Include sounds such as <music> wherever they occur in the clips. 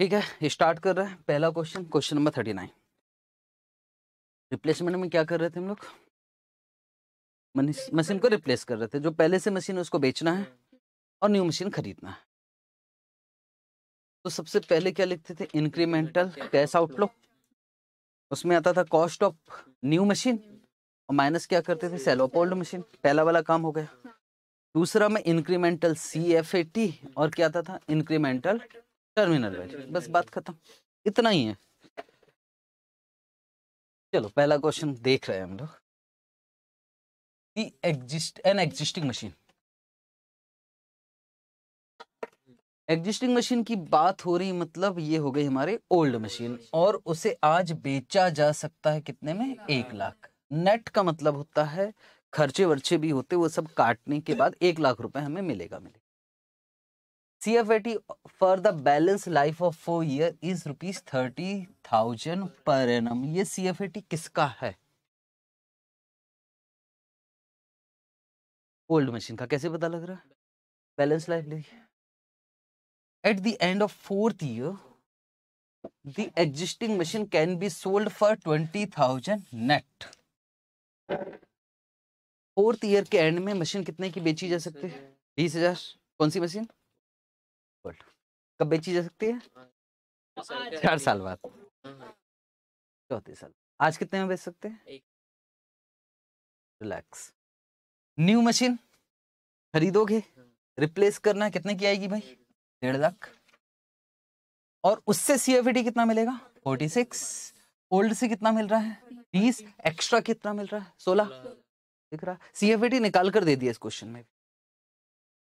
ठीक है स्टार्ट कर रहे हैं। पहला question question number thirty nine replacement में क्या कर रहे थे हम लोग? मशीन को रिप्लेस कर रहे थे, जो पहले से मशीन उसको बेचना है और न्यू मशीन खरीदना है। तो सबसे पहले क्या लिखते थे? इंक्रीमेंटल कैश आउटलुक उसमें आता था कॉस्ट ऑफ़ न्यू मशीन और माइनस क्या करते थे? सेल ऑफ़ ओल्ड मशीन पहला वाला काम हो गया। दूसरा में incremental C F A T और क्या आता था? इंक्रीमेंटल टर्मिनल वैल्यू बस बात खत्म। इतना ही है। चलो, पहला क्वेश्चन देख रहे हैं हम लोग। Exist an existing machine existing machine की बात हो रही मतलब ये हो गई हमारे ओल्ड मशीन और उसे आज बेचा जा सकता है कितने में? एक लाख। नेट का मतलब होता है, खर्चे वर्चे भी होते, वो सब काटने के बाद एक लाख रुपए हमें मिलेगा मिलेगा। T for the balance life of four year is rupees thirty thousand per annum ये सी एफ़ टी किसका है? ओल्ड मशीन का कैसे पता लग रहा? है बैलेंस लाइफ लिखिए At the end of fourth year, the existing machine can be sold for 20,000 net. Fourth year के एंड में मशीन कितने की बेची जा सकती है? बीस हज़ार? कौन सी मशीन कब बेची जा सकती है? चार साल बाद। चौथे साल। आज कितने में बेच सकते हैं? रिलैक्स। New machine? खरीदोगे? रिप्लेस करना कितने की आएगी भाई? डेढ़ लाख। और उससे सीएफईटी कितना मिलेगा? Forty six. ओल्ड से कितना मिल रहा है? बीस एक्स्ट्रा कितना मिल रहा है? सोलह। दिख रहा। सीएफईटी निकाल कर दे दिया इस क्वेश्चन में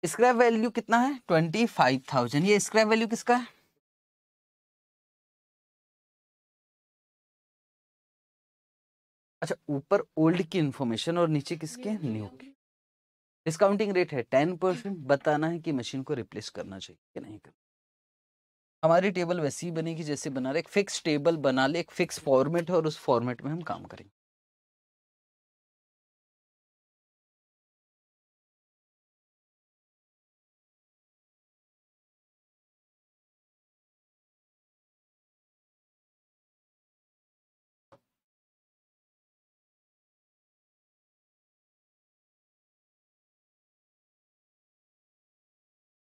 स्क्रैप वैल्यू कितना है? ट्वेंटी फाइव थाउज़ेंड ये स्क्रैप वैल्यू किसका है? अच्छा ऊपर ओल्ड की इंफॉर्मेशन और नीचे किसके? न्यू की डिस्काउंटिंग रेट है टेन परसेंट बताना है कि मशीन को रिप्लेस करना चाहिए कि नहीं करना। हमारी टेबल वैसी ही बनेगी जैसे बना रहे एक फिक्स टेबल बना ले एक फिक्स फॉर्मेट है और उस फॉर्मेट में हम काम करेंगे।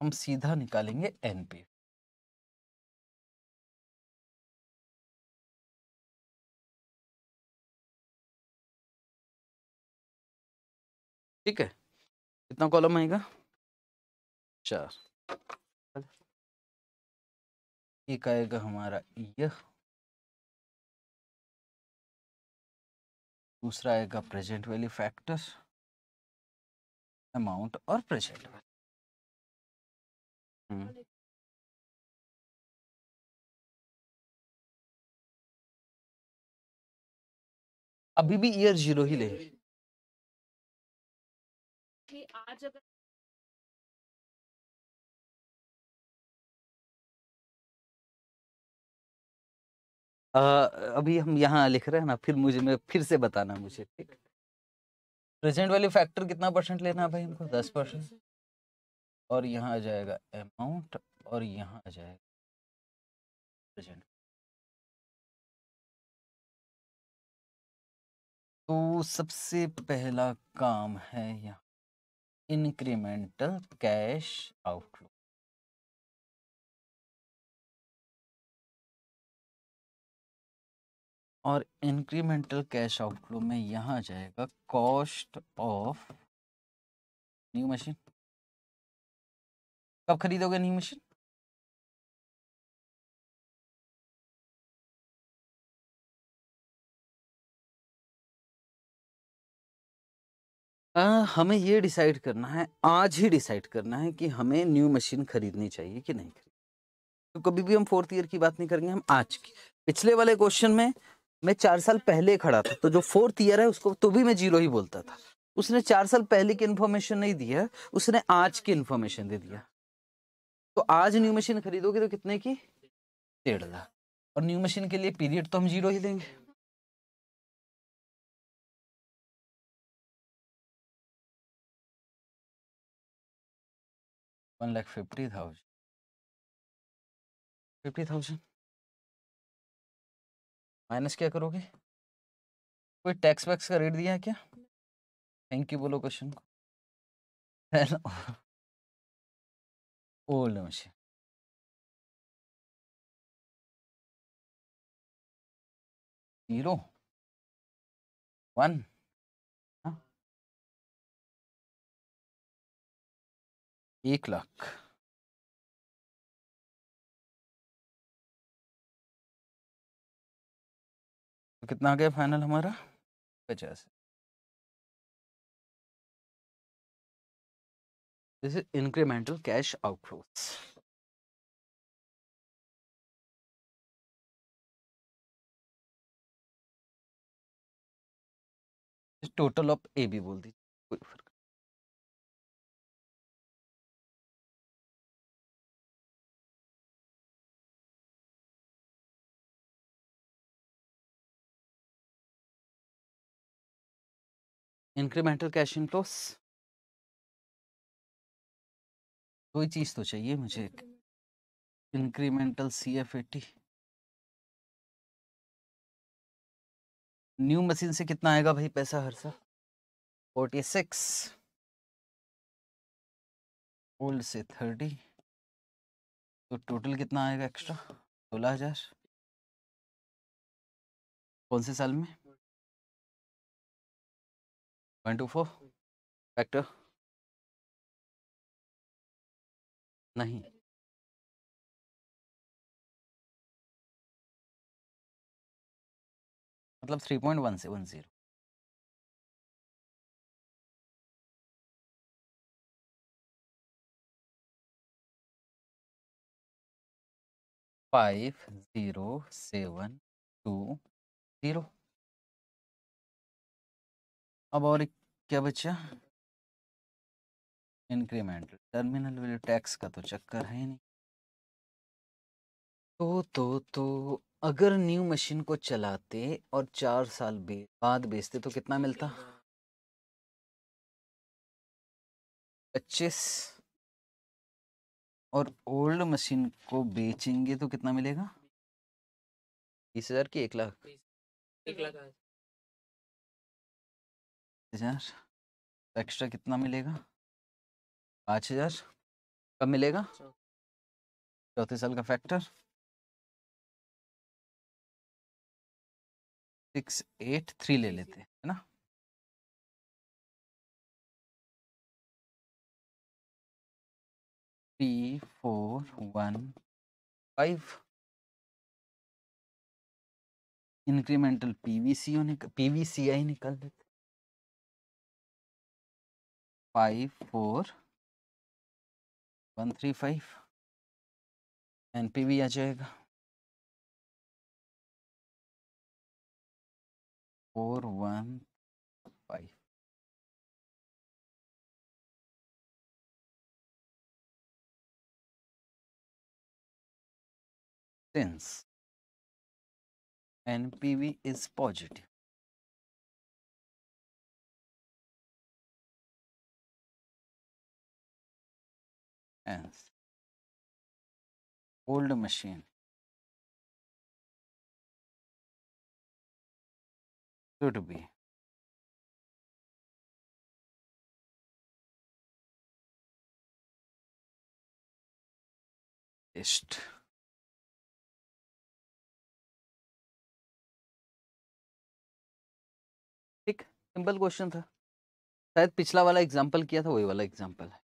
हम सीधा निकालेंगे एनपी ठीक है? कितना कॉलम आएगा? चार। एक आएगा हमारा यह। दूसरा आएगा प्रेजेंट वैल्यू फैक्टर अमाउंट और प्रेजेंट वैल्यू। हम्म। अभी भी ईयर ज़ीरो ही ले आज अगर आ, अभी हम यहाँ लिख रहे हैं ना फिर मुझे मैं फिर से बताना मुझे ठीक? प्रेजेंट वैल्यू फैक्टर कितना परसेंट लेना है भाई हमको? दस परसेंट और यहाँ आ जाएगा अमाउंट और यहाँ आ जाएगा प्रेजेंट तो सबसे पहला काम है यहाँ इंक्रीमेंटल कैश आउटफ्लो और इंक्रीमेंटल कैश आउटफ्लो में यहाँ जाएगा कॉस्ट ऑफ़ न्यू मशीन कब खरीदोगे न्यू मशीन आ, हमें ये डिसाइड करना है आज ही डिसाइड करना है कि हमें न्यू मशीन खरीदनी चाहिए कि नहीं खरीद तो कभी भी हम फोर्थ ईयर की बात नहीं करेंगे हम आज की। पिछले वाले क्वेश्चन में मैं चार साल पहले खड़ा था तो जो फोर्थ ईयर है उसको तो भी मैं ज़ीरो ही बोलता था। उसने चार साल पहले की इन्फॉर्मेशन नहीं दिया उसने आज की इन्फॉर्मेशन दे दिया। तो आज न्यू मशीन खरीदोगे तो कितने की? डेढ़ लाख। और न्यू मशीन के लिए पीरियड तो हम ज़ीरो ही लेंगे one fifty thousand fifty thousand minus क्या करोगे? कोई टैक्स वैक्स का रेट दिया है क्या? थैंक यू बोलो क्वेश्चन को। <laughs> ओल्ड मशीन ज़ीरो वन एक लाख तो कितना आ गया फाइनल हमारा? पचास। this is incremental cash outflows total of A भी बोल दीजिए कोई फर्क इंक्रीमेंटल कैश इनफ्लोस ही चीज़ तो चाहिए मुझे एक incremental C F AT new machine से कितना आएगा भाई पैसा हर साल? फोर्टी सिक्स ओल्ड से थर्टी तो टोटल कितना आएगा एक्स्ट्रा सोलह हज़ार। कौन से साल में? वन टू फोर फैक्टर नहीं। मतलब थ्री पॉइंट वन से one zero five zero seven two zero अब और क्या बचा? इंक्रीमेंटल टर्मिनल वैल्यू टैक्स का तो चक्कर है नहीं। तो तो तो अगर न्यू मशीन को चलाते और चार साल बे, बाद बेचते तो कितना मिलता? पच्चीस। और ओल्ड मशीन को बेचेंगे तो कितना मिलेगा? बीस हज़ार की एक लाख? एक लाख हज़ार। एक्स्ट्रा कितना मिलेगा? पाँच हज़ार। कब मिलेगा? चौथे साल का फैक्टर। सिक्स एट थ्री ले लेते हैं है ना? Three four one five. Incremental PVC निकल पीवीसीआई निकाल देते five four one three five NPV आ जाएगा। Four one five. Since NPV is positive. Hence old machine. Should be. Test ठीक सिंपल क्वेश्चन था। शायद पिछला वाला एग्जांपल किया था, वही वाला एग्जांपल है।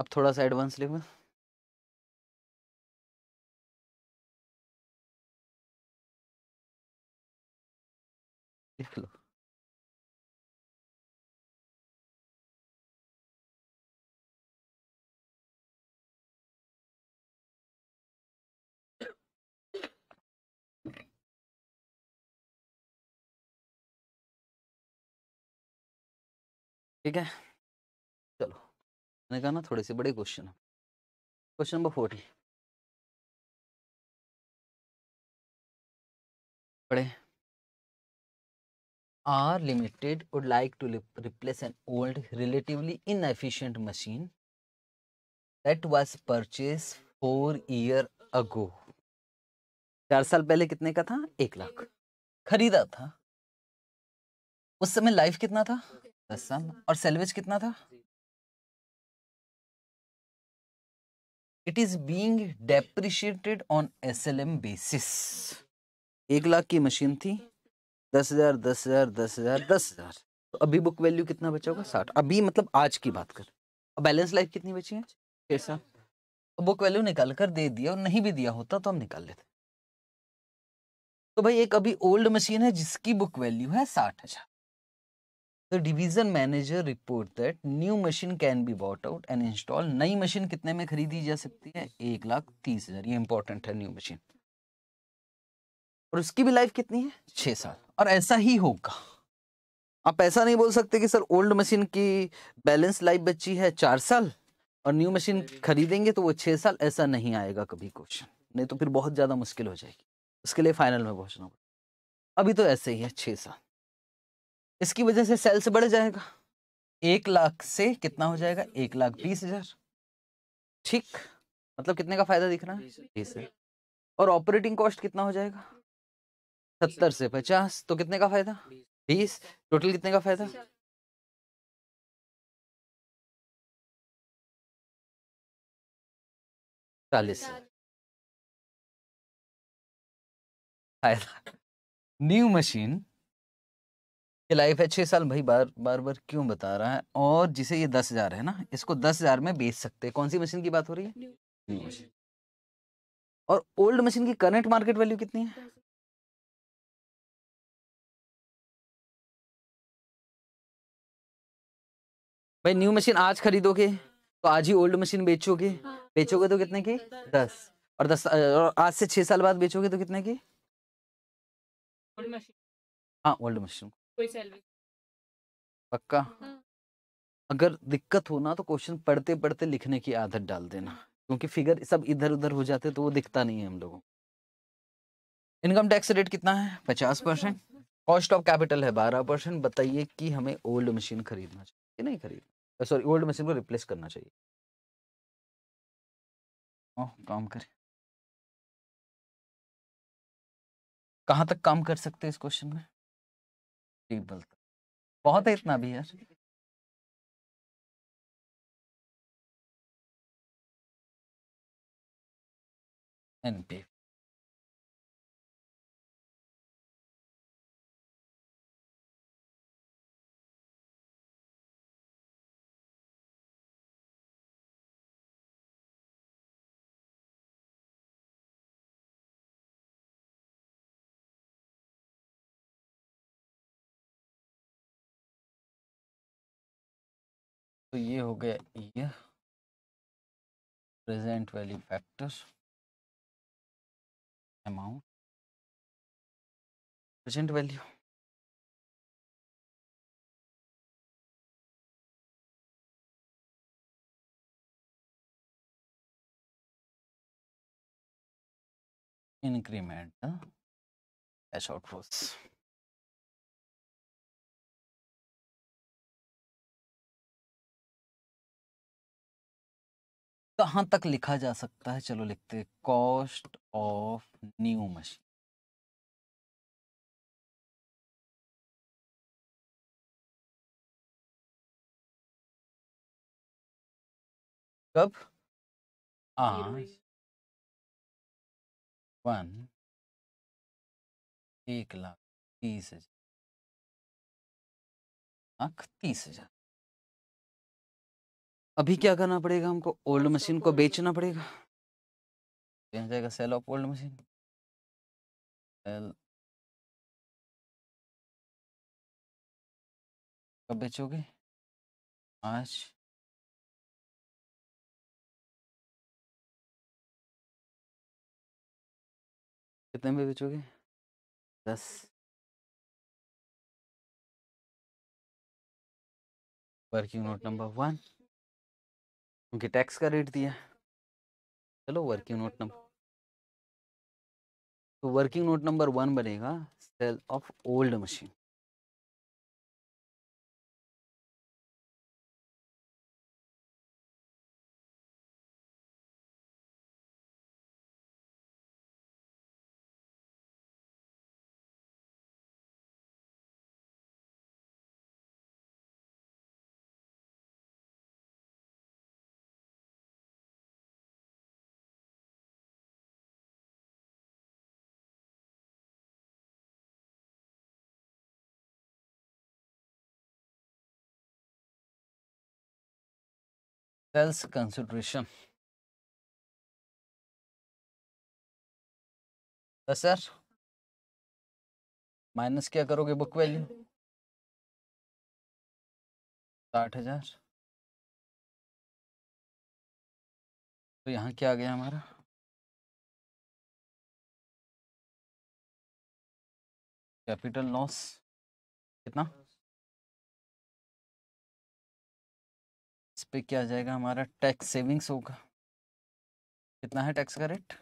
अब थोड़ा सा एडवांस लेवल लिख लो। ठीक है। मैंने कहा ना थोड़े से बड़े क्वेश्चन क्वेश्चन नंबर फोर्टी पढ़े। R Limited would like to replace an old, relatively inefficient machine that was purchased four year ago चार साल पहले कितने का था? एक लाख। खरीदा था। उस समय लाइफ कितना था? दस साल। और सेल्वेज कितना था? It is being depreciated on S L M basis एक लाख की मशीन थी, दस हज़ार दस हज़ार दस हज़ार दस हज़ार। तो अभी बुक वैल्यू कितना बचा होगा? साठ। अभी मतलब आज की बात कर। बैलेंस लाइफ कितनी बची है? साल तो बुक वैल्यू निकाल कर दे दिया और नहीं भी दिया होता तो हम निकाल लेते। तो भाई एक अभी ओल्ड मशीन है जिसकी बुक वैल्यू है साठ हज़ार। The division manager report that new machine can be bought out and installed. नई मशीन कितने में खरीदी जा सकती है? एक लाख तीस हज़ार। ये इंपॉर्टेंट है न्यू मशीन और उसकी भी लाइफ कितनी है? छह साल। और ऐसा ही होगा। आप ऐसा नहीं बोल सकते कि सर ओल्ड मशीन की बैलेंस लाइफ बची है चार साल और न्यू मशीन खरीदेंगे तो वो छह साल ऐसा नहीं आएगा कभी क्वेश्चन नहीं तो फिर बहुत ज़्यादा मुश्किल हो जाएगी। उसके लिए फाइनल में पहुँचना पड़ेगा। अभी तो ऐसे ही है छह साल। इसकी वजह से सेल्स बढ़ जाएगा। एक लाख से कितना हो जाएगा? एक लाख बीस हज़ार। ठीक। मतलब कितने का फ़ायदा दिख रहा है? बीस और ऑपरेटिंग कॉस्ट कितना हो जाएगा? सत्तर से पचास। तो कितने का फ़ायदा? बीस। टोटल कितने का फ़ायदा? चालीस फ़ायदा। न्यू मशीन की लाइफ है छह साल। भाई बार बार बार क्यों बता रहा है? और जिसे ये दस हज़ार है ना इसको दस हज़ार में बेच सकते हैं। कौन सी मशीन की बात हो रही है? न्यू मशीन और ओल्ड मशीन की करंट मार्केट वैल्यू कितनी है? भाई न्यू मशीन आज खरीदोगे तो आज ही ओल्ड मशीन बेचोगे? हाँ। बेचोगे तो कितने की? दस। और दस और आज से छह साल बाद बेचोगे तो कितने की? ओल्ड मशीन हाँ ओल्ड मशीन। कोई सैलरी पक्का? हाँ। अगर दिक्कत हो ना तो क्वेश्चन पढ़ते पढ़ते लिखने की आदत डाल देना क्योंकि फिगर सब इधर उधर हो जाते तो वो दिखता नहीं है हम लोगों इनकम टैक्स रेट कितना है? पचास परसेंट। कॉस्ट ऑफ़ कैपिटल है बारह परसेंट। बताइए कि हमें ओल्ड मशीन खरीदना चाहिए कि नहीं खरीदना? सॉरी ओल्ड मशीन को रिप्लेस करना चाहिए। ओह काम करे। कहाँ तक काम कर सकते हैं इस क्वेश्चन में? टेबल तक बहुत है इतना भी यार। एनपी तो ये हो गया ये present value factor amount present value the cash outflows कहाँ तक लिखा जा सकता है? चलो लिखते हैं कॉस्ट ऑफ़ न्यू मशीन। कब? आज वन एक लाख तीस हज़ार। लाख तीस हज़ार। अभी क्या करना पड़ेगा हमको? ओल्ड मशीन को बेचना पड़ेगा? क्या जाएगा sale of old machine sale कब बेचोगे? आज। कितने में बेचोगे? दस। वर्किंग नोट नंबर वन क्योंकि टैक्स का रेट दिया। चलो वर्किंग नोट नंबर तो वर्किंग नोट नंबर वन बनेगा, sale of old machine. Sales consideration sir minus क्या करोगे बुक वैल्यू साठ हज़ार। तो यहाँ क्या आ गया हमारा? कैपिटल लॉस कितना? पे क्या आ जाएगा हमारा टैक्स सेविंग्स होगा। कितना है टैक्स का रेट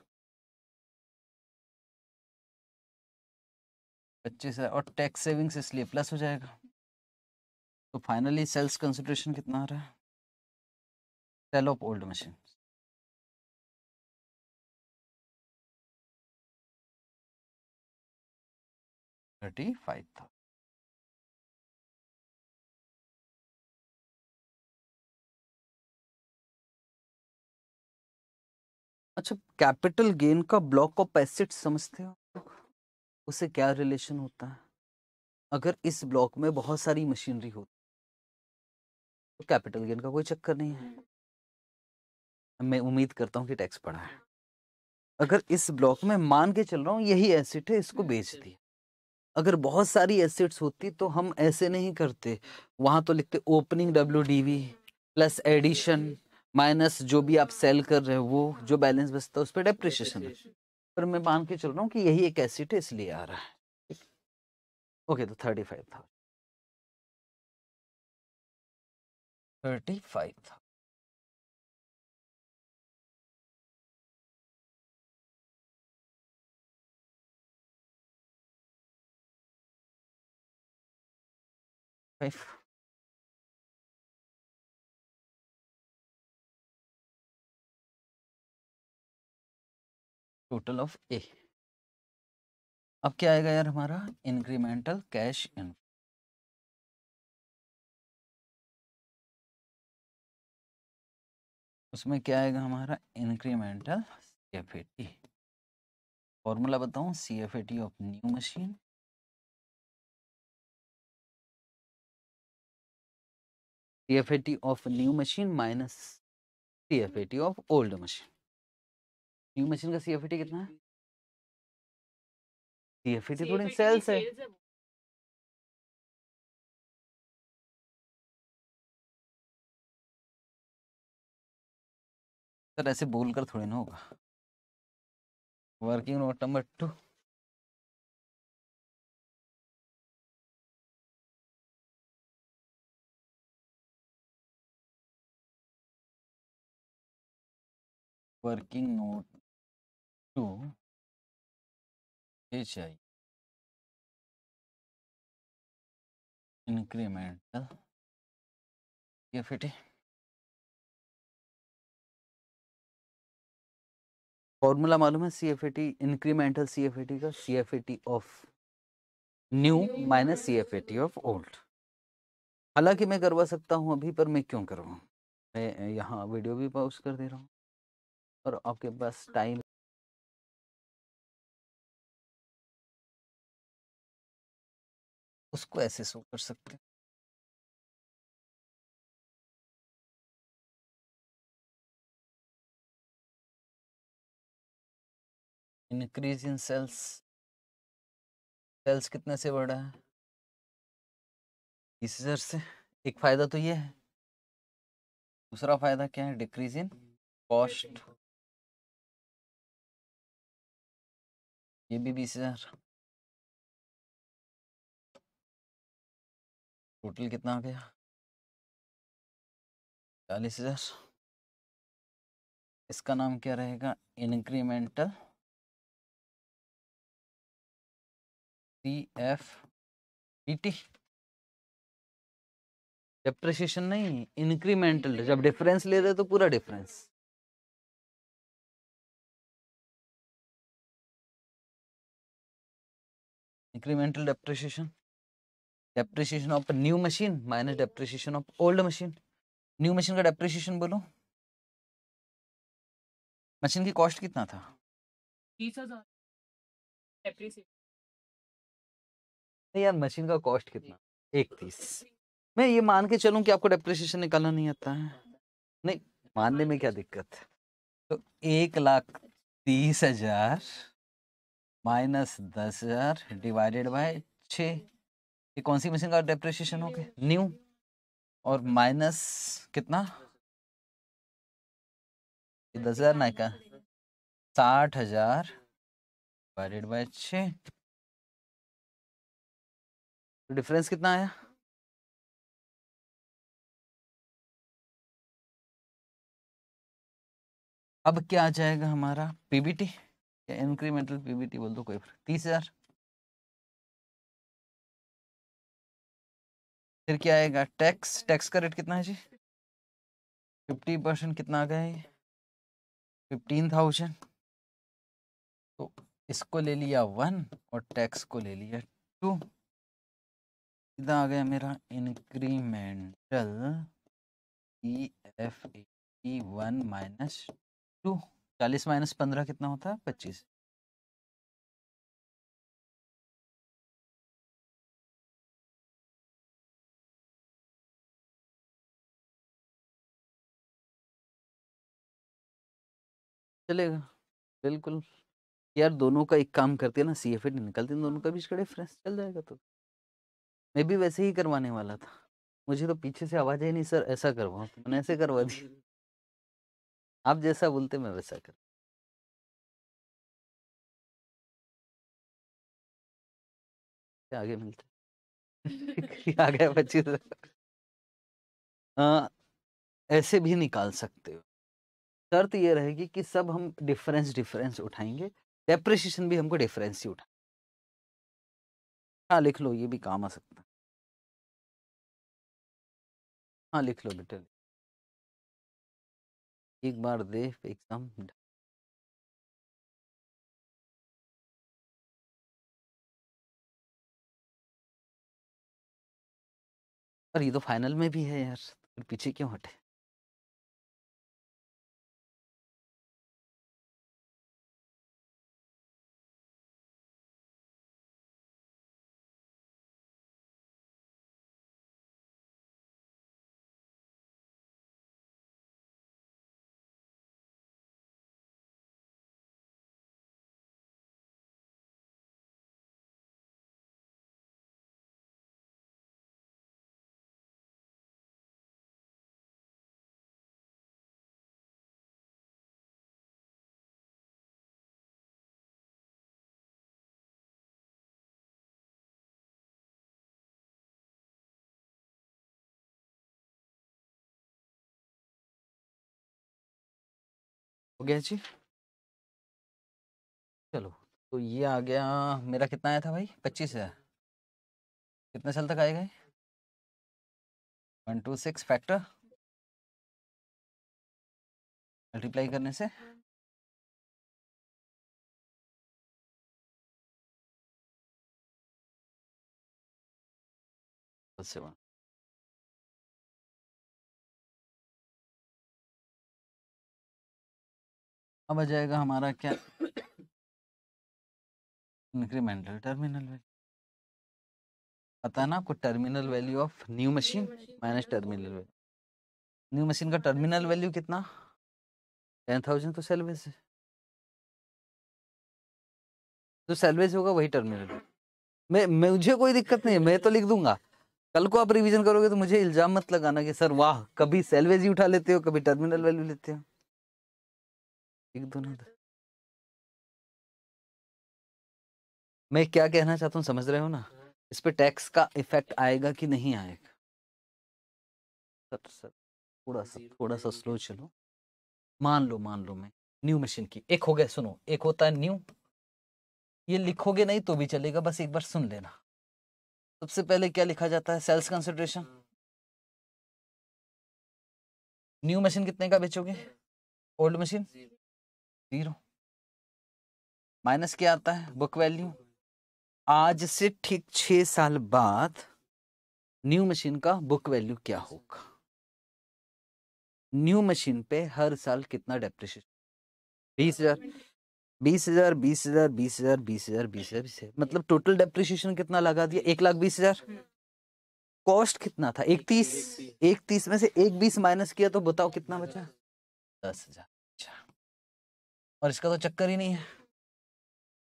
पच्चीस है और टैक्स सेविंग्स इसलिए प्लस हो जाएगा। तो फाइनली सेल्स कंसिडरेशन कितना आ रहा है? Sale of old machine thirty five था अच्छा कैपिटल गेन का ब्लॉक ऑफ़ एसेट समझते हो? उसे क्या रिलेशन होता है? अगर इस ब्लॉक में बहुत सारी मशीनरी होती तो कैपिटल गेन का कोई चक्कर नहीं है। मैं उम्मीद करता हूँ कि टैक्स पड़ा है। अगर इस ब्लॉक में मान के चल रहा हूँ यही एसेट है इसको बेच दिया। अगर बहुत सारी एसेट्स होती तो हम ऐसे नहीं करते। वहाँ तो लिखते opening W D V plus addition minus जो भी आप सेल कर रहे हो, वो जो बैलेंस बचता है, उस पर डेप्रिशिएशन है। पर मैं मान के चल रहा हूँ कि यही एक एसिड है इसलिए आ रहा है ओके तो थर्टी फाइव था थर्टी फाइव था फाइव टोटल ऑफ़ ए अब क्या आएगा यार हमारा? इंक्रीमेंटल कैश इन उसमें क्या आएगा हमारा? Incremental C F A T formula बताऊँ C F A T of new machine C F A T of new machine minus C F A T of old machine new machine का सीएफईटी कितना है? सीएफईटी थोड़ी sales है। Sir ऐसे बोलकर थोड़ी ना होगा। Working note number two. Working note two H I incremental formula मालूम है सीएफईटी इंक्रीमेंटल सीएफईटी का? CFAT of new minus C F A T of old हालाँकि मैं करवा सकता हूँ अभी पर मैं क्यों करवाऊं? मैं यहाँ वीडियो भी पॉज कर दे रहा हूँ। और आपके पास टाइम उसको ऐसे शो कर सकते हैं। इंक्रीज इन सेल्स सेल्स कितने से बढ़ा है? बीस हज़ार से। एक फ़ायदा तो ये है। दूसरा फ़ायदा क्या है? डिक्रीज इन कॉस्ट ये भी बीस हज़ार। टोटल कितना आ गया? चालीस हज़ार। इसका नाम क्या रहेगा? Incremental C F E T depreciation नहीं इंक्रीमेंटल जब डिफरेंस ले रहे तो पूरा difference incremental depreciation of a new machine minus depreciation of old machine. New machine का डेप्रिसिएशन बोलो। मशीन की कॉस्ट कितना था? तीस हज़ार। यार मशीन का कॉस्ट कितना? एक तीस। मैं ये मान के चलूँ कि आपको डेप्रिसिएशन निकालना नहीं आता है। नहीं मानने में क्या दिक्कत है? तो एक लाख तीस हज़ार माइनस दस हज़ार डिवाइडेड बाय छ ये कौन सी मशीन का डेप्रिसिएशन हो गया न्यू और माइनस कितना? दस हज़ार ना का साठ हज़ार डिवाइडेड बाय छ डिफरेंस कितना आया? अब क्या आ जाएगा हमारा पीबीटी या इंक्रीमेंटल पीबीटी बोल दो कोई तीस हज़ार। फिर क्या आएगा? टैक्स? टैक्स का रेट कितना है जी? फिफ्टी परसेंट कितना आ गया ये? Fifteen thousand. तो इसको ले लिया वन और टैक्स को ले लिया टू। इधर आ गया मेरा incremental E F E one minus two. चालीस माइनस पंद्रह कितना होता? है पच्चीस। चलेगा। बिल्कुल। यार दोनों का एक काम करते हैं ना सी एफ़ ए निकलते हैं दोनों का बीच का डिफरेंस चल जाएगा तो। मैं भी वैसे ही करवाने वाला था। मुझे तो पीछे से आवाज़ आई नहीं सर ऐसा करवाओ। तो मैंने ऐसे करवा दी आप जैसा बोलते मैं वैसा कर आगे मिलते आ गया पच्चीस ऐसे भी निकाल सकते हो। शर्त ये रहेगी कि सब हम डिफरेंस डिफरेंस उठाएँगे। डेप्रिसिएशन भी हमको डिफरेंस ही उठा हाँ लिख लो, ये भी काम आ सकता है। हाँ लिख लो बेटे। एक बार दे एग्ज़ाम पर ये तो फाइनल में भी है यार फिर पीछे क्यों हटे? हो गया जी। चलो तो ये आ गया, मेरा कितना आया था भाई? पच्चीस हज़ार। कितने साल तक आएगा one two six factor. Multiply करने से। सेवन अब आ जाएगा हमारा क्या? इंक्रीमेंटल टर्मिनल वैल्यू पता है ना आपको terminal value of new machine minus terminal value new machine का टर्मिनल वैल्यू कितना? टेन थाउज़ेंड तो सेलवेज है। जो सेलवेज होगा वही टर्मिनल मैं, मुझे कोई दिक्कत नहीं है, मैं तो लिख दूँगा। कल को आप रिवीजन करोगे तो मुझे इल्ज़ाम मत लगाना कि सर वाह, कभी सेलवेज ही उठा लेते हो, कभी टर्मिनल वैल्यू लेते हो। एक दोनों मैं क्या कहना चाहता हूँ, समझ रहे हो ना? इस पे टैक्स का इफ़ेक्ट आएगा कि नहीं आएगा? सर सर, थोड़ा सा थोड़ा सा स्लो चलो। मान लो मान लो मैं, न्यू मशीन की, एक हो गया, सुनो, एक होता है न्यू। ये लिखोगे नहीं तो भी चलेगा, बस एक बार सुन लेना। सबसे पहले क्या लिखा जाता है? सेल्स कंसिडरेशन न्यू मशीन कितने का बेचोगे? Old machine? ज़ीरो। माइनस क्या आता है? Book value. आज से ठीक छह साल बाद न्यू मशीन का बुक वैल्यू क्या होगा? न्यू मशीन पे हर साल कितना डेप्रिशिएशन बीस हज़ार। बीस हज़ार बीस हज़ार बीस हज़ार बीस हज़ार बीस हज़ार बीस हज़ार। मतलब टोटल डेप्रिशिएशन कितना लगा दिया? एक लाख बीस हज़ार। कॉस्ट कितना था? एक तीस। एक तीस में से एक बीस माइनस किया तो बताओ कितना बचा? दस हज़ार। और इसका तो चक्कर ही नहीं है।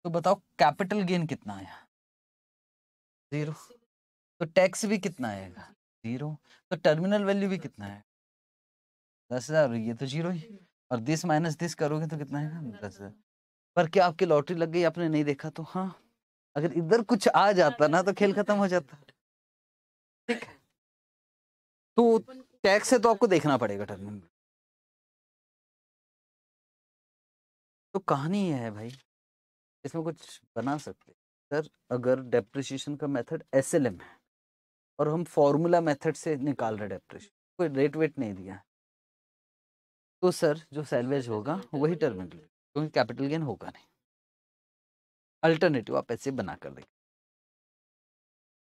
तो बताओ, कैपिटल गेन कितना आया? ज़ीरो। तो टैक्स भी कितना आएगा? ज़ीरो। तो टर्मिनल वैल्यू भी कितना है? दस हज़ार। ये तो ज़ीरो ही। और दिस माइनस दिस करोगे तो कितना आएगा? दस हज़ार। पर क्या आपकी लॉटरी लग गई? आपने नहीं देखा तो? हाँ। अगर इधर कुछ आ जाता ना तो खेल खत्म हो जाता। ठीक है। तो टैक्स है तो आपको देखना पड़ेगा टर्मिनल। तो कहानी ये है भाई, इसमें कुछ बना सकते सर, अगर डेप्रिसिएशन का मेथड एसएलएम है और हम फॉर्मूला मेथड से निकाल रहे डेप्रिसिएशन कोई रेट वेट नहीं दिया तो सर, जो सैलवेज होगा, वही टर्मिनल क्योंकि कैपिटल गेन होगा नहीं। अल्टरनेटिव आप ऐसे बना कर देंगे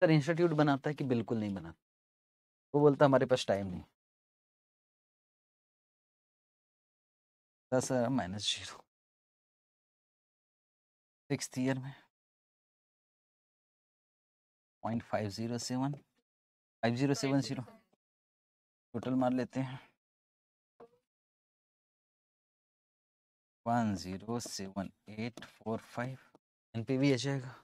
सर इंस्टीट्यूट बनाता है कि बिल्कुल नहीं बनाता। वो बोलता हमारे पास टाइम नहीं sir minus zero six year में point five zero seven five zero seven zero total मार लेते हैं। One zero seven eight four five N P भी आ जाएगा।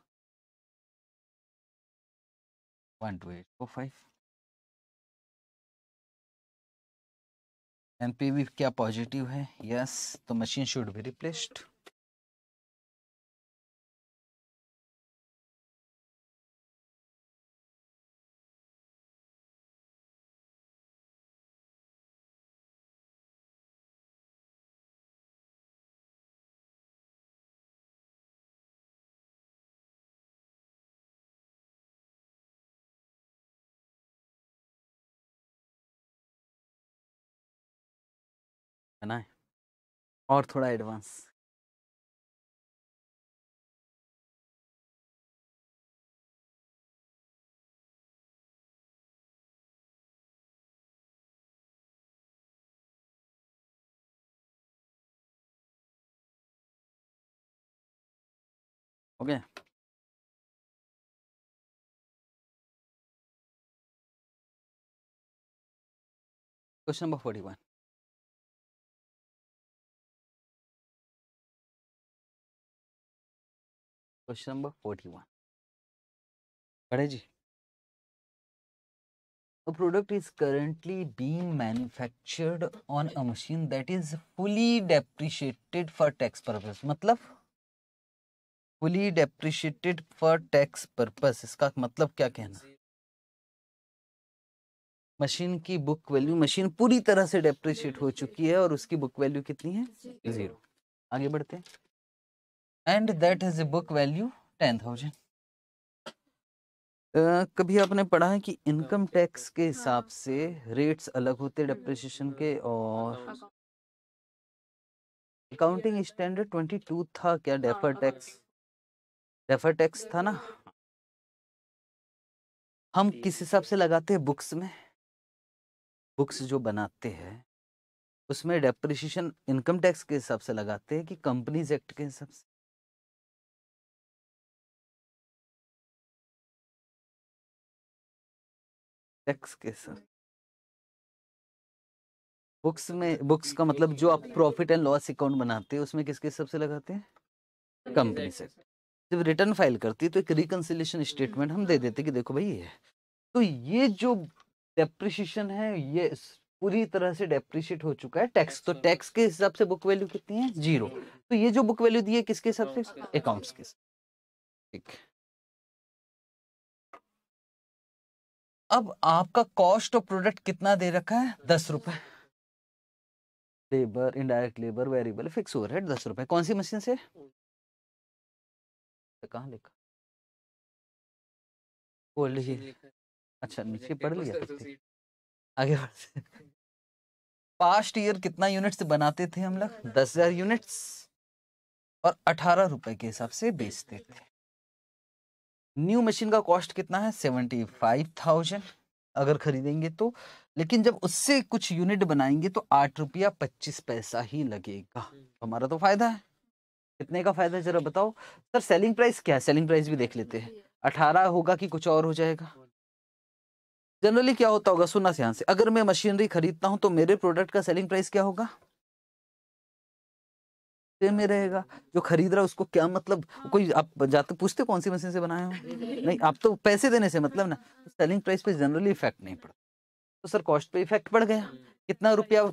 One two eight four five N P V क्या positive है? Yes तो मशीन शुड बी रिप्लेस्ड है ना और थोड़ा advance okay okay. Question number forty one question number forty one. पढ़े जी। A product is currently being manufactured on a machine that is fully depreciated for tax purpose मतलब? Fully depreciated for tax purpose इसका मतलब क्या कहना? Machine की book value machine पूरी तरह से डेप्रिशिएट हो चुकी है और उसकी बुक वैल्यू कितनी है? ज़ीरो आगे बढ़ते हैं। And that is a book value ten thousand कभी आपने पढ़ा है कि इनकम टैक्स के हिसाब से रेट्स अलग होते हैं डेप्रिसिएशन के और अकाउंटिंग स्टैंडर्ड ट्वेंटी टू था क्या डेफर टैक्स डेफर टैक्स था ना? हम किस हिसाब से लगाते हैं बुक्स में? बुक्स जो बनाते हैं उसमें डेप्रिसिएशन इनकम टैक्स के हिसाब से लगाते हैं कि कंपनीज़ एक्ट के हिसाब से? टैक्स के साथ। बुक्स में बुक्स का मतलब जो आप प्रॉफिट एंड लॉस अकाउंट बनाते हैं उसमें किसके हिसाब से लगाते हैं? कंपनी से। जब रिटर्न फ़ाइल करती है तो एक रिकन्सिलेशन स्टेटमेंट हम दे देते कि देखो भाई ये तो ये जो डेप्रिशिएशन है ये पूरी तरह से डेप्रिशिएट हो चुका है टैक्स तो टैक्स के हिसाब से बुक वैल्यू कितनी है? ज़ीरो। तो ये जो बुक वैल्यू दी है किसके हिसाब से? अकाउंट्स के। ठीक। अब आपका कॉस्ट ऑफ़ प्रोडक्ट कितना दे रखा है? दस रुपए। Labour indirect labour variable fix overhead दस रुपए। कौन सी मशीन से? कहाँ लिखा? बोल लीजिए अच्छा नीचे पढ़ लिया आगे बढ़ते पास्ट ईयर कितना यूनिट्स बनाते थे हम लोग? दस हज़ार यूनिट्स और अठारह रुपए के हिसाब से बेचते थे। न्यू मशीन का कॉस्ट कितना है? Seventy five thousand. अगर खरीदेंगे तो। लेकिन जब उससे कुछ यूनिट बनाएँगे तो आठ रुपया पच्चीस पैसा ही लगेगा। तो हमारा तो फ़ायदा है। कितने का फ़ायदा जरा बताओ? सर सेलिंग प्राइस क्या है? सेलिंग प्राइस भी देख लेते हैं। अठारह होगा कि कुछ और हो जाएगा? जनरली क्या होता होगा? सुनना ध्यान से। अगर मैं मशीनरी खरीदता हूँ तो मेरे प्रोडक्ट का सेलिंग प्राइस क्या होगा? सेम में रहेगा जो खरीद रहा है उसको क्या मतलब? कोई आप जाते पूछते कौन सी मशीन से बनाए हो? नहीं आप तो पैसे देने से मतलब ना तो सेलिंग प्राइस पे जनरली इफ़ेक्ट नहीं पड़ता। तो सर कॉस्ट पे इफ़ेक्ट पड़ गया। कितना रुपया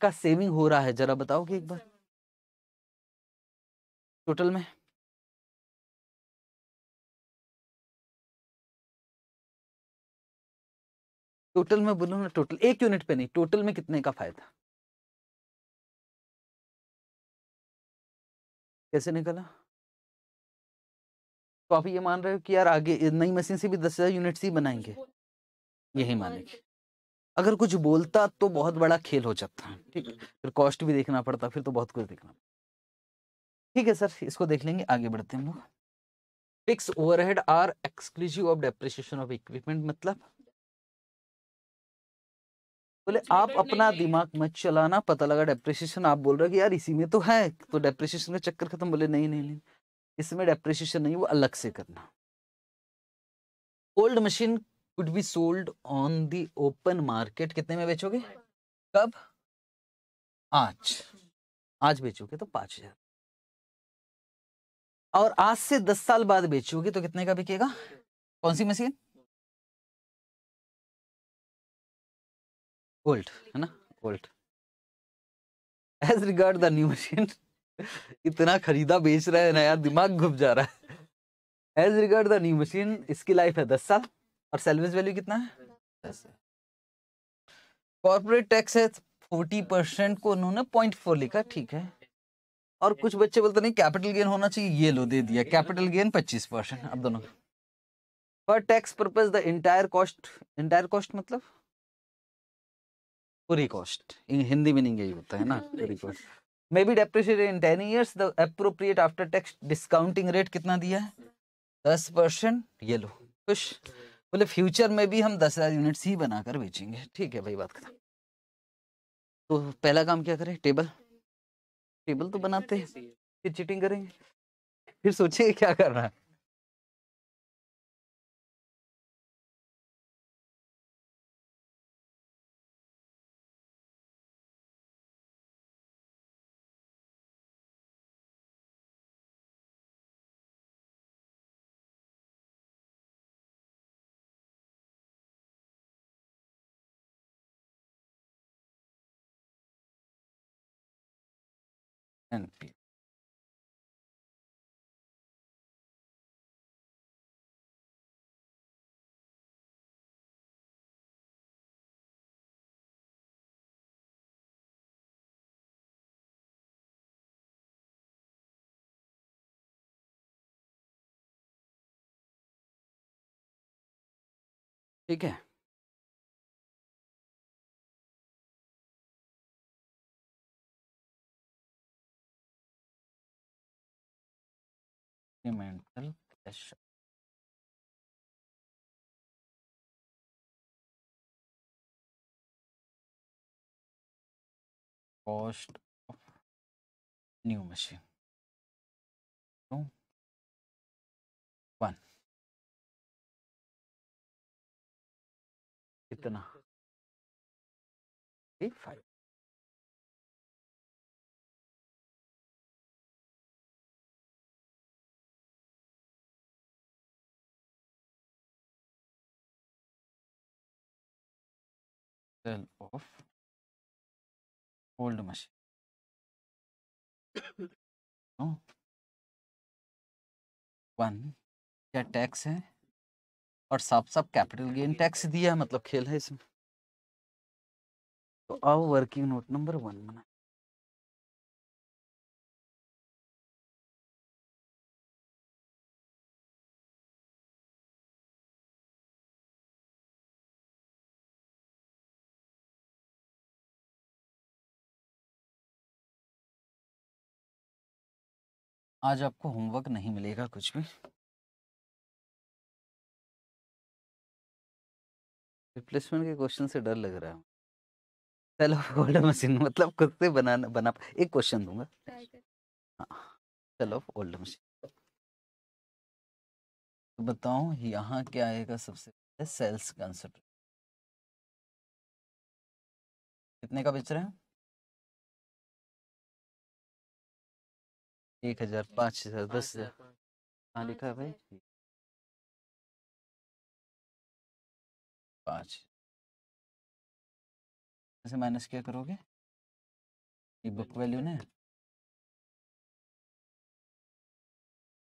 का सेविंग हो रहा है? जरा बताओगे एक बार। टोटल में। टोटल में बोलूँ ना टोटल एक यूनिट पे नहीं टोटल में कितने का फ़ायदा? कैसे निकला? तो आप ये मान रहे हो कि यार आगे नई मशीन से भी दस हज़ार यूनिट्स ही बनाएँगे। यही मानेंगे अगर कुछ बोलता तो बहुत बड़ा खेल हो जाता है ठीक है? <laughs> फिर कॉस्ट भी देखना पड़ता फिर तो बहुत कुछ देखना ठीक है सर इसको देख लेंगे आगे बढ़ते हैं हम लोग। Fix overhead are exclusive of depreciation of equipment मतलब बोले आप अपना दिमाग मत चलाना। पता लगा डेप्रिसिएशन आप बोल रहे हो कि यार इसी में तो है। तो डेप्रिसिएशन का चक्कर खत्म बोले नहीं नहीं नहीं इसमें डेप्रिसिएशन नहीं वो अलग से करना। Old machine could be sold on the open market कितने में बेचोगे? कब? आज। आज बेचोगे तो पाँच हज़ार। और आज से दस साल बाद बेचोगे तो कितने का बिकेगा? कौन सी मशीन ओल्ड है ना? Old as regard the new machine इतना खरीदा बेच रहा है नया दिमाग घुप जा रहा है। As regard the new machine इसकी लाइफ है दस साल। और सेल्वेज वैल्यू कितना है? दस कॉर्पोरेट टैक्स है फोर्टी परसेंट को उन्होंने पॉइंट फोर लिखा, ठीक है। और कुछ बच्चे बोलते नहीं कैपिटल गेन होना चाहिए, ये लो दे दिया। कैपिटल गेन पच्चीस परसेंट अब दोनों। For tax purpose the entire cost entire cost मतलब? पूरी कॉस्ट इन हिंदी मीनिंग यही होता है ना पूरी cost may. Be depreciated in ten years the appropriate after tax discounting rate कितना दिया है? दस परसेंट ये लो खुश। बोले फ्यूचर में भी हम दस हज़ार यूनिट्स ही बनाकर बेचेंगे। ठीक है भाई बात खत्म। तो पहला काम क्या करें? टेबल टेबल तो बनाते हैं। फिर चीटिंग करेंगे। फिर सोचेंगे क्या करना है। NP. ठीक है mental pressure cost of new machine two one कितना? Five sell of old machine. no. One क्या टैक्स है? और साफ़ साफ़ कैपिटल गेन टैक्स दिया मतलब खेल है इसमें। तो आओ वर्किंग नोट नंबर वन बना। आज आपको होमवर्क नहीं मिलेगा कुछ भी। रिप्लेसमेंट के क्वेश्चन से डर लग रहा है। चलो ओल्ड मशीन मतलब खुद से बनाना बना एक क्वेश्चन दूँगा। हाँ चलो ओल्ड मशीन। तो बताओ यहाँ क्या आएगा सबसे पहले? सेल्स कंसेप्ट कितने का बेच रहे हैं? एक हज़ार पाँच हज़ार दस हज़ार हाँ लिखा है भाई? पाँच। ऐसे माइनस क्या करोगे? ये बुक वैल्यू ने?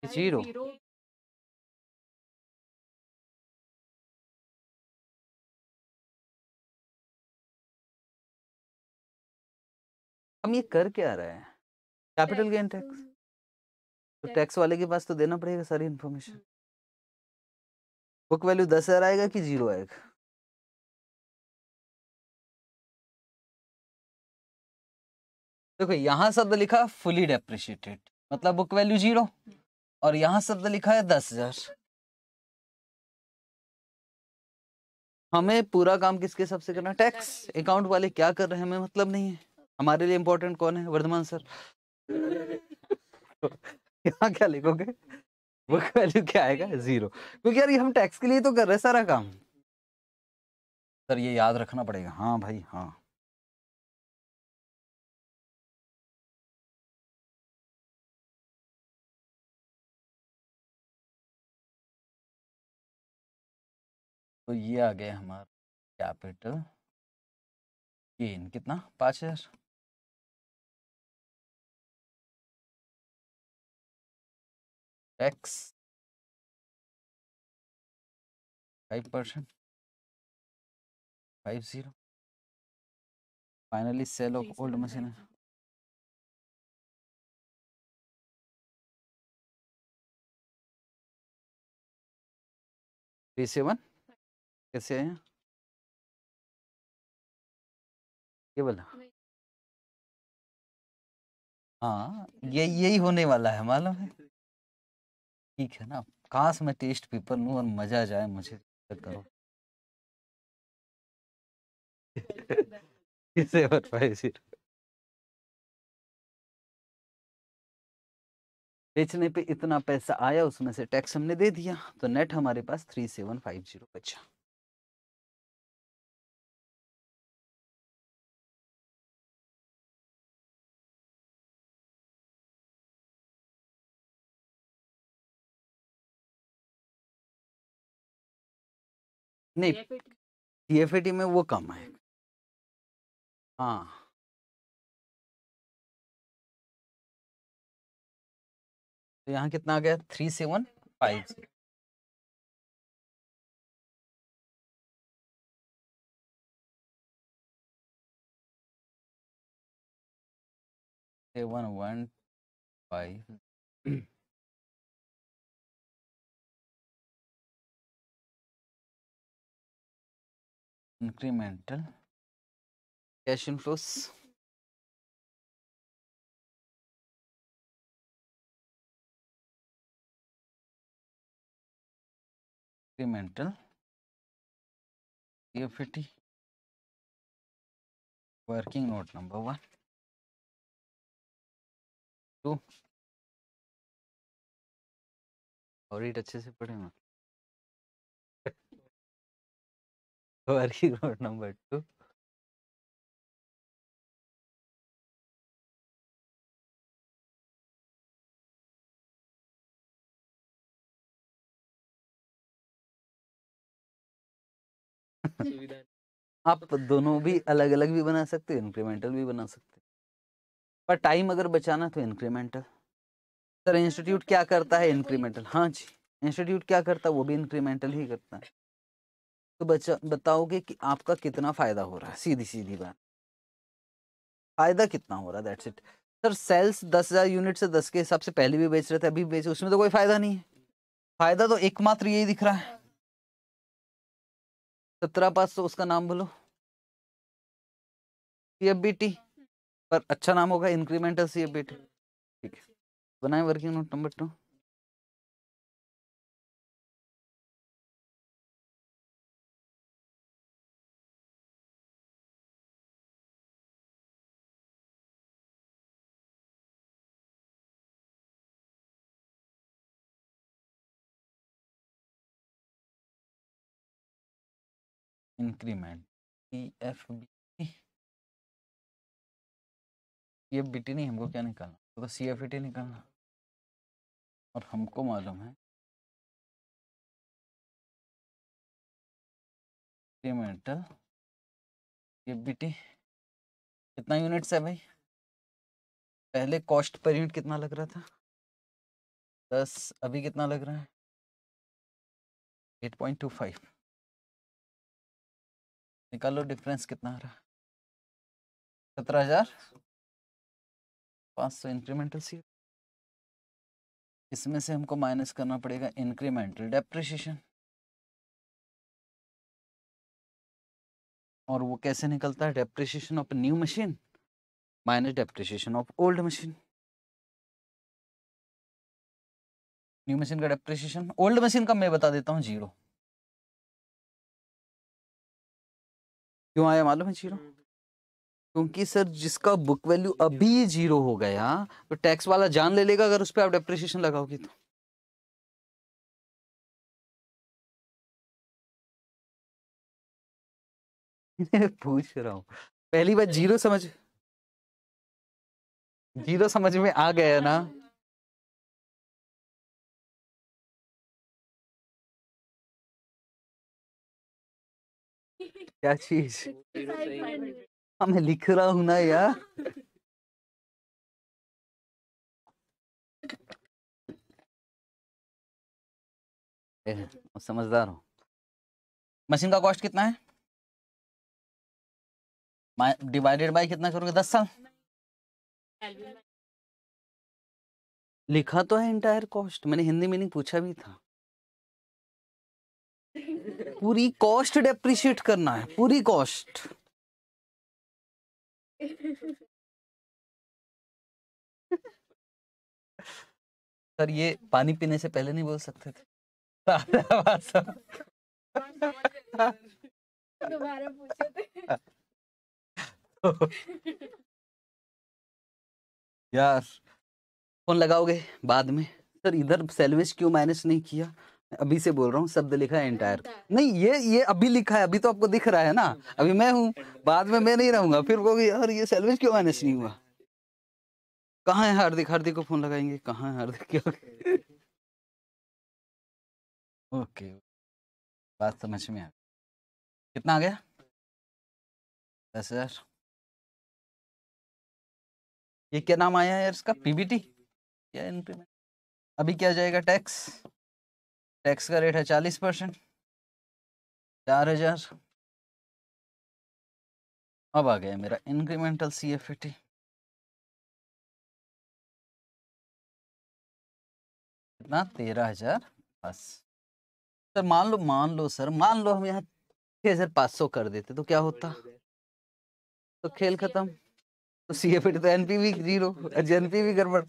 ज़ीरो हम ये कर क्या रहे हैं। कैपिटल गेन टैक्स तो टैक्स वाले के पास तो देना पड़ेगा सारी इन्फॉर्मेशन बुक वैल्यू दस हज़ार आएगा कि ज़ीरो आएगा? देखो यहाँ शब्द लिखा फुली डेप्रिशिएटेड मतलब बुक वैल्यू ज़ीरो और यहाँ शब्द लिखा है दस हज़ार। हमें पूरा काम किसके हिसाब से करना टैक्स अकाउंट वाले क्या कर रहे हैं हमें मतलब नहीं है। हमारे लिए इम्पोर्टेंट कौन है? वर्धमान सर। <laughs> <laughs> यहाँ <laughs> क्या लिखोगे? बुक वैल्यू क्या आएगा? ज़ीरो क्योंकि यार ये हम टैक्स के लिए तो कर रहे हैं सारा काम। सर ये याद रखना पड़ेगा। हाँ भाई हाँ। तो ये आ गया हमारा कैपिटल गेन कितना? पाँच हज़ार? Five percent five zero. Finally sale of old machine three seven कैसे आए ये बोला हाँ ये यही होने वाला है मालूम है? ठीक है ना? काश मैं टेस्ट पेपर लूँ और मज़ा जाए, मुझे करो। <laughs> किसे ज़ीरो बेचने पे इतना पैसा आया, उसमें से टैक्स हमने दे दिया तो नेट हमारे पास थ्री सेवन फाइव ज़ीरो बचा। नहीं टी? में वो कम है। हाँ। तो यहाँ कितना आ गया? Three seven five seven one five incremental cash inflows incremental CFT working note number one two और रीड अच्छे से पढ़े मैं <laughs> working note number two. <laughs> आप दोनों भी अलग अलग भी बना सकते हो इंक्रीमेंटल भी बना सकते हो। पर टाइम अगर बचाना तो इंक्रीमेंटल सर इंस्टीट्यूट क्या करता है इंक्रीमेंटल हाँ जी इंस्टीट्यूट क्या करता है वो भी इंक्रीमेंटल ही करता है। तो बचा, बताओगे कि आपका कितना फ़ायदा हो रहा है? सीधी सीधी बात। फ़ायदा कितना हो रहा है? दैट्स इट सर सेल्स दस हज़ार यूनिट से दस के हिसाब से पहले भी बेच रहे थे, अभी बेच उसमें तो कोई फ़ायदा नहीं है। फ़ायदा तो एकमात्र यही दिख रहा है। सत्रह पास सौ उसका नाम बोलो। सी पर अच्छा नाम होगा इंक्रीमेंटल सी ठीक है। बनाए working note number two increment C F B F B T नहीं, हमको क्या निकालना? तो सी एफ़ ई टी निकालना। और हमको मालूम है इंक्रीमेंटल एफबीटी कितना यूनिट्स है भाई? पहले कॉस्ट पर यूनिट कितना लग रहा था? दस, अभी कितना लग रहा है? एट पॉइंट टू फाइव निकालो डिफरेंस कितना आ रहा है? सत्रह हज़ार? पाँच सौ इंक्रीमेंटल सी इसमें से हमको माइनस करना पड़ेगा इंक्रीमेंटल डेप्रिशिएशन और वो कैसे निकलता है? Depreciation of new machine minus depreciation of old machine new machine का डेप्रिशिएशन ओल्ड मशीन का मैं बता देता हूँ ज़ीरो क्यों आया मालूम है ज़ीरो? क्योंकि सर जिसका बुक वैल्यू अभी ज़ीरो हो गया तो टैक्स वाला जान ले लेगा अगर उस पर आप डेप्रिशिएशन लगाओगे तो। <laughs> पूछ रहा हूँ पहली बार ज़ीरो समझ ज़ीरो समझ में आ गया ना? क्या चीज़? हाँ मैं लिख रहा हूँ ना यार। मैं समझदार हूँ। मशीन का कॉस्ट कितना है? डिवाइडेड बाय कितना करोगे? दस साल? लिखा तो है इंटायर कॉस्ट। मैंने हिंदी मीनिंग पूछा भी था। पूरी कॉस्ट डेप्रिशिएट करना है पूरी कॉस्ट। सर ये पानी पीने से पहले नहीं बोल सकते थे। दोबारा पूछे थे यार फ़ोन लगाओगे बाद में? सर इधर सैलवेज क्यों माइनस नहीं किया? अभी से बोल रहा हूँ शब्द लिखा है एंटायर नहीं ये ये अभी लिखा है अभी तो आपको दिख रहा है ना। अभी मैं हूँ बाद में मैं नहीं रहूँगा। फिर कहोगे यार ये सैलवेज क्यों माइनस नहीं हुआ? कहाँ है हार्दिक? हार्दिक को फ़ोन लगाएँगे? कहाँ है हार्दिक क्या ओके। बात समझ में आ गई। कितना आ गया? दस हज़ार। ये क्या नाम आया है यार इसका? पीबीटी क्या इंक्रीमेंट अभी क्या जाएगा? टैक्स टैक्स का रेट है चालीस परसेंट। चार हज़ार। अब आ गया मेरा इंक्रीमेंटल सी एफ़ टी कितना? तेरह हज़ार। बस। सर, मान लो मान लो, सर, मान लो हम यहाँ छह हज़ार पाँच सौ कर देते तो क्या होता? तो खेल खत्म। तो सी एफ़ तो एनपीवी ज़ीरो एनपीवी गड़बड़।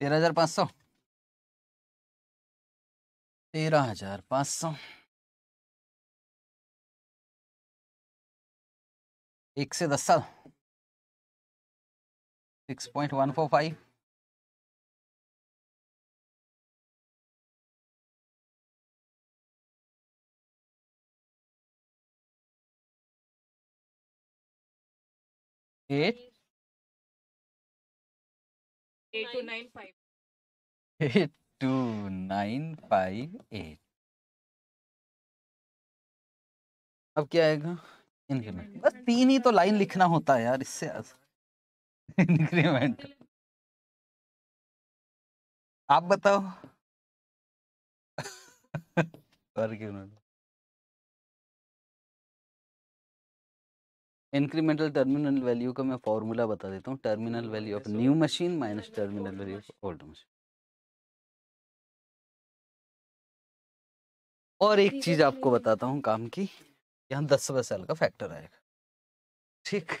तेरह हज़ार पाँच सौ। तेरह हज़ार पाँच सौ। एक से दस साल। Six point one four five. Eight eight two nine five eight two nine five eight अब क्या आएगा? इंक्रीमेंट बस तीन ही तो लाइन लिखना होता है यार इससे इंक्रीमेंट <laughs> आप बताओ। <laughs> और क्यों ना इंक्रीमेंटल टर्मिनल वैल्यू का मैं फॉर्मूला बता देता हूँ terminal value of new machine minus terminal value of old machine और एक चीज़ आपको बताता हूँ काम की यहाँ दस साल का फैक्टर आएगा। ठीक?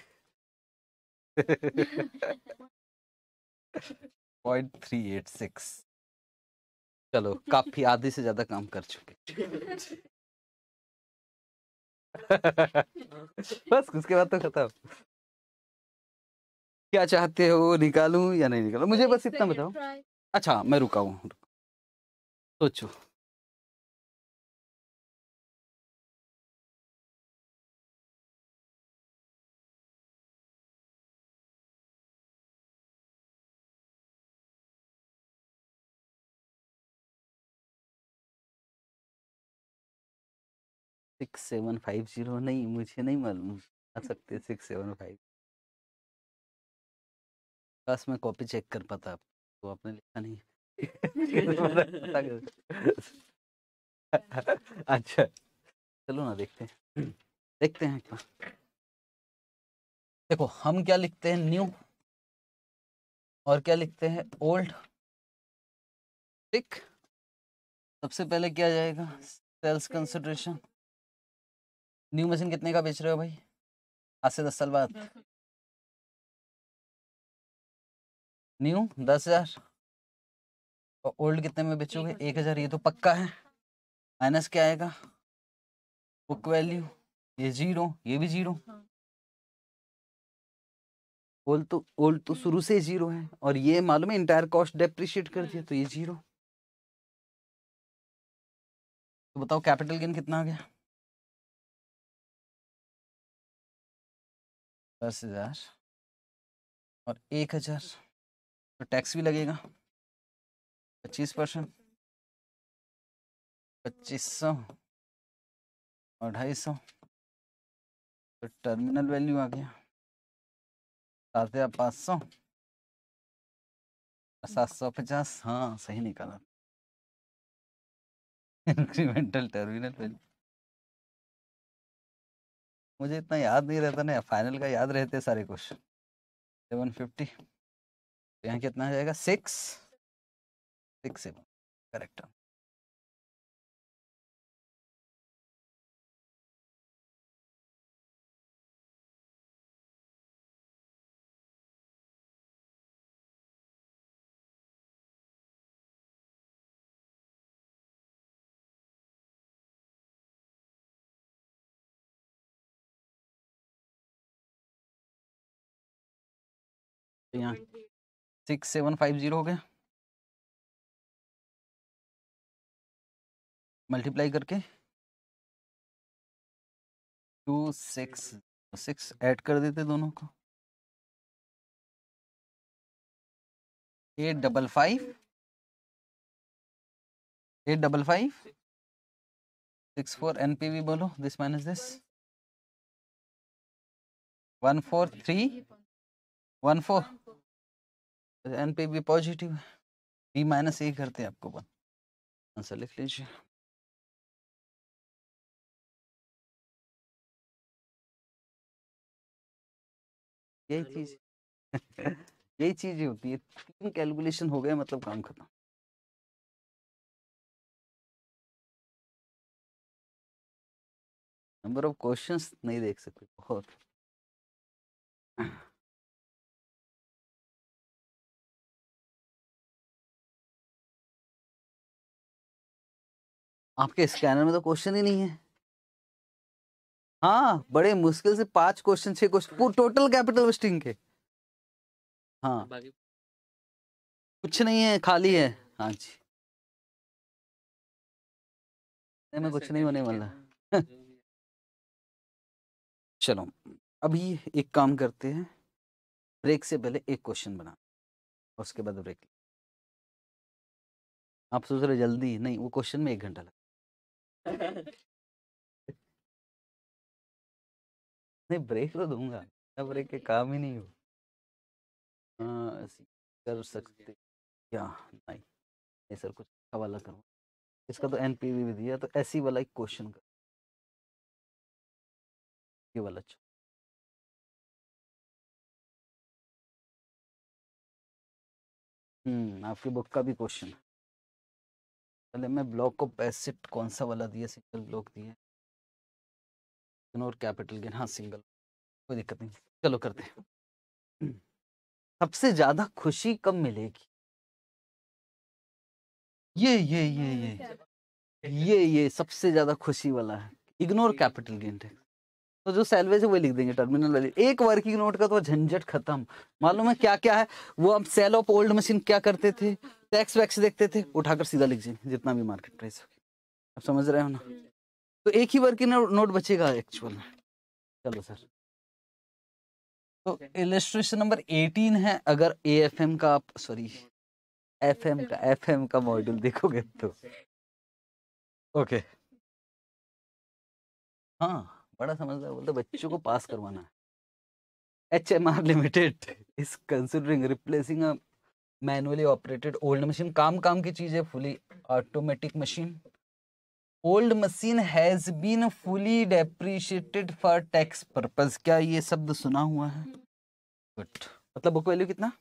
पॉइंट थ्री एट सिक्स चलो काफ़ी आधे से ज़्यादा काम कर चुके <laughs> <laughs> बस उसके बाद तो खत्म। क्या चाहते हो निकालूं या नहीं निकालूं? मुझे बस इतना बताओ। अच्छा मैं रुका हूँ सोचो। सिक्स सेवन फाइव ज़ीरो नहीं, मुझे नहीं मालूम आ सकते सिक्स सेवन फाइव। बस मैं कॉपी चेक कर पाता तो आपने लिखा नहीं। <laughs> अच्छा चलो ना देखते हैं। देखते हैं क्या। देखो, हम क्या लिखते हैं? न्यू और क्या लिखते हैं? ओल्ड। ठीक। सबसे पहले क्या जाएगा? सेल्स कंसिडरेशन न्यू मशीन कितने का बेच रहे हो भाई? आज से दस साल बाद। न्यू? दस हज़ार? और ओल्ड कितने में बेचोगे? एक हज़ार ये तो पक्का है। माइनस क्या आएगा? बुक वैल्यू ये ज़ीरो ये भी ज़ीरो। ओल्ड तो ओल्ड तो शुरू से ज़ीरो है और ये मालूम है इंटायर कॉस्ट डेप्रिशिएट कर दिया तो ये ज़ीरो। तो बताओ कैपिटल गेन कितना आ गया? दस हज़ार और एक हज़ार तो टैक्स भी लगेगा। पच्चीस परसेंट पच्चीस सौ और ढाई सौ। तो टर्मिनल वैल्यू आ गया। सात हज़ार पाँच सौ। सात सौ पचास। हाँ सही निकाला। इंक्रीमेंटल टर्मिनल वैल्यू मुझे इतना याद नहीं रहता ना फाइनल का याद रहते सारे कुछ। सेवन फिफ्टी तो यहाँ कितना आ जाएगा? सिक्स सिक्स सेवन करेक्ट यहाँ सिक्स सेवन फाइव ज़ीरो हो गया। मल्टीप्लाई करके। टू सिक्स सिक्स ऐड कर देते दोनों को। Eight double five. Eight double five. Six. Four N P V बोलो this minus this. One four three. One four. N पे भी पॉजिटिव है बी माइनस ए करते हैं आपको वन आंसर लिख लीजिए। यही चीज़ <laughs> यही चीज़ होती है। तीन कैलकुलेशन हो गए मतलब काम खत्म। नंबर ऑफ़ क्वेश्चंस नहीं देख सकते बहुत। आपके स्कैनर में तो क्वेश्चन ही नहीं है। हाँ बड़े मुश्किल से पाँच क्वेश्चन छह क्वेश्चन टोटल कैपिटल वेस्टिंग के। हाँ। कुछ नहीं है खाली है। हाँ। जी। नहीं, मैं कुछ नहीं होने वाला। <laughs> चलो अभी एक काम करते हैं। ब्रेक से पहले एक क्वेश्चन बना। उसके बाद ब्रेक। आप सोच रहे जल्दी? नहीं वो क्वेश्चन में एक घंटा लगा <laughs> नहीं, ब्रेक तो दूँगा। ब्रेक के काम ही नहीं हो। हाँ ऐसे कर सकते। क्या नहीं। नहीं सर, कुछ अच्छा वाला करो। इसका तो एनपीवी भी दिया तो ऐसी वाला एक क्वेश्चन कर। ये वाला अच्छा। हम्म आपकी बुक का भी क्वेश्चन है। पहले मैं ब्लॉक को पैसिट कौन सा वाला दिया सिंगल ब्लॉक दिया? और कैपिटल गेन हाँ सिंगल। कोई दिक्कत नहीं। चलो करते हैं। सबसे ज़्यादा खुशी कब मिलेगी? ये ये ये ये। ये ये सबसे ज़्यादा खुशी वाला है। इग्नोर कैपिटल गेन टैक्स तो जो सैलवेज है वो लिख देंगे टर्मिनल वाली। एक वर्किंग नोट का तो झंझट खत्म। मालूम है क्या क्या है? वो हम सेल ऑफ़ ओल्ड मशीन क्या करते थे? टैक्स वैक्स देखते थे। उठाकर सीधा लिख देंगे, जितना भी मार्केट प्राइस होगी। आप समझ रहे हो ना? तो एक ही वर्किंग नोट बचेगा एक्चुअल में। चलो सर तो इलेस्ट्रेशन नंबर 18 है। अगर एएफएम का आप सॉरी एफएम का एफएम का मॉड्यूल देखोगे तो। ओके हाँ। बड़ा समझदार बोलते बच्चों को पास करवाना है। H M R limited is considering replacing a manually operated old machine काम काम की चीज़ है fully automatic machine old machine has been fully depreciated for tax purpose क्या ये शब्द सुना हुआ है? गुड मतलब बुक वैल्यू कितना?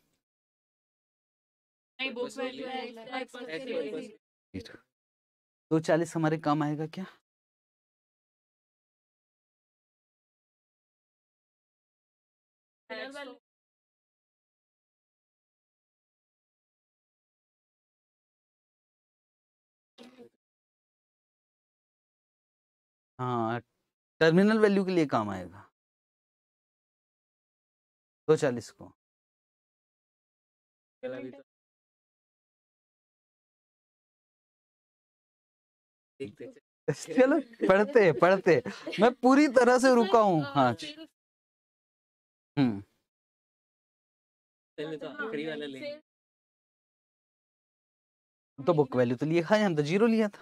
नहीं बुक वैल्यू है। दो चालीस हमारे काम आएगा क्या? हाँ टर्मिनल वैल्यू के लिए काम आएगा। दो चालीस को। <laughs> चलो पढ़ते पढ़ते मैं पूरी तरह से रुका हूँ। हाँ हम्म तो बुक वैल्यू तो लिखा है हम तो ज़ीरो लिया था।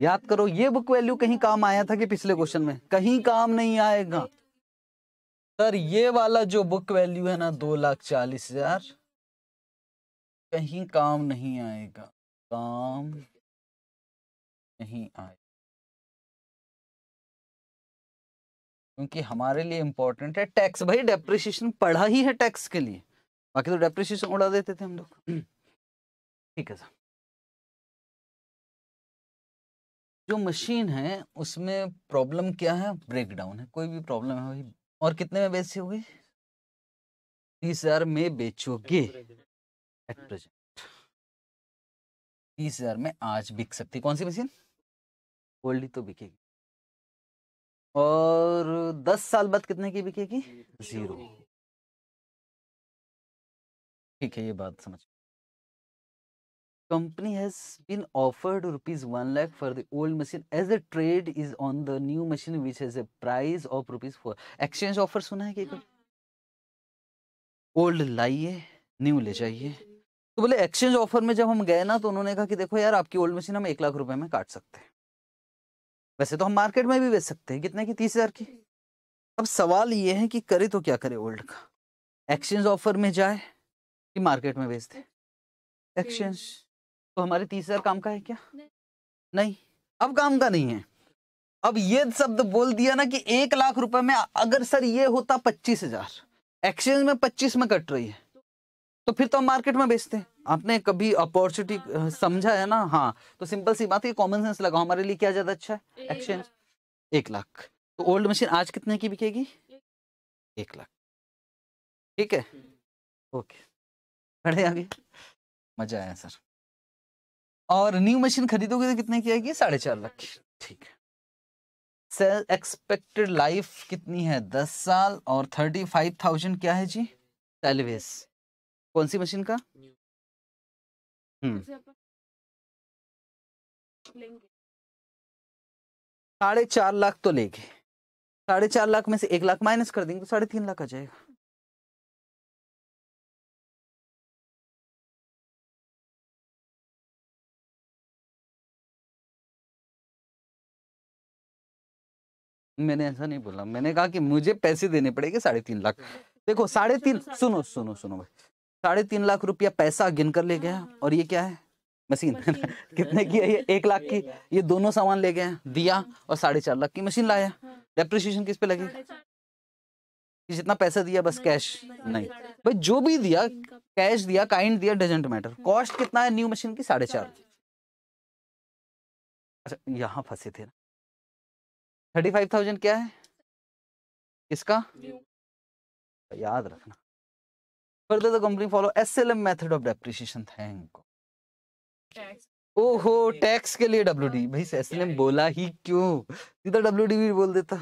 याद करो ये बुक वैल्यू कहीं काम आया था कि पिछले क्वेश्चन में? कहीं काम नहीं आएगा। सर ये वाला जो बुक वैल्यू है ना दो लाख चालीस हज़ार कहीं काम नहीं आएगा। काम नहीं आए क्योंकि हमारे लिए इंपॉर्टेंट है टैक्स भाई डेप्रिसिएशन पढ़ा ही है टैक्स के लिए। बाकी तो डेप्रिसिएशन उड़ा देते थे हम लोग। ठीक है, सर। जो मशीन है, उसमें प्रॉब्लम क्या है? ब्रेकडाउन है। कोई भी प्रॉब्लम है, भाई। और कितने में बेची होगी? तीस हज़ार में बेचोगे। एट प्रेजेंट तीस हज़ार में आज बिक सकती कौन सी मशीन ओल्ड तो बिकेगी। और दस साल बाद कितने की बिकेगी? ज़ीरो। ठीक है, ये बात समझ company has been offered rupees one lakh for the old machine as a trade is on the new machine which has a prize of rupees four. Exchange offer सुना है कि ओल्ड लाइए, न्यू ले जाइए। तो बोले, एक्सचेंज ऑफ़र में जब हम गए ना तो उन्होंने कहा कि देखो यार, आपकी ओल्ड मशीन हम एक लाख रुपए में काट सकते हैं। वैसे तो हम मार्केट में भी बेच सकते हैं। कितने की? तीस हज़ार की। अब सवाल ये है कि करे तो क्या करे ओल्ड का? एक्सचेंज ऑफ़र में जाए कि मार्केट में बेच दे? एक्सचेंज तो हमारे तीस हज़ार काम का है क्या? नहीं। नहीं। अब काम का नहीं है। अब ये शब्द बोल दिया ना कि एक लाख रुपए में अगर सर ये होता पच्चीस हज़ार। एक्सचेंज में पच्चीस में कट रही है। तो फिर तो हम मार्केट में बेचते हैं। आपने कभी अपॉर्चुनिटी समझा है ना? हाँ तो सिंपल सी बात है कॉमन सेंस लगाओ हमारे लिए क्या ज़्यादा अच्छा है? एक्सचेंज एक लाख। तो ओल्ड मशीन आज कितने की बिकेगी? एक लाख। ठीक है? ओके। बढ़े आगे। मज़ा आया सर। और न्यू मशीन खरीदोगे तो कितने की आएगी? साढ़े चार लाख की। ठीक है। सेल एक्सपेक्टेड लाइफ कितनी है? दस साल और थर्टी फाइव थाउज़ेंड क्या है जी? टेलीवेस कौन सी मशीन का? हम्म साढ़े चार लाख तो लेके साढ़े चार लाख में से एक लाख माइनस कर देंगे तो साढ़े तीन लाख आ जाएगा। मैंने ऐसा नहीं बोला। मैंने कहा कि मुझे पैसे देने पड़ेंगे साढ़े तीन लाख। <laughs> देखो साढ़े तीन सुनो सुनो सुनो भाई। साढ़े तीन लाख रुपया पैसा गिन कर ले गया और ये क्या है? मशीन। <laughs> कितने की है ये? एक लाख की। ये दोनों सामान ले गए दिया और साढ़े चार लाख की मशीन लाया डेप्रिसिएशन किस पे लगी? कि जितना पैसा दिया बस कैश नहीं भाई जो भी दिया कैश दिया काइंड दिया डजेंट मैटर कॉस्ट कितना है न्यू मशीन की? साढ़े चार। अच्छा यहाँ फंसे थे ना। थर्टी फाइव थाउज़ेंड क्या है? किसका? याद रखना। The company follow S L M method of depreciation thank ओहो टैक्स के लिए डब्ल्यू डी भाई एस एल एम बोला ही क्यों? सीधा डब्ल्यू डी भी बोल देता।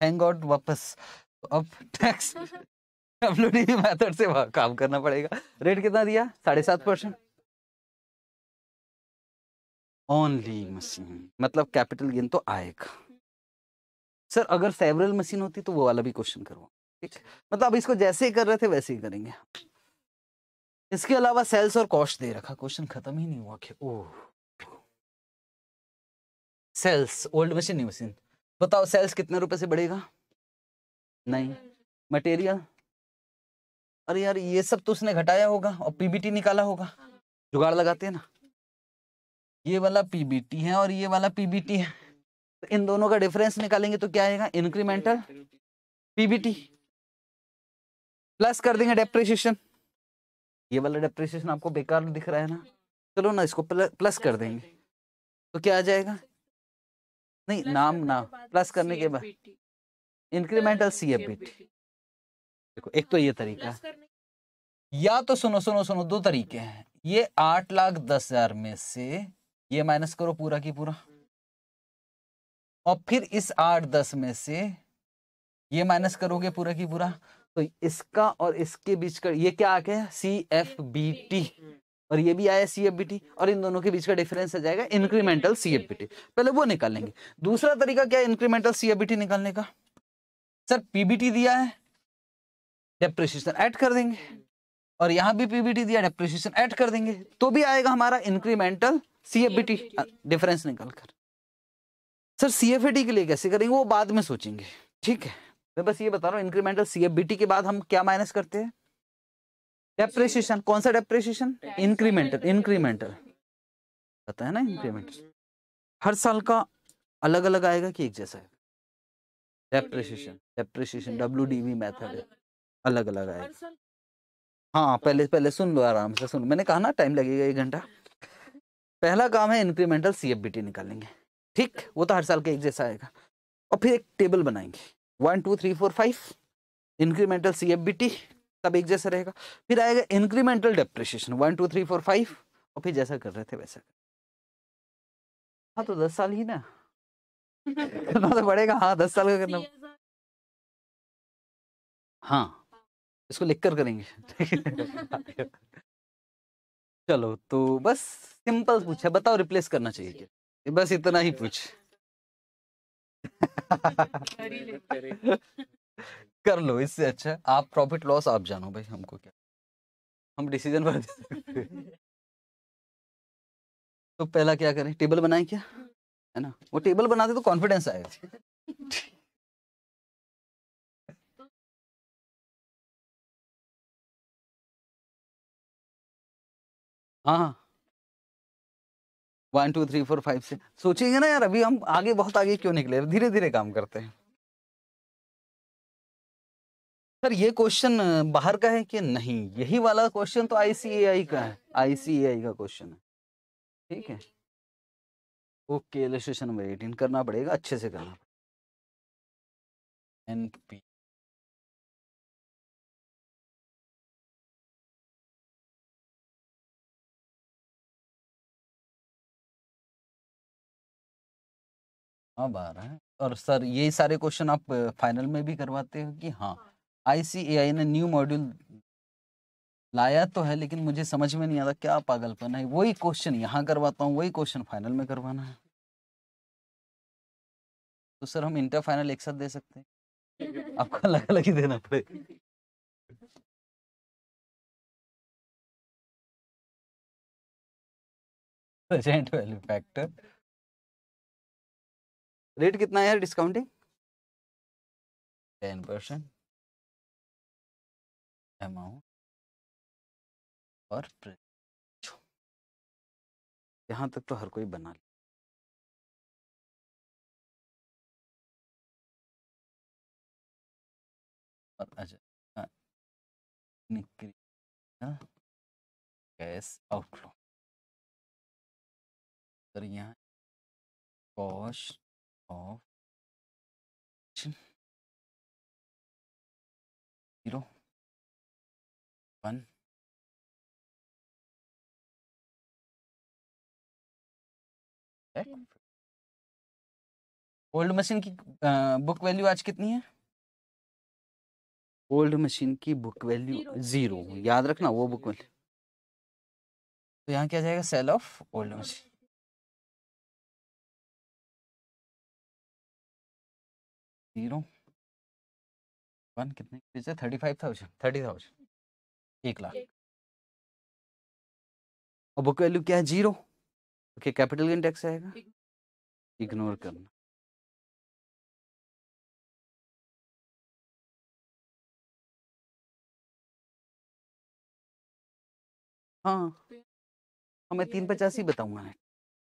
थैंक गॉड वापस। तो अब टैक्स डब्ल्यू डी मेथड से काम करना पड़ेगा। रेट कितना दिया? साढ़े सात परसेंट ओनली मशीन मतलब कैपिटल गेन तो आएगा। सर अगर सेवरल मशीन होती तो वो वाला भी क्वेश्चन करो ठीक मतलब इसको जैसे ही कर रहे थे वैसे ही करेंगे। इसके अलावा सेल्स और कॉस्ट दे रखा क्वेश्चन खत्म ही नहीं हुआ, कि ओह। Sales old machine new machine बताओ सेल्स कितने रुपए से बढ़ेगा? नहीं। मटेरियल अरे यार, ये सब तो उसने घटाया होगा और पीबीटी निकाला होगा। जुगाड़ लगाते हैं ना। ये वाला पीबीटी है और ये वाला पीबीटी है। तो इन दोनों का डिफरेंस निकालेंगे तो क्या आएगा? इंक्रीमेंटल पीबीटी प्लस कर देंगे डेप्रिसिएशन ये वाला डेप्रिसिएशन आपको बेकार दिख रहा है ना। चलो ना इसको प्लस कर देंगे। तो क्या आ जाएगा? नहीं नाम ना प्लस करने के बाद। इंक्रीमेंटल सी एफ़ देखो एक तो ये तरीका या तो सुनो सुनो सुनो दो तरीके हैं। ये आठ लाख दस हज़ार में से ये माइनस करो पूरा की पूरा। और फिर इस आठ दस में से ये माइनस करोगे पूरा की पूरा। तो इसका और इसके बीच का ये क्या आ गया सी एफ़ बी टी और ये भी आया सी एफ़ बी टी और इन दोनों के बीच का डिफरेंस आ जाएगा incremental C F B T पहले वो निकालेंगे। दूसरा तरीका क्या है incremental C F B T निकालने का? सर पीबीटी दिया है डेप्रिसिएशन ऐड कर देंगे। और यहाँ भी पीबीटी दिया डेप्रिसिएशन ऐड कर देंगे। तो भी आएगा हमारा इंक्रीमेंटल सीएफबीटी डिफरेंस निकल कर सर सीएफएटी के लिए कैसे करेंगे वो बाद में सोचेंगे। ठीक है? मैं बस ये बता रहा हूँ इंक्रीमेंटल सीएफबीटी के बाद हम क्या माइनस करते हैं? डेप्रिसिएशन कौन सा डेप्रिसिएशन इंक्रीमेंटल इंक्रीमेंटल पता है ना इंक्रीमेंटल हर साल का अलग अलग आएगा कि एक जैसा है? Depreciation depreciation W D V method अलग अलग आएगा। हाँ पहले पहले सुन लो आराम से सुन मैंने कहा ना टाइम लगेगा एक घंटा। पहला काम है incremental C F B T निकालेंगे। ठीक? वो तो हर साल के एक जैसा आएगा। और फिर एक टेबल बनाएँगे। One two three four five incremental C F B T सब एक जैसा रहेगा। फिर आएगा incremental depreciation one two three four five और फिर जैसा कर रहे थे वैसा हाँ तो दस साल ही ना। करना तो पड़ेगा हाँ दस साल का करना। हाँ। इसको लिख कर करेंगे। चलो तो बस सिंपल पूछा। बताओ रिप्लेस करना चाहिए क्या? बस इतना ही पूछ। <laughs> कर लो इससे अच्छा आप प्रॉफिट लॉस आप जानो भाई हमको क्या? हम डिसीज़न पर <laughs> तो पहला क्या करें? टेबल बनाए क्या? है ना? वो टेबल बनाते तो कॉन्फिडेंस आएगा <laughs> हाँ। One two three four five से सोचेंगे ना यार, अभी हम आगे, बहुत आगे क्यों निकले? धीरे धीरे काम करते हैं। सर, ये क्वेश्चन बाहर का है कि नहीं? यही वाला क्वेश्चन तो आईसीएआई का है। आईसीएआई का क्वेश्चन है। ठीक है? ओके इलस्ट्रेशन नंबर एटीन करना पड़ेगा, अच्छे से करना एनपी अब आ रहा है। और सर ये सारे क्वेश्चन आप फाइनल में भी करवाते हो कि हाँ आईसीएआई ने न्यू मॉड्यूल लाया तो है लेकिन मुझे समझ में नहीं आता क्या पागलपन है। वही क्वेश्चन यहाँ करवाता हूँ वही क्वेश्चन फाइनल में करवाना है। तो सर हम इंटर फाइनल एक साथ दे सकते हैं? आपको अलग अलग ही देना पड़ेगा प्रेजेंट वैल्यू फैक्टर रेट कितना है डिस्काउंटिंग टेन परसेंट अमाउंट और यहाँ तक तो हर कोई बना ले। और अच्छा गैस आउटफ्लो सर यहाँ cost of zero one old machine की बुक वैल्यू आज कितनी है? ओल्ड मशीन की बुक वैल्यू ज़ीरो याद रखना वो बुक वैल्यू तो यहाँ क्या जाएगा? Sale of old machine zero? One कितने पीछे thirty five thousand thirty thousand. एक लाख। और बुक वैल्यू क्या है? Zero? Okay capital gain tax आएगा? इग्नोर करना। हाँ। हमें तीन पचास ही बताऊँगा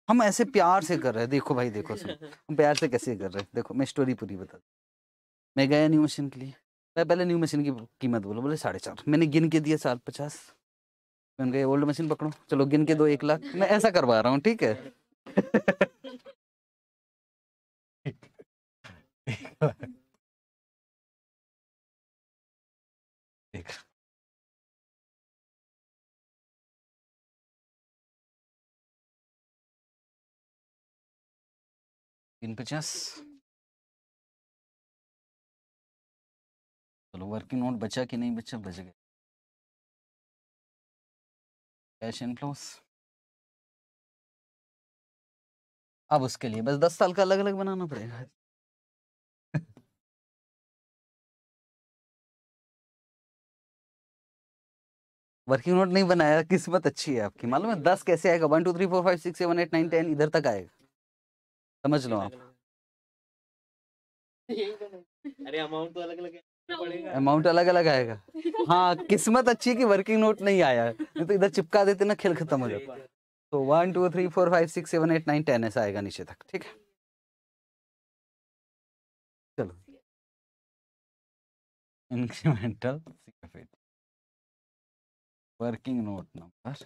हम ऐसे प्यार से कर रहे हैं। देखो भाई देखो सुनो। <laughs> हम प्यार से कैसे कर रहे हैं? देखो मैं स्टोरी पूरी बता दूँ। मैं गया न्यू मशीन के लिए। मैं पहले न्यू मशीन की कीमत बोलो बोले साढ़े चार। मैंने गिन के दिया सात पचास। मैं उनके ओल्ड मशीन पकड़ो। चलो गिन के दो एक लाख। मैं ऐसा करवा रहा हूँ ठीक है? तीन पचास। चलो वर्किंग नोट बचा कि नहीं बचा, बच गया कैश इनफ्लोस अब उसके लिए बस दस साल का अलग अलग बनाना पड़ेगा। वर्किंग नोट नहीं बनाया, किस्मत अच्छी है आपकी। मालूम है, दस कैसे आएगा? One two three four five six seven eight nine ten इधर तक आएगा। समझ लो आप। <laughs> अरे अमाउंट तो अलग अलग पड़ेगा अमाउंट अलग अलग आएगा। हाँ किस्मत अच्छी कि वर्किंग नोट नहीं आया। नहीं तो इधर चिपका देते ना खेल खत्म हो जाता। तो one two three four five six seven eight nine ten ऐसा आएगा नीचे तक ठीक है? चलो। इंक्रीमेंटल वर्किंग नोट नंबर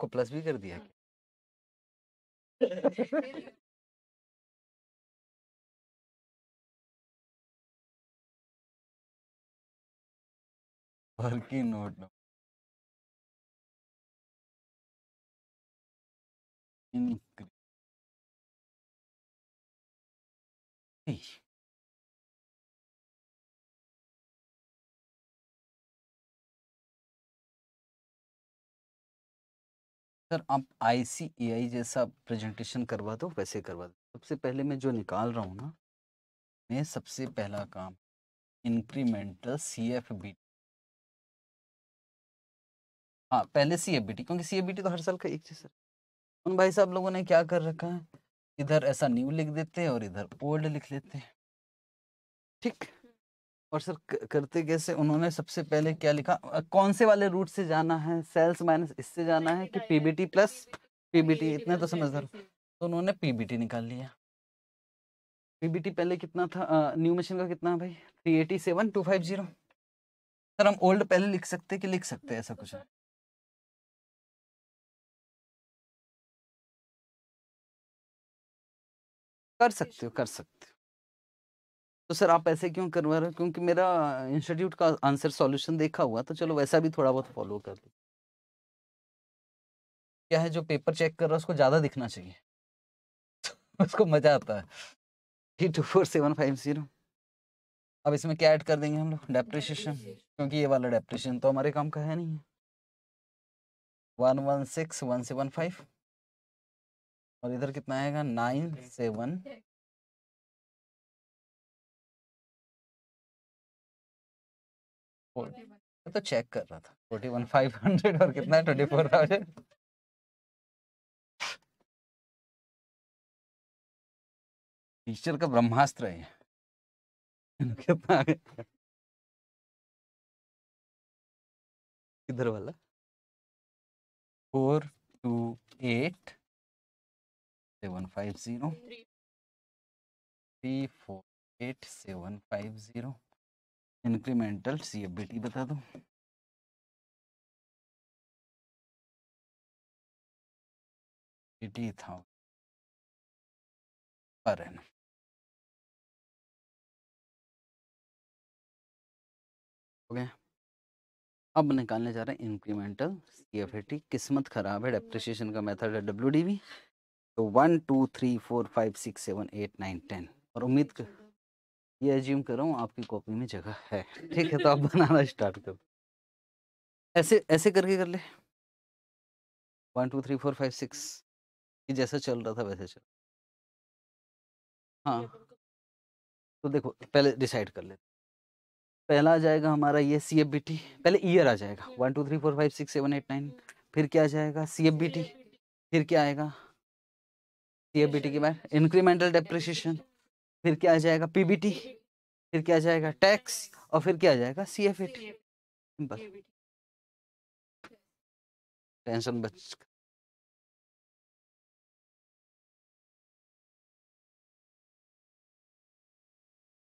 सबको प्लस भी कर दिया? Working <laughs> note number increase sir आप आई सी ए आई जैसा प्रेजेंटेशन करवा दो, वैसे करवा दो। सबसे पहले मैं जो निकाल रहा हूँ ना, मैं सबसे पहला काम incremental C F B T हाँ पहले सी एफ़ बी टी क्योंकि सी एफ़ बी टी तो हर साल का एक जैसा उन भाई साहब लोगों ने क्या कर रखा है? इधर ऐसा न्यू लिख देते हैं और इधर ओल्ड लिख लेते हैं। ठीक? और सर करते कैसे? उन्होंने सबसे पहले क्या लिखा? कौन से वाले रूट से जाना है? सेल्स माइनस इससे जाना है कि पीबीटी प्लस पीबीटी इतने तो समझ समझदार तो उन्होंने पीबीटी निकाल लिया। पीबीटी पहले कितना था? न्यू मशीन का कितना भाई? Three eighty seven two five zero. Sir हम ओल्ड पहले लिख सकते कि लिख सकते ऐसा कुछ? है कर सकते हो कर सकते हो। तो सर आप ऐसे क्यों करवा रहे हो? क्योंकि मेरा इंस्टीट्यूट का आंसर सॉल्यूशन देखा हुआ तो चलो वैसा भी थोड़ा बहुत फॉलो कर लो। क्या है जो पेपर चेक कर रहा है, उसको ज़्यादा दिखना चाहिए। <laughs> उसको मज़ा आता है। Three two four seven five zero. अब इसमें क्या ऐड कर देंगे हम लोग? डेप्रिशिएशन क्योंकि ये वाला डेप्रिशिएशन तो हमारे काम का है नहीं है। One one six one seven five. और इधर कितना आएगा? नाइन सेवन मैं तो चेक कर रहा था फोर्टी वन फाइव हंड्रेड और कितना है? Twenty four thousand? टीचर का ब्रह्मास्त्र है कितना किधर वाला? Four two eight seven five zero. Three four eight seven five zero. Incremental C F B T बता दो। पर। हो गया। अब निकालने जा रहे हैं incremental C F A T किस्मत खराब है डेप्रिसिएशन का मेथड है डब्ल्यू डी तो one two three four five six seven eight nine ten और उम्मीद कर ये एज्यूम कर रहा हूँ आपकी कॉपी में जगह है। ठीक है तो आप बनाना स्टार्ट करो। ऐसे ऐसे करके कर ले। One two three four five six कि जैसा चल रहा था वैसे चल। हाँ। तो देखो पहले डिसाइड कर लेते पहला आ जाएगा हमारा ये सी एफ़ बी टी पहले ईयर आ जाएगा। One two three four five six seven eight nine फिर क्या आ जाएगा सी एफ़ बी टी फिर क्या आएगा? सी एफ़ बी टी के बाद इंक्रीमेंटल डेप्रिसिएशन फिर क्या आ जाएगा पीबीटी फिर क्या आ जाएगा टैक्स और फिर क्या आ जाएगा C F A T simple tension बच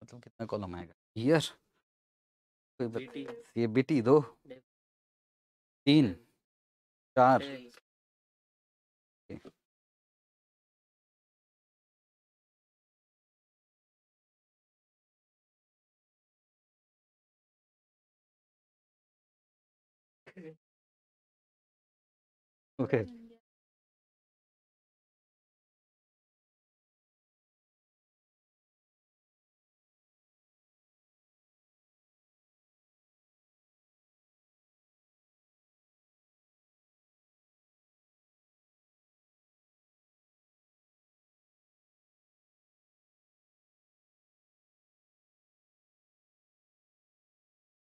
मतलब कितना कॉलम आएगा? ईयर कोई ये बीटी दो। तीन। चार। ओके।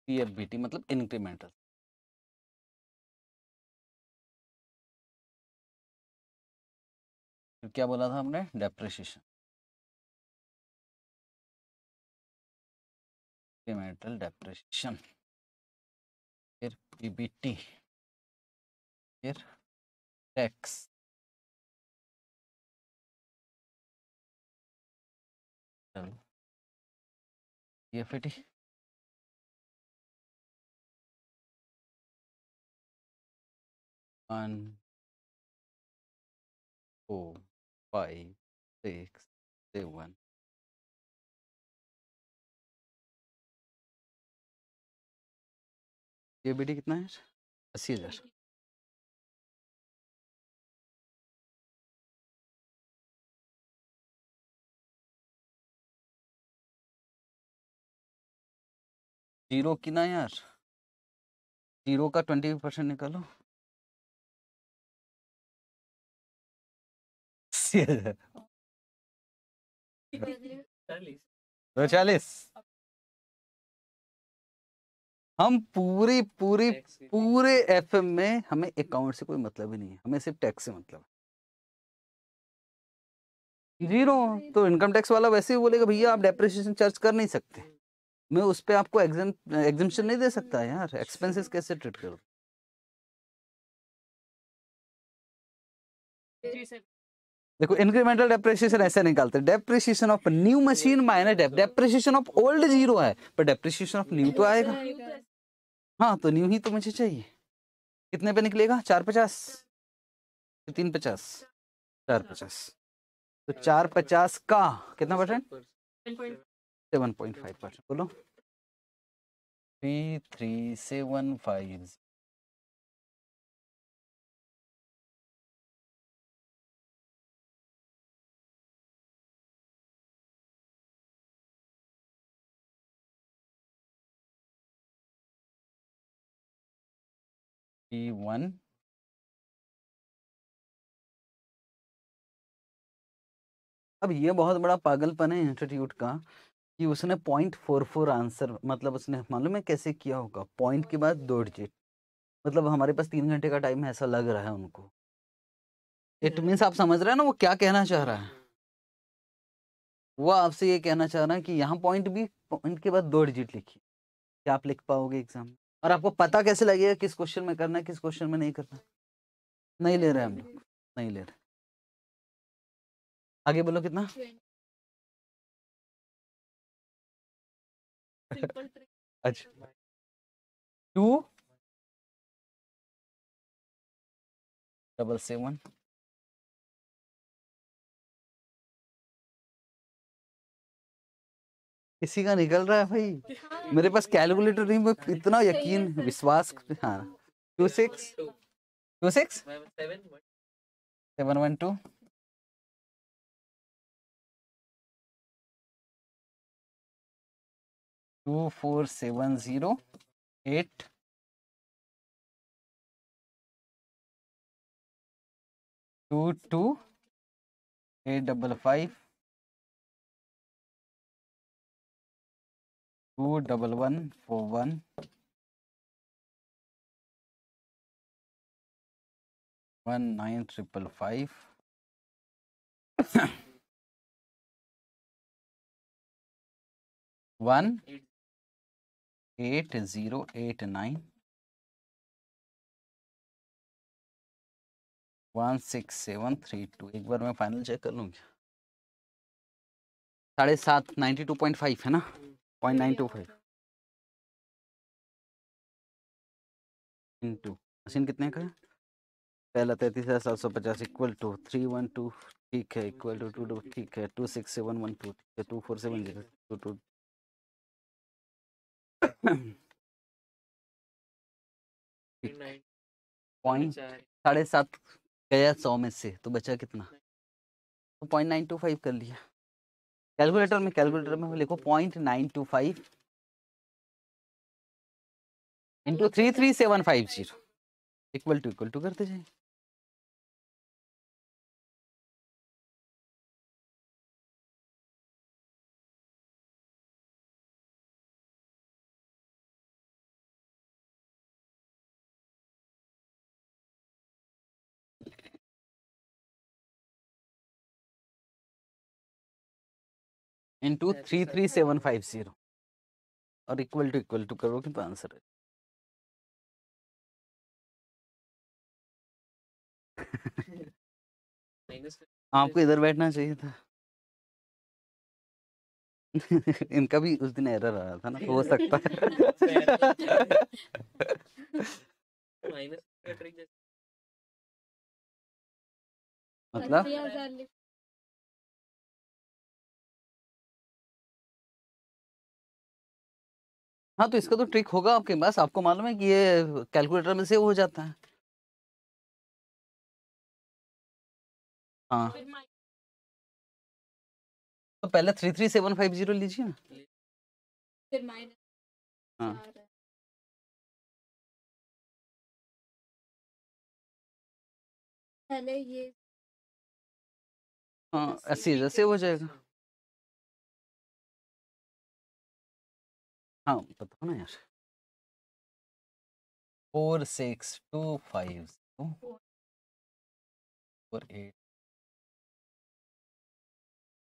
पीएफबीटी मतलब इंक्रीमेंटल फिर क्या बोला था हमने? डेप्रिसिएशन इंक्रीमेंटल डेप्रिसिएशन फिर पीबीटी फिर टैक्स ये fifty one, four, five, six, seven. ये बीडी कितना है अस्सी हज़ार ज़ीरो की ना यार ज़ीरो का ट्वेंटी परसेंट निकालो अस्सी दो चालीस हम पूरी पूरी पूरे एफ़ में हमें अकाउंट से कोई मतलब ही नहीं है। हमें सिर्फ़ टैक्स से मतलब है। ज़ीरो तो इनकम टैक्स वाला वैसे ही बोलेगा भैया आप डेप्रिसिएशन चार्ज कर नहीं सकते। मैं उस पर आपको एग्ज़ाम एग्जामेशन नहीं दे सकता यार। एक्सपेंसेस कैसे ट्रीट करूँ देखो इंक्रीमेंटल डेप्रिसिएशन ऐसे निकालते हैं। Depreciation of new machine minus dep depreciation of old zero है। पर डेप्रिसिएशन ऑफ़ न्यू तो आएगा। हाँ तो न्यू ही तो मुझे चाहिए। कितने पे निकलेगा? चार पचास। तीन पचास। चार पचास। तो चार पचास का कितना percent seven point five percent बोलो। थ्री थ्री सेवन फाइव अब ये बहुत बड़ा पागलपन है इंस्टीट्यूट का कि उसने पॉइंट फोर फोर आंसर मतलब उसने मालूम है कैसे किया होगा? पॉइंट के बाद दो डिजिट मतलब हमारे पास तीन घंटे का टाइम है ऐसा लग रहा है उनको। इट मीन्स आप समझ रहे हैं ना वो क्या कहना चाह रहा है? वो आपसे ये कहना चाह रहा है कि यहाँ पॉइंट भी पॉइंट के बाद दो डिजिट लिखिए। क्या आप लिख पाओगे एग्ज़ाम और आपको पता कैसे लगेगा किस क्वेश्चन में करना है किस क्वेश्चन में नहीं करना? नहीं ले रहे हम लोग। नहीं ले रहे। आगे बोलो कितना? <laughs> अच्छा। टू डबल सेवन किसी का निकल रहा है भाई। मेरे पास कैलकुलेटर नहीं, मैं इतना यकीन, विश्वास हाँ। Two six two six seven one two two four seven zero eight two two eight double five two double one four one one nine triple five one eight zero eight nine one six seven three two एक बार मैं final check कर लूँ क्या? साढ़े सात ninety two point five है ना? Point nine two five into machine कितने का है? पहला तैतीस हज़ार सात सौ पचास equal to three one two ठीक है इक्वल टू टू टू ठीक है two six seven one two ठीक है two four seven zero two two point साढ़े सात गया सौ में से तो बचा कितना? तो पॉइंट नाइन टू फाइव कर लिया। कैलकुलेटर में कैलकुलेटर में लिखो point nine two five into three three seven five zero equal to equal to करते जाए। Into three three seven five zero और इक्वल टू इक्वल टू करोगे तो आंसर है। <laughs> आपको इधर बैठना चाहिए था। <laughs> इनका भी उस दिन एरर आ रहा था ना तो हो सकता है। <laughs> मतलब हाँ तो इसका तो ट्रिक होगा आपके पास। आपको मालूम है कि ये कैलकुलेटर में सेव हो जाता है। हाँ। तो पहले three three seven five zero लीजिए ना। फिर हाँ। है। पहले ये हाँ अस्सी हज़ार सेव हो जाएगा। हाँ बताओ ना यार। Four six two five zero four eight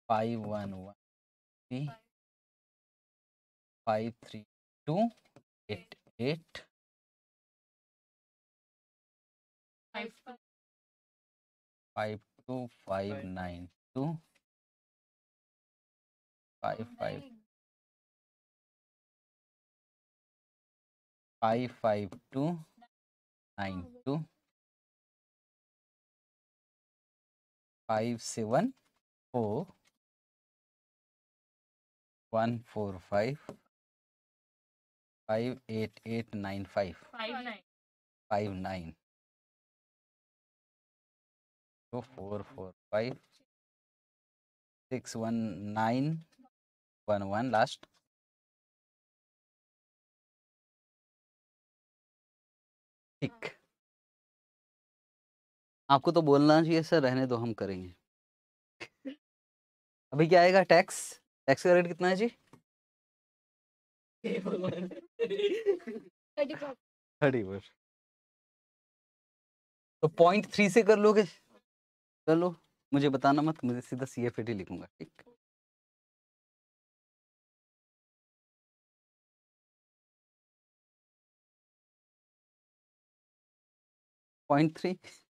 five one one three five three two eight eight. Five two five nine two. Five five 55292 574 145 58895 59 59 so 445 619 11 last. ठीक। आपको तो बोलना चाहिए, सर, रहने दो, हम करेंगे। अभी क्या आएगा? टैक्स? टैक्स का रेट कितना है जी? Thirty four. तो पॉइंट थ्री से कर लोगे? चलो मुझे बताना मत, मुझे सीधा सी एफ़ ए टी लिखूँगा, ठीक। 0.3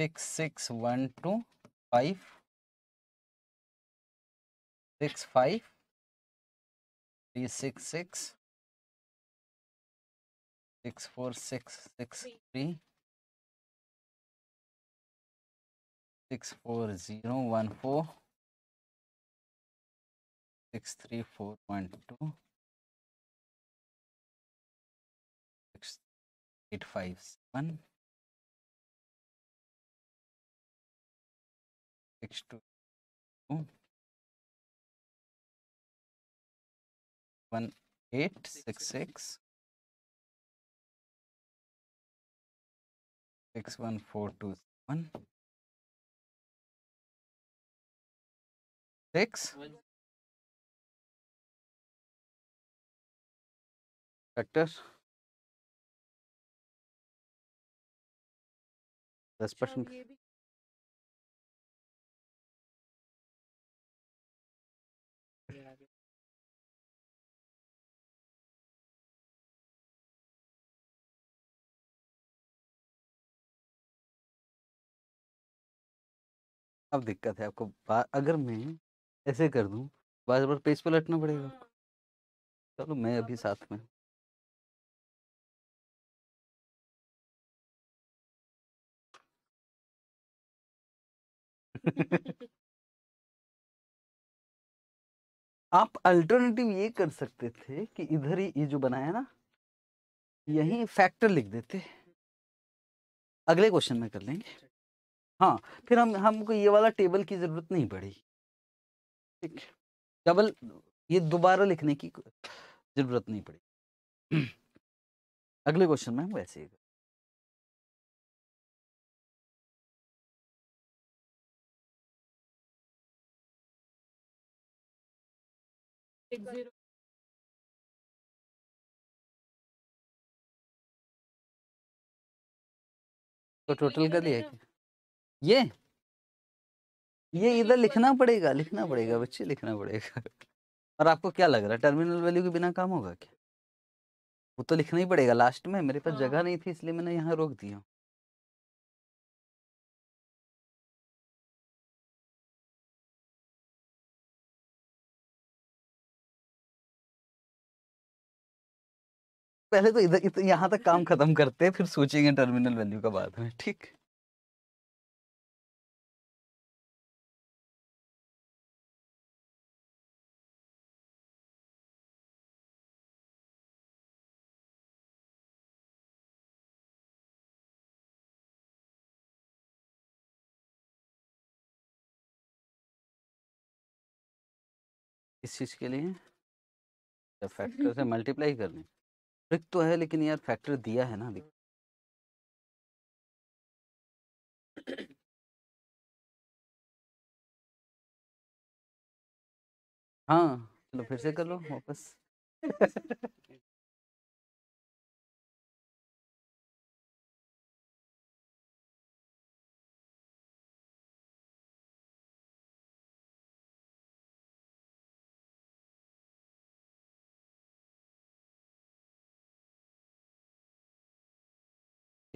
six six one two five six five three six six six four six six three six four zero one four six three four one two six eight five seven x2 one eight six six six one four two one. Six. Vector this अब दिक्कत है आपको। बा- अगर मैं ऐसे कर दूँ बार बार पेज पलटना पड़ेगा। हाँ, चलो मैं अभी साथ में <laughs> <laughs> आप अल्टरनेटिव ये कर सकते थे कि इधर ही ये जो बनाया ना यही फैक्टर लिख देते। अगले क्वेश्चन में कर लेंगे। हाँ फिर हम हमको ये वाला टेबल की ज़रूरत नहीं पड़ी ठीक डबल ये दोबारा लिखने की ज़रूरत नहीं पड़ी अगले क्वेश्चन में हम वैसे ही zero. तो टोटल कर? क्या ये। ये इधर लिखना पड़ेगा लिखना पड़ेगा बच्चे लिखना पड़ेगा। और आपको क्या लग रहा है टर्मिनल वैल्यू के बिना काम होगा क्या? वो तो लिखना ही पड़ेगा लास्ट में मेरे पास जगह हाँ। नहीं थी इसलिए मैंने यहाँ रोक दिया। पहले तो इधर यहाँ तक काम <laughs> खत्म करते हैं फिर सोचेंगे टर्मिनल वैल्यू का बाद में ठीक? इस चीज़ के लिए? जब फैक्टर से मल्टीप्लाई कर लें। ट्रिक तो है लेकिन यार फैक्टर दिया है ना देख हाँ चलो फिर से कर लो वापस। <laughs>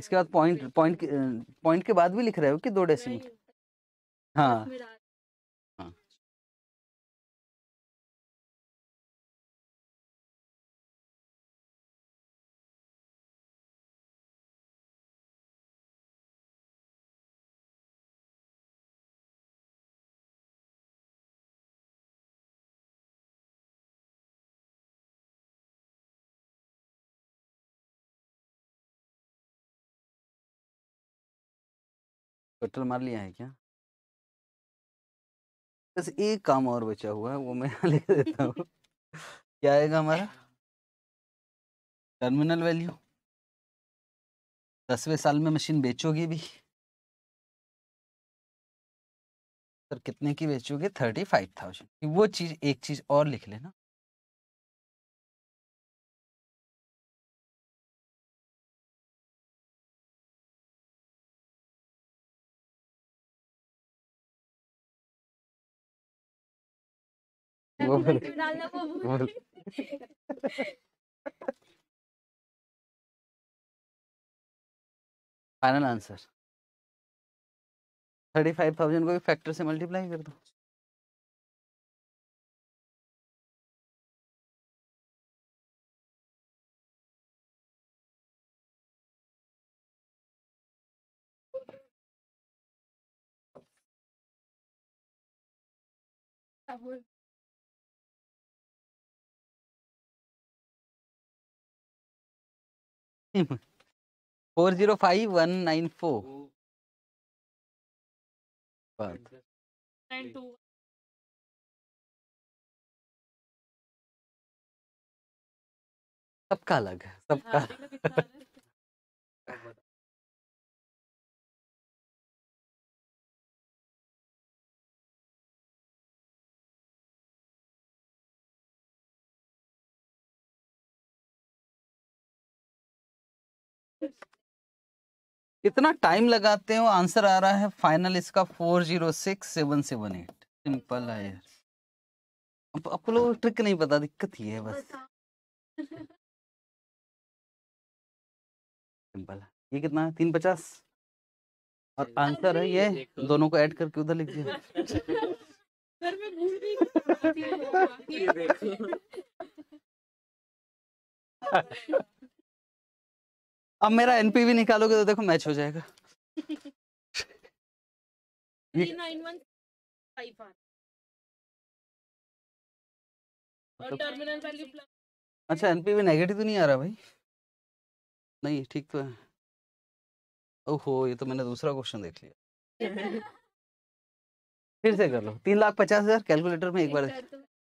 इसके बाद पॉइंट पॉइंट पॉइंट के बाद भी लिख रहे हो कि दो डेसिमल हाँ। पेट्रोल मार लिया है क्या? बस एक काम और बचा हुआ है वो मैं लिख देता हूँ। <laughs> क्या आएगा हमारा? Terminal value. दसवें साल में मशीन बेचोगी भी सर कितने की बेचोगे? Thirty five thousand. वो चीज़ एक चीज़ और लिख लेना। वो डालना वो बोल। Final answer thirty five thousand को भी फैक्टर से मल्टीप्लाई कर दो four zero five one nine four. Two. सबका अलग है सबका कितना टाइम लगाते हो? आंसर आ रहा है फाइनल इसका four zero six seven seven eight. Simple है यार। अब आपको लोगों ट्रिक नहीं पता दिक्कत ही है बस। सिंपल है। ये कितना है? तीन पचास? और आंसर है ये। दोनों को ऐड करके उधर लिख दिया। <laughs> <laughs> <laughs> अब मेरा एनपीवी निकालोगे तो देखो मैच हो जाएगा। <laughs> और मतलब- अच्छा एनपीवी नेगेटिव तो नहीं आ रहा भाई? नहीं ठीक तो है। ओहो ये तो मैंने दूसरा क्वेश्चन देख लिया। <laughs> फिर से कर लो। तीन लाख पचास हज़ार कैलकुलेटर में एक बार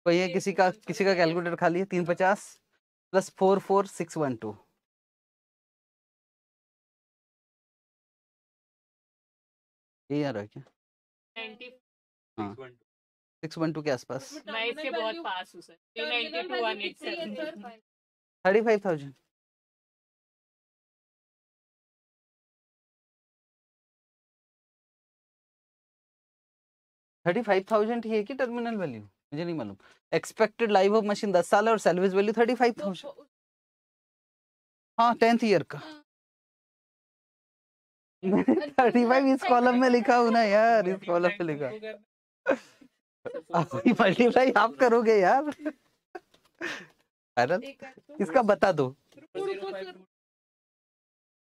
कोई है किसी का किसी का कैलकुलेटर खाली है तीन पचास plus four four six one two ये आ रहा है। क्या नाइन्टी हाँ सिक्स वन टू के आसपास। मैं इसके बहुत पास हूँ sir. Three ninety two one eight seven. Thirty five thousand. Thirty five thousand ही है कि टर्मिनल वैल्यू? मुझे नहीं मालूम। एक्सपेक्टेड लाइफ ऑफ़ मशीन दस साल है और salvage value thirty five thousand. हाँ टेंथ ईयर का। थर्टी फाइव इस <laughs> कॉलम में लिखा हूँ ना यार इस कॉलम में लिखा। मल्टीप्लाई <laughs> आप करोगे यार। फाइनल इसका बता दो?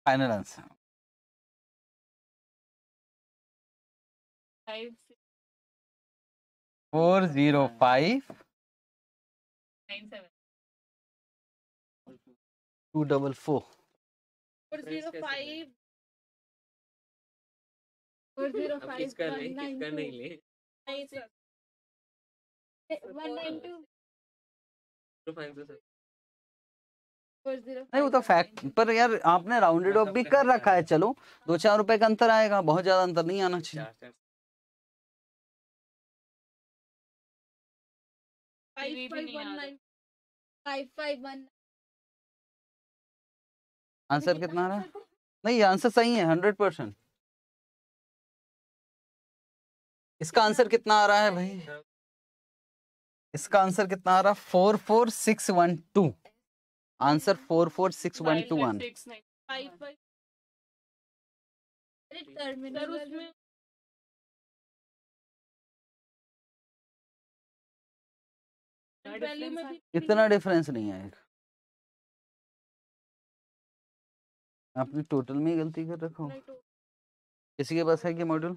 Final answer five four zero five seven two double four four zero five नहीं वो तो फैक्ट पर यार आपने राउंडेड ऑफ़ भी कर रखा है। चलो। दो चार रुपए का अंतर आएगा बहुत ज़्यादा अंतर नहीं आना चाहिए। चार चार। फाइव भी फाइव नहीं वन आ nine five five one answer कितना आ रहा है? नहीं आंसर सही है हंड्रेड परसेंट इसका आंसर कितना आ रहा है भाई? इसका आंसर कितना आ रहा? है four four six one two. Answer four four six one two one इतना डिफरेंस नहीं आएगा आपने टोटल में गलती कर रखा हो। किसी के पास है क्या मॉड्यूल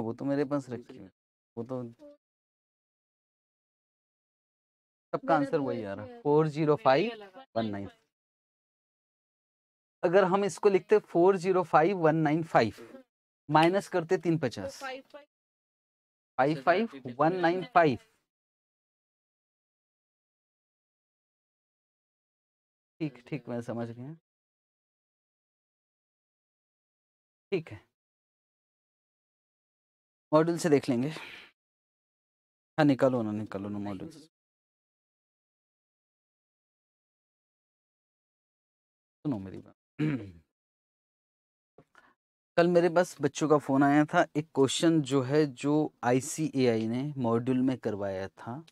हाँ वो तो मेरे पास रखी है वो तो सबका आंसर तो वही आ रहा है। Four zero five one nine अगर हम इसको लिखते four zero five one nine five minus करते तीन पचास। Five five five five one nine five. ठीक ठीक मैं समझ गया। ठीक है। मॉड्यूल से देख लेंगे। हाँ निकालो ना निकालो ना मॉड्यूल सुनो मेरी बात। <clears throat> कल मेरे पास बच्चों का फ़ोन आया था। एक क्वेश्चन जो है जो आईसीएआई ने मॉड्यूल में करवाया था।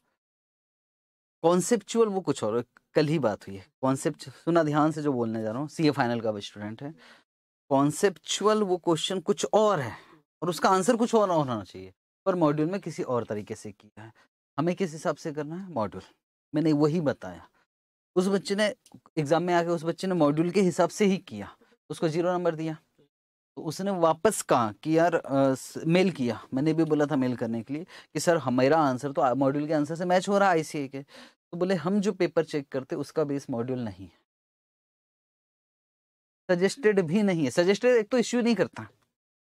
कॉन्सेप्चुअल वो कुछ और। कल ही बात हुई है। कॉन्सेप्ट सुना ध्यान से जो बोलने जा रहा हूँ सीए फाइनल का स्टूडेंट है। कॉन्सेप्चुअल वो क्वेश्चन कुछ और है। और उसका आंसर कुछ और होना चाहिए। पर मॉड्यूल में किसी और तरीके से किया है। हमें किस हिसाब से करना है? मॉड्यूल। मैंने वही बताया। उस बच्चे ने एग्ज़ाम में आके उस बच्चे ने मॉड्यूल के हिसाब से ही किया। उसको ज़ीरो नंबर दिया। तो उसने वापस कहा कि, यार स- मेल किया। मैंने भी बोला था मेल करने के लिए कि, सर, हमारा आंसर तो मॉड्यूल के आंसर से मैच हो रहा है आईसीए के। तो बोले, हम जो पेपर चेक करते उसका बेस मॉड्यूल नहीं है। सजेस्टेड भी नहीं है। सजेस्टेड एक तो इश्यू नहीं करता।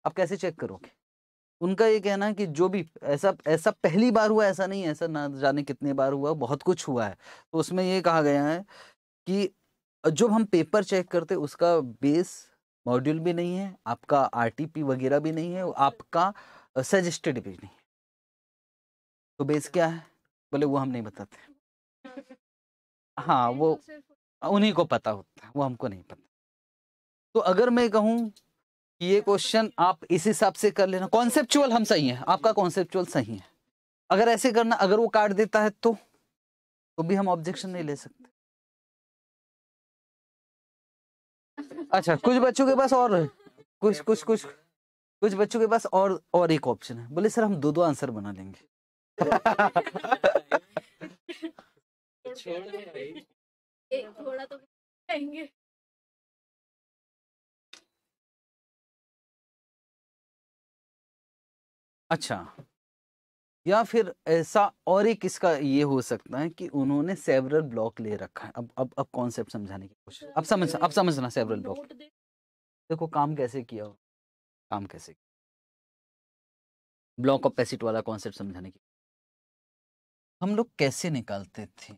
आप कैसे चेक करोगे? उनका ये कहना है कि जो भी ऐसा ऐसा पहली बार हुआ ऐसा नहीं ऐसा ना जाने कितने बार हुआ बहुत कुछ हुआ है। तो उसमें ये कहा गया है कि जब हम पेपर चेक करते उसका बेस मॉड्यूल भी नहीं है आपका आरटीपी वगैरह भी नहीं है आपका सजेस्टेड भी नहीं है। तो बेस क्या है? बोले वो हम नहीं बताते। हाँ वो <laughs> उन्हीं को पता होता है वो हमको नहीं पता। तो अगर मैं कहूँ ये क्वेश्चन आप इस हिसाब से कर लेना। कॉन्सेप्चुअल हम सही है। आपका कॉन्सेप्चुअल सही है। अगर ऐसे करना अगर वो काट देता है तो तो भी हम ऑब्जेक्शन नहीं ले सकते। अच्छा कुछ बच्चों के पास और कुछ कुछ कुछ कुछ बच्चों के पास और और एक ऑप्शन है। बोले सर हम दो दो आंसर बना लेंगे। थोड़ा तो अच्छा। या फिर ऐसा और एक इसका ये हो सकता है कि उन्होंने सेवरल ब्लॉक ले रखा है। अब अब अब कॉन्सेप्ट समझाने की कोशिश अब समझ अब समझना सेवरल ब्लॉक देखो काम कैसे किया हो काम कैसे किया ब्लॉक ऑफ़ पैसिट वाला कॉन्सेप्ट समझाने की। हम लोग कैसे निकालते थे?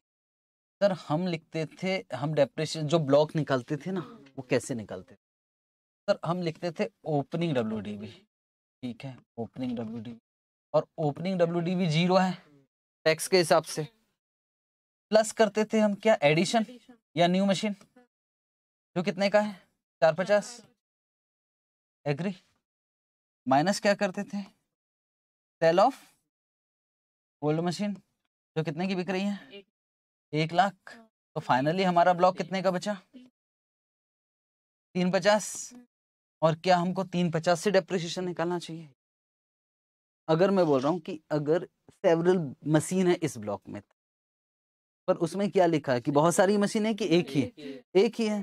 सर हम लिखते थे हम डेप्रेशन जो ब्लॉक निकालते थे ना वो कैसे निकालते थे? सर हम लिखते थे ओपनिंग डब्ल्यू डी ठीक है ओपनिंग डब्ल्यू और ओपनिंग डब्ल्यू डी ज़ीरो है टैक्स के हिसाब से। प्लस करते थे हम क्या एडिशन या न्यू मशीन जो कितने का है? चार पचास। एग्री माइनस क्या करते थे? सेल ऑफ़ ओल्ड मशीन जो कितने की बिक रही है। एक लाख। तो फाइनली हमारा ब्लॉक कितने का बचा? तीन पचास। और क्या हमको तीन पचास से डेप्रिसिएशन निकालना चाहिए? अगर मैं बोल रहा हूँ कि अगर सेवरल मशीन है इस ब्लॉक में पर उसमें क्या लिखा है कि बहुत सारी मशीन है कि एक ही है? एक ही है।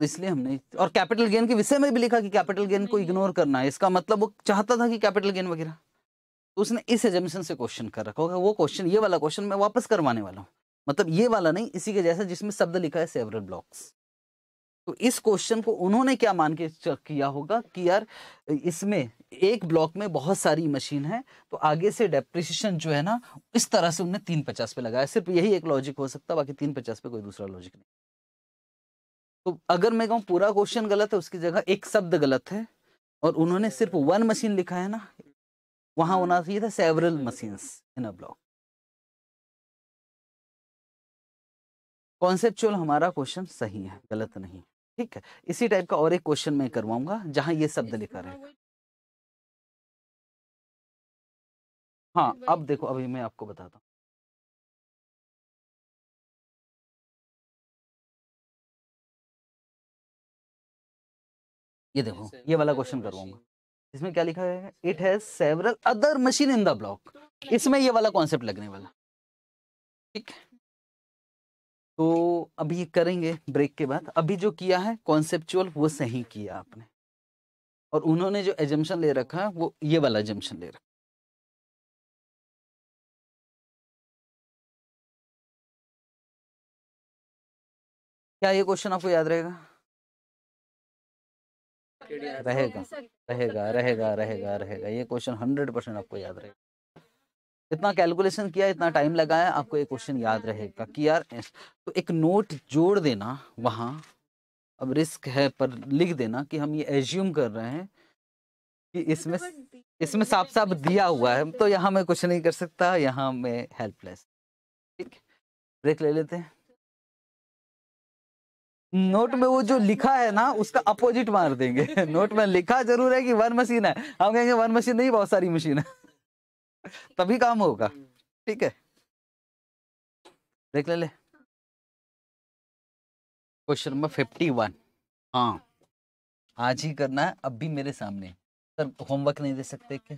तो इसलिए हमने और कैपिटल गेन के विषय में भी लिखा कि कैपिटल गेन को इग्नोर करना है। इसका मतलब वो चाहता था कि कैपिटल गेन वगैरह। तो उसने इस एजम्पशन से क्वेश्चन कर रखा होगा। वो क्वेश्चन ये वाला क्वेश्चन मैं वापस करवाने वाला हूँ। मतलब ये वाला नहीं इसी के जैसा जिसमें शब्द लिखा है सेवरल ब्लॉक्स तो इस क्वेश्चन को उन्होंने क्या मान के किया होगा कि यार, इसमें एक ब्लॉक में बहुत सारी मशीन है तो आगे से डेप्रिसिएशन जो है ना, इस तरह से उन्होंने तीन पचास पे लगाया। सिर्फ़ यही एक लॉजिक हो सकता, बाकी तीन पचास पे कोई दूसरा लॉजिक नहीं। तो अगर मैं कहूँ पूरा क्वेश्चन गलत है, उसकी जगह एक शब्द गलत है, और उन्होंने सिर्फ़ वन मशीन लिखा है ना, वहाँ होना चाहिए था several machines in a block conceptual हमारा क्वेश्चन सही है, गलत नहीं ठीक है इसी टाइप का और एक क्वेश्चन मैं करवाऊँगा जहाँ ये शब्द लिखा रहेगा हाँ। अब देखो अभी मैं आपको बताता हूँ। ये देखो ये वाला क्वेश्चन करवाऊँगा। इसमें क्या लिखा है? It has several other machine in the block इसमें ये वाला कॉन्सेप्ट लगने वाला। ठीक है? तो अभी ये करेंगे ब्रेक के बाद। अभी जो किया है कॉन्सेप्चुअल वो सही किया आपने। और उन्होंने जो एजम्पन ले रखा है वो ये वाला एजम्पशन ले रखा क्या ये क्वेश्चन आपको याद रहेगा? रहेगा रहेगा? रहेगा रहेगा रहेगा ये क्वेश्चन हंड्रेड परसेंट आपको याद रहेगा। इतना कैलकुलेशन किया इतना टाइम लगाया आपको एक क्वेश्चन याद रहेगा कि यार तो एक नोट जोड़ देना वहाँ अब रिस्क है पर लिख देना कि हम ये एज्यूम कर रहे हैं कि इसमें इसमें साफ़ साफ़ दिया हुआ है तो यहाँ मैं कुछ नहीं कर सकता यहाँ मैं हेल्पलेस ठीक ब्रेक ले लेते हैं। नोट में वो जो लिखा है ना उसका अपोजिट मार देंगे। <laughs> नोट में लिखा ज़रूर है कि वन मशीन है। हम कहेंगे वन मशीन नहीं बहुत सारी मशीन है। <laughs> तभी काम होगा। ठीक है। देख ले ले। क्वेश्चन नंबर फिफ्टी वन हाँ। आज ही करना है अब भी मेरे सामने। सर होमवर्क नहीं दे सकते क्या?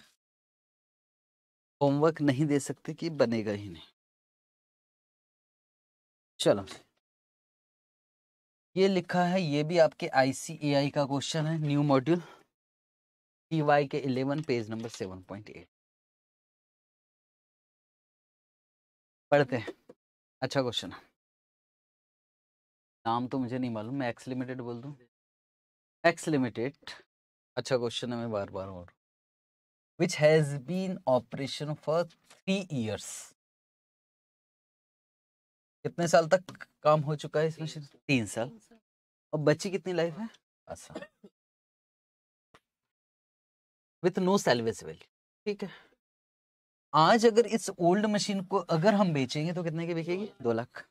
होमवर्क नहीं दे सकते कि बनेगा ही नहीं। चलो। ये लिखा है ये भी आपके आईसीएआई का क्वेश्चन है new module T Y K eleven page number seven point eight पढ़ते हैं। अच्छा क्वेश्चन है। नाम तो मुझे नहीं मालूम मैं एक्स लिमिटेड बोल दूँ? एक्स लिमिटेड अच्छा क्वेश्चन है मैं बार बार बोल which has been operation for three years कितने साल तक काम हो चुका है इस मशीन तीन साल। और बची कितनी लाइफ है? साल विथ नो सेल्वेज वैल्यू ठीक है। आज अगर इस ओल्ड मशीन को अगर हम बेचेंगे तो कितने की बिकेगी? दो लाख।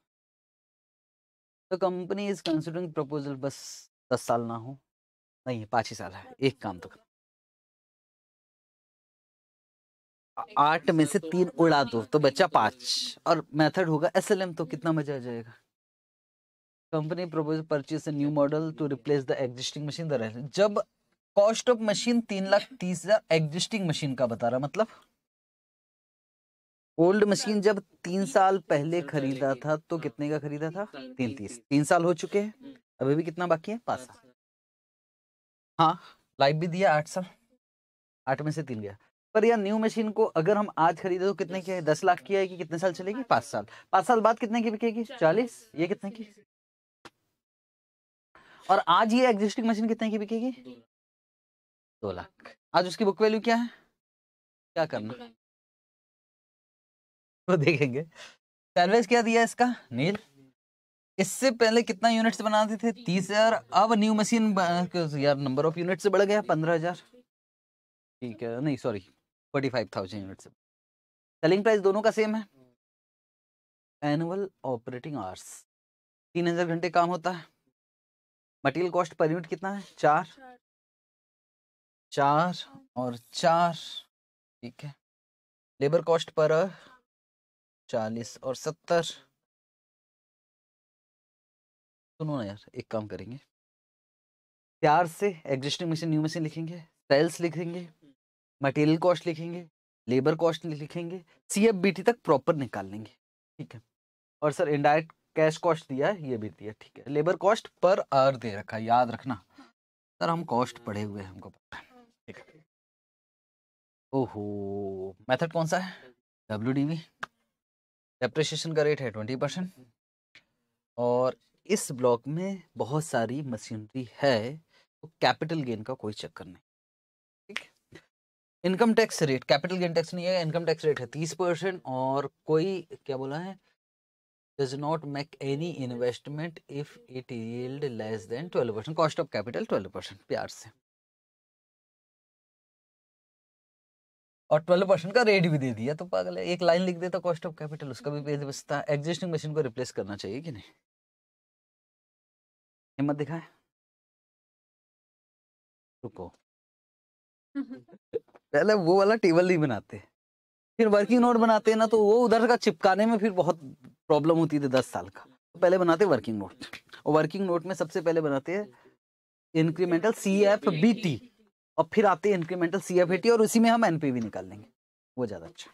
तो कंपनी इज़ कंसिडरिंग प्रपोजल बस दस साल ना हो। नहीं, पाँच ही साल है। एक काम तो आठ में से तीन उड़ा दो तो बच्चा पाँच। और मेथड होगा एसएलएम तो कितना मज़ा आ जाएगा। Company propose purchase new model to replace the existing machine. जब कॉस्ट ऑफ़ मशीन तीन लाख तीस हज़ार एग्जिस्टिंग मशीन का बता रहा मतलब? ओल्ड मशीन जब तीन साल पहले खरीदा था तो कितने का खरीदा था? तीन तीस। तीन साल हो चुके हैं। अभी भी कितना बाकी है? पाँच साल। हाँ लाइफ भी दिया आठ साल। आठ में से तीन गया। पर यार न्यू मशीन को अगर हम आज खरीदे तो कितने की है दस लाख की आएगी? कितने साल चलेगी? पाँच साल। पाँच साल बाद कितने की बिकेगी? चालीस। ये कितने की? और आज ये एग्जिस्टिंग मशीन कितने की बिकेगी? दो लाख। आज उसकी बुक वैल्यू क्या है? क्या करना? <laughs> वो देखेंगे। सर्विस क्या दिया इसका? नील? इससे पहले कितना यूनिट्स बनाते थे? तीस हज़ार। अब न्यू मशीन यार नंबर ऑफ़ यूनिट से बढ़ गया, पंद्रह हज़ार। ठीक है, नहीं, sorry, forty five thousand unit selling price दोनों का सेम है। Annual operating hours. तीन हज़ार घंटे काम होता है। मटेरियल कॉस्ट पर यूनिट कितना है? चार। चार और चार। ठीक है। लेबर कॉस्ट पर चालीस और सत्तर। सुनो ना यार, एक काम करेंगे। प्यार से एग्जिस्टिंग मशीन न्यू मशीन लिखेंगे सेल्स लिखेंगे मटेरियल कॉस्ट लिखेंगे लेबर कॉस्ट लिखेंगे सी एफ़ बी टी तक प्रॉपर निकाल लेंगे, ठीक है? और सर इनडायरेक्ट कैश कॉस्ट दिया है, ये भी दिया, ठीक है? लेबर कॉस्ट पर आवर दे रखा है, याद रखना। सर हम कॉस्ट पढ़े हुए हैं, हमको पता है, ठीक है? ओहो मेथड कौन सा है? डब्ल्यू डी वी डेप्रिशिएशन का रेट है ट्वेंटी परसेंट और इस ब्लॉक में बहुत सारी मशीनरी है तो कैपिटल गेन का कोई चक्कर नहीं, ठीक income tax rate capital gain tax नहीं है इनकम टैक्स रेट है तीस परसेंट और कोई, क्या बोला है? Does not make any investment if it yield less than 12 percent, cost of capital 12 percent, प्यार से। और 12 परसेंट का रेट भी दे दिया। तो पागल है, एक लाइन लिख देता कॉस्ट ऑफ़ कैपिटल उसका भी पेज बचता है। एग्जिस्टिंग मशीन को रिप्लेस करना चाहिए कि नहीं? हिम्मत दिखाए। रुको। पहले वो वाला टेबल नहीं बनाते। फिर वर्किंग नोट बनाते हैं ना तो वो उधर का चिपकाने में फिर बहुत प्रॉब्लम होती थी दस साल का। तो पहले बनाते वर्किंग नोट और वर्किंग नोट में सबसे पहले बनाते हैं incremental C F B T और फिर आते हैं इंक्रीमेंटल सी एफ़ और उसी में हम एनपीवी निकाल लेंगे। वो ज़्यादा अच्छा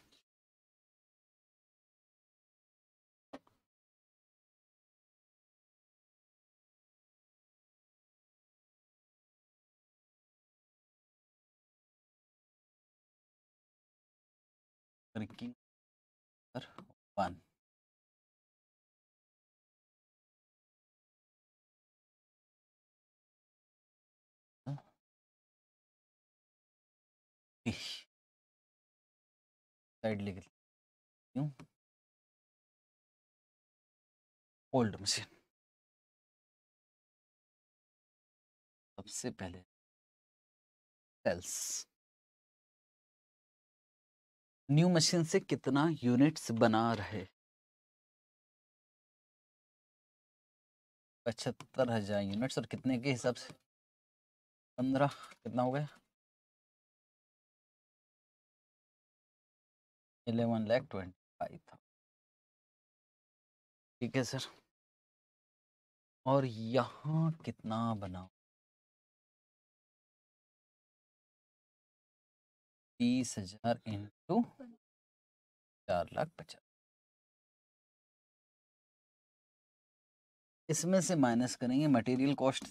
वर्किंग साइड लिख क्यों? Old machine. सबसे पहले सेल्स। न्यू मशीन से कितना यूनिट्स बना रहे? पचहत्तर हज़ार यूनिट्स और कितने के हिसाब से? पंद्रह, कितना हो गया? इलेवन लैख ट्वेंटी फाइव था। ठीक है सर। और यहाँ कितना बना? तीस हज़ार इंटू चार लाख पचास। इसमें से माइनस करेंगे मटेरियल कॉस्ट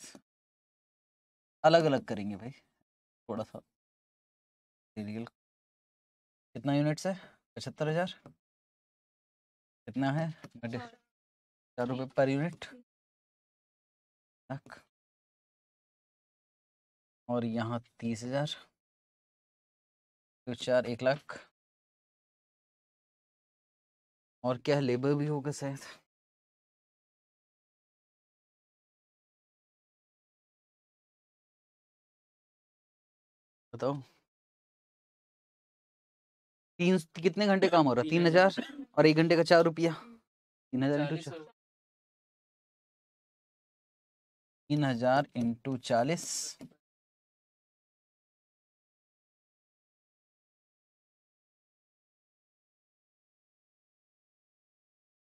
अलग अलग करेंगे भाई थोड़ा सा मटेरियल कितना यूनिट्स है? पचहत्तर हज़ार? कितना है? चार रुपये पर यूनिट? लाख। और यहाँ तीस हज़ार। तो चार एक लाख। और क्या लेबर भी होगा शायद। बताओ। तीन कितने घंटे काम हो रहा है? तीन हज़ार। और एक घंटे का चार रुपया। तीन हज़ार इंटू चार। तीन हज़ार इंटू चालीस।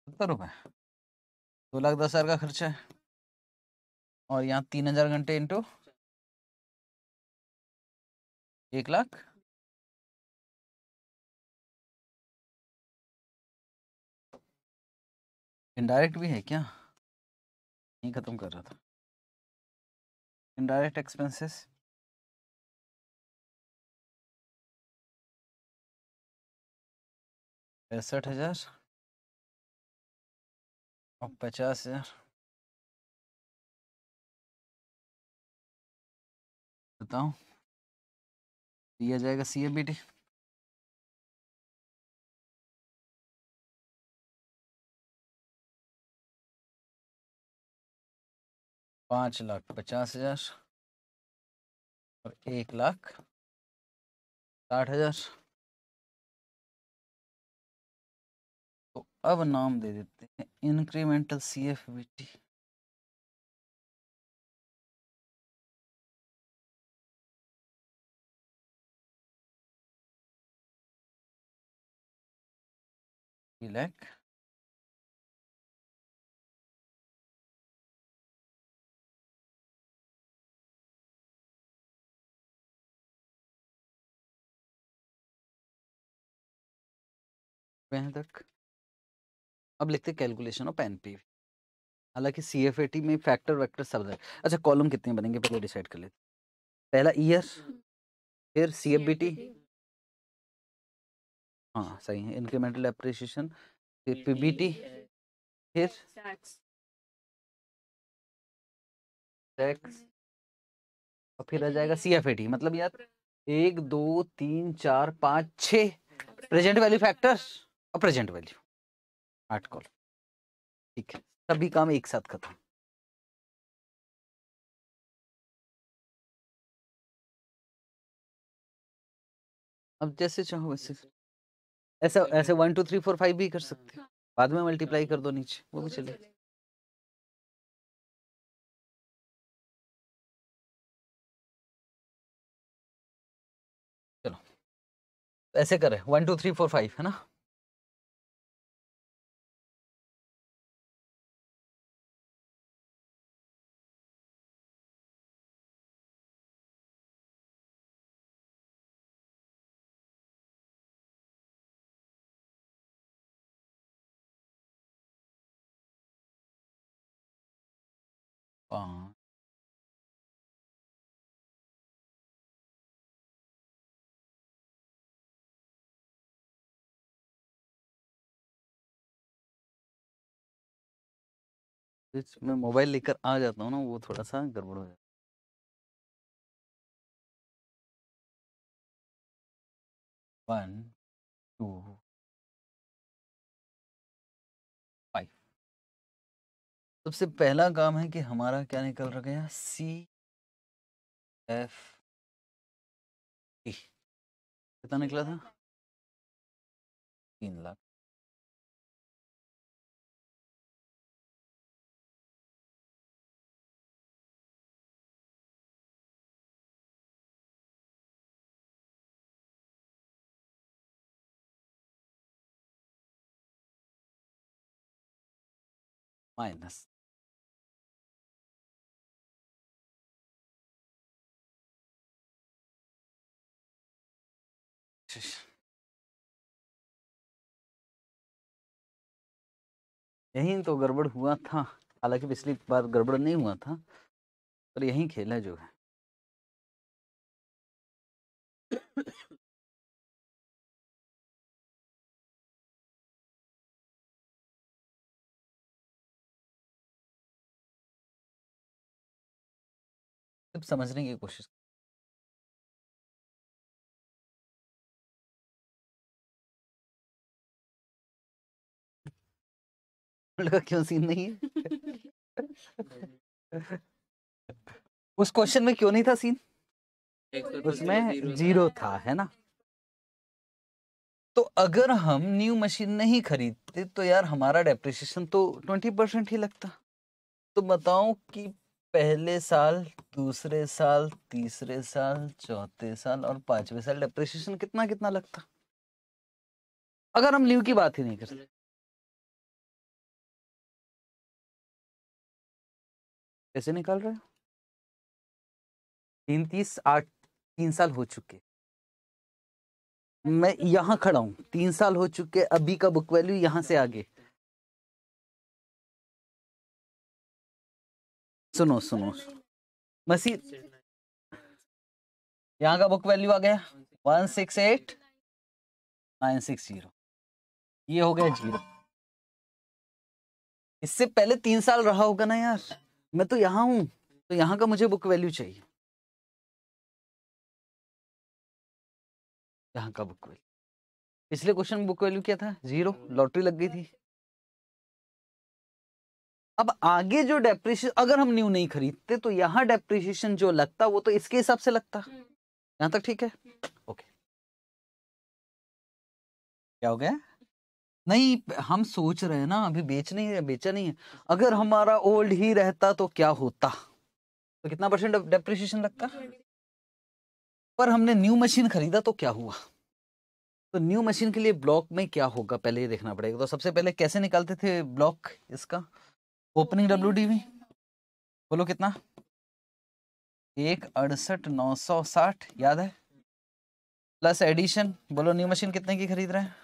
सत्तर रुपये दो लाख दस हज़ार का खर्चा है। और यहाँ तीन हज़ार घंटे इंटू एक लाख। इनडायरेक्ट भी है क्या? नहीं खत्म कर रहा था। इनडायरेक्ट एक्सपेंसेस पैंसठ हज़ार। और पचास हज़ार। बताओ दिया जाएगा सी ए बी टी पाँच लाख पचास हज़ार और एक लाख साठ हज़ार। तो अब नाम दे देते हैं incremental C F B T lakh यहाँ तक। अब लिखते कैलकुलेशन ऑफ़ एन पी हालाँकि सी एफ़ ए टी में फैक्टर वैक्टर सब है। अच्छा कॉलम कितने बनेंगे पहले डिसाइड कर लेते पहला ईयर फिर सी एफ़ बी टी हाँ सही है। इंक्रीमेंटल अप्रिसिएशन फिर पी बी टी फिर टैक्स टैक्स और फिर आ जाएगा सी एफ़ ए टी मतलब यार एक दो तीन चार पाँच छ प्रेजेंट वैल्यू फैक्टर और प्रेजेंट वैल्यू आठ कॉल ठीक है, सभी काम एक साथ खत्म। अब जैसे चाहो वैसे। ऐसा, ऐसे one two three four five भी कर सकते हो। बाद में मल्टीप्लाई कर दो नीचे, वो भी चले चलो, ऐसे करें one two three four five है ना? बीच में मोबाइल लेकर आ जाता हूँ ना, वो थोड़ा सा गड़बड़ हो जाता वन, टू, फाइव। सबसे पहला काम है कि हमारा क्या निकल रहा गया? सी, एफ़ कितना निकला था? तीन लाख। माइनस। यहीं तो गड़बड़ हुआ था, हालाँकि पिछली बार गड़बड़ नहीं हुआ था, पर यहीं खेल जो है। सिर्फ़ समझने की कोशिश <laughs> लगा क्यों सीन नहीं है? <laughs> उस क्वेश्चन में क्यों नहीं था सीन? उसमें ज़ीरो था। है ना? तो अगर हम न्यू मशीन नहीं खरीदते तो यार हमारा डेप्रिसिएशन तो ट्वेंटी परसेंट ही लगता। तो बताओ कि पहले साल, दूसरे साल, तीसरे साल, चौथे साल और पांचवे साल डेप्रिसिएशन कितना कितना लगता? अगर हम लीव की बात ही नहीं करते। कैसे निकाल रहे हो? तीन, तीस, आठ, तीन साल हो चुके। मैं यहाँ खड़ा हूँ। तीन साल हो चुके, अभी का बुक वैल्यू यहाँ से आगे। सुनो सुनो। मसीह यहाँ का बुक वैल्यू आ गया। One six eight nine six zero ये हो गया ज़ीरो इससे पहले तीन साल रहा होगा ना यार। मैं तो यहाँ हूँ तो यहाँ का मुझे बुक वैल्यू चाहिए। यहाँ का बुक वैल्यू पिछले क्वेश्चन बुक वैल्यू क्या था? ज़ीरो लॉटरी लग गई थी। अब आगे जो डेप्रिशिएशन अगर हम न्यू नहीं खरीदते तो यहाँ डेप्रिशिएशन जो लगता वो तो इसके हिसाब से लगता। यहाँ तक ठीक है? ओके क्या हो गया? नहीं हम सोच रहे हैं ना अभी बेच नहीं है बेचा नहीं है। अगर हमारा ओल्ड ही रहता तो क्या होता? तो कितना परसेंट डेप्रिसिएशन लगता? पर हमने न्यू मशीन खरीदा तो क्या हुआ? तो न्यू मशीन के लिए ब्लॉक में क्या होगा? पहले ये देखना पड़ेगा। तो सबसे पहले कैसे निकालते थे ब्लॉक इसका? ओपनिंग डब्ल्यू डीवी बोलो कितना? एक अड़सठ नौ सौ साठ याद है? प्लस एडिशन बोलो न्यू मशीन कितने की खरीद रहे हैं?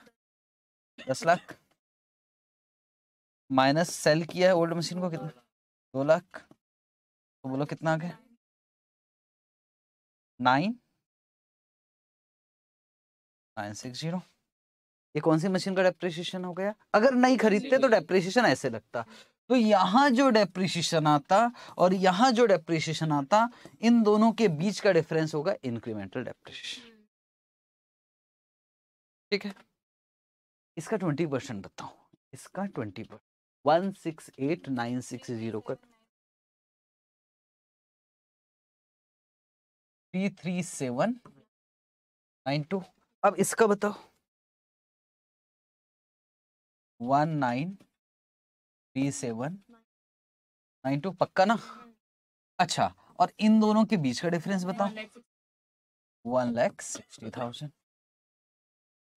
दस लाख। माइनस सेल किया है ओल्ड मशीन को कितना? दो लाख। तो बोलो कितना आ गया? नाइन नाइन सिक्स ज़ीरो ये कौन सी मशीन का डेप्रिसिएशन हो गया? अगर नहीं खरीदते तो डेप्रिसिएशन ऐसे लगता। तो यहाँ जो डेप्रिसिएशन आता और यहाँ जो डेप्रिसिएशन आता इन दोनों के बीच का डिफरेंस होगा इंक्रीमेंटल डेप्रिसिएशन ठीक है? इसका ट्वेंटी परसेंट बताओ। इसका twenty percent one six eight nine six zero का। Three three seven nine two अब इसका बताओ। One nine three seven nine two पक्का ना? अच्छा और इन दोनों के बीच का डिफरेंस बताओ। वन लैख सिक्सटी थाउज़ेंड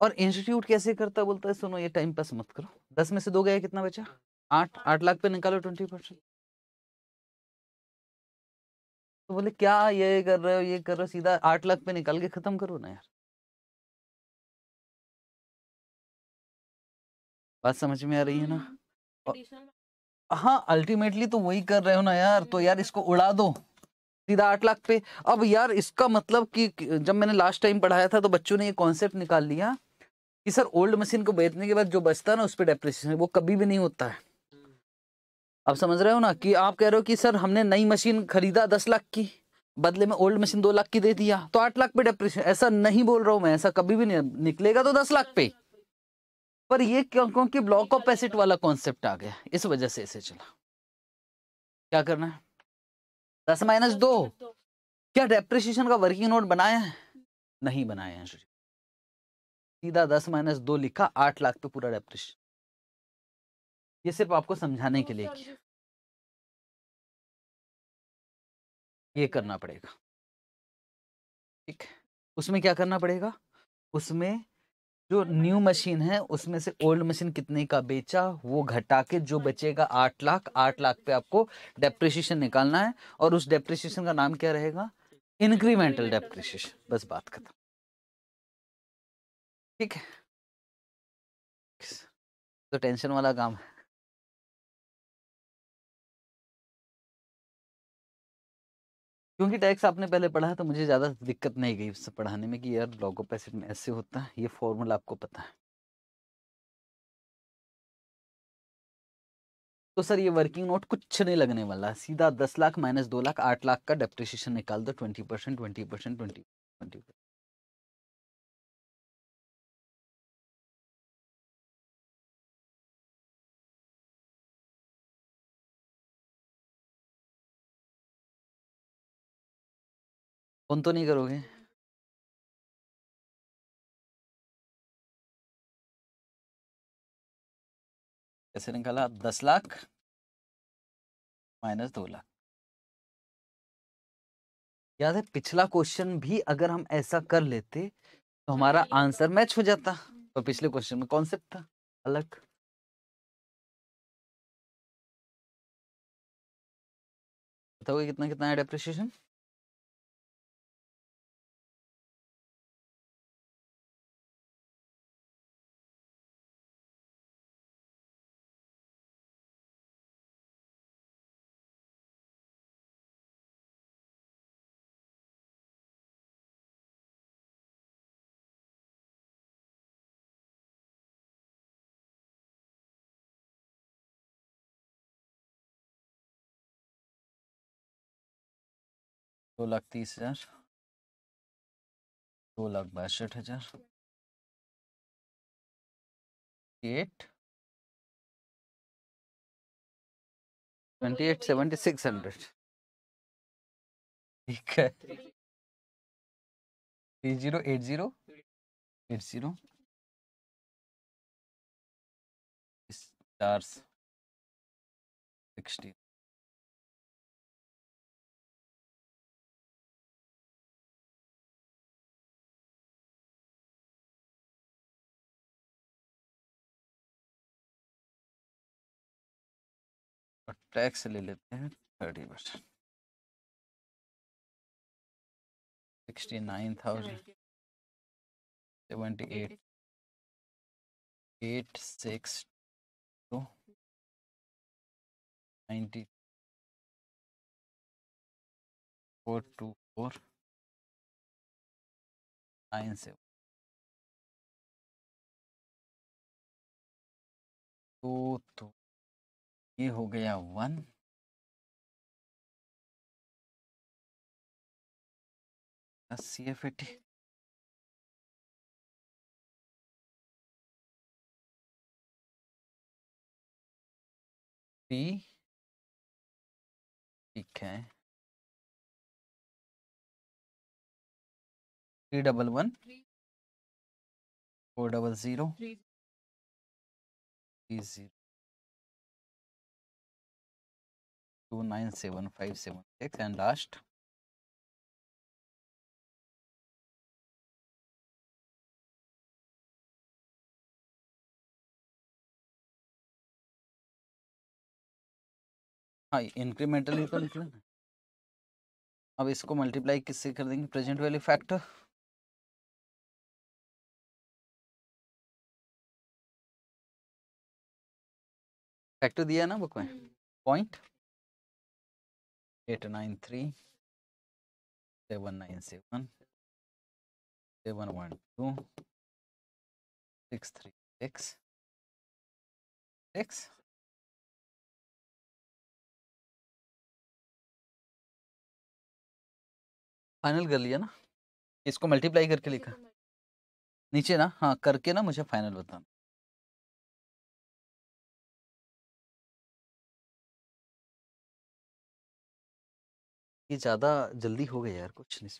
और इंस्टीट्यूट कैसे करता बोलता है? सुनो ये टाइम पास मत करो। दस में से दो गया कितना बचा? आठ आठ लाख पे निकालो ट्वेंटी परसेंट तो बोले क्या ये कर रहे हो ये कर रहे हो? सीधा आठ लाख पे निकाल के खत्म करो ना यार। बात समझ में आ रही है ना? हाँ अल्टीमेटली तो वही कर रहे हो ना यार तो यार इसको उड़ा दो। सीधा आठ लाख पे। अब यार इसका मतलब कि जब मैंने लास्ट टाइम पढ़ाया था तो बच्चों ने ये कॉन्सेप्ट निकाल लिया कि सर ओल्ड मशीन को बेचने के बाद जो बचता है ना उस पर डेप्रिसिएशन वो कभी भी नहीं होता है। अब समझ रहे हो ना कि आप कह रहे हो कि सर हमने नई मशीन खरीदा दस लाख की बदले में ओल्ड मशीन दो लाख की दे दिया तो आठ लाख पे डेप्रिसिएशन ऐसा नहीं बोल रहा हूँ मैं ऐसा कभी भी नहीं निकलेगा तो दस लाख पे। पर ये क्यों क्योंकि ब्लॉक ऑफ़ एसिड वाला कॉन्सेप्ट आ गया इस वजह से ऐसे चला। क्या करना है? दस माइनस दो। क्या डेप्रिसिएशन का वर्किंग नोट बनाया है? नहीं बनाया है सीधा दस माइनस दो लिखा आठ लाख पे पूरा डेप्रिसिएशन ये सिर्फ़ आपको समझाने के लिए किया। ये करना पड़ेगा। ठीक उसमें क्या करना पड़ेगा? उसमें जो न्यू मशीन है, उसमें से ओल्ड मशीन कितने का बेचा, वो घटा के जो बचेगा आठ लाख आठ लाख पे आपको डेप्रिसिएशन निकालना है और उस डेप्रिसिएशन का नाम क्या रहेगा? इंक्रीमेंटल डेप्रिसिएशन बस बात खत्म। ठीक है। तो टेंशन वाला काम है। क्योंकि टैक्स आपने पहले पढ़ा तो मुझे ज़्यादा दिक्कत नहीं गई उससे पढ़ाने में कि यार लॉग ऑफ़ में ऐसे होता है, ये फॉर्मूला आपको पता है। तो सर ये वर्किंग नोट कुछ नहीं लगने वाला, सीधा दस लाख माइनस दो लाख आठ लाख का डेप्रिसिएशन निकाल दो, twenty percent twenty percent, twenty twenty phone तो नहीं करोगे। कैसे निकाला दस लाख माइनस दो लाख। याद है पिछला क्वेश्चन भी अगर हम ऐसा कर लेते तो हमारा आंसर मैच हो जाता। और पिछले क्वेश्चन में कॉन्सेप्ट था अलग। बताओगे कितना कितना है डेप्रिसिएशन दो लाख तीस हज़ार, दो लाख बासठ हज़ार। Eight? Twenty eight, seventy six hundred. ठीक है। Three zero, eight zero eight zero. चार सिक्सटी टैक्स ले लेते हैं thirty percent. Sixty nine thousand. Seventy. Eight. Eight six two. Ninety. Four two four. Nine seven. तो तो ये हो गया one. C F eighty three ठीक है। Three double one four double zero three zero two nine seven five seven six and last हाँ incremental ही? तो अब इसको मल्टीप्लाई किससे कर देंगे? प्रेजेंट वैल्यू फैक्टर फैक्टर दिया है ना बुक में? हम्म, point eight nine three seven nine seven seven one two six three six six final कर लिया ना? इसको मल्टीप्लाई करके लिखा। नीचे ना? हाँ करके ना मुझे फाइनल बताना। ये ज़्यादा जल्दी हो गया यार कुछ नहीं।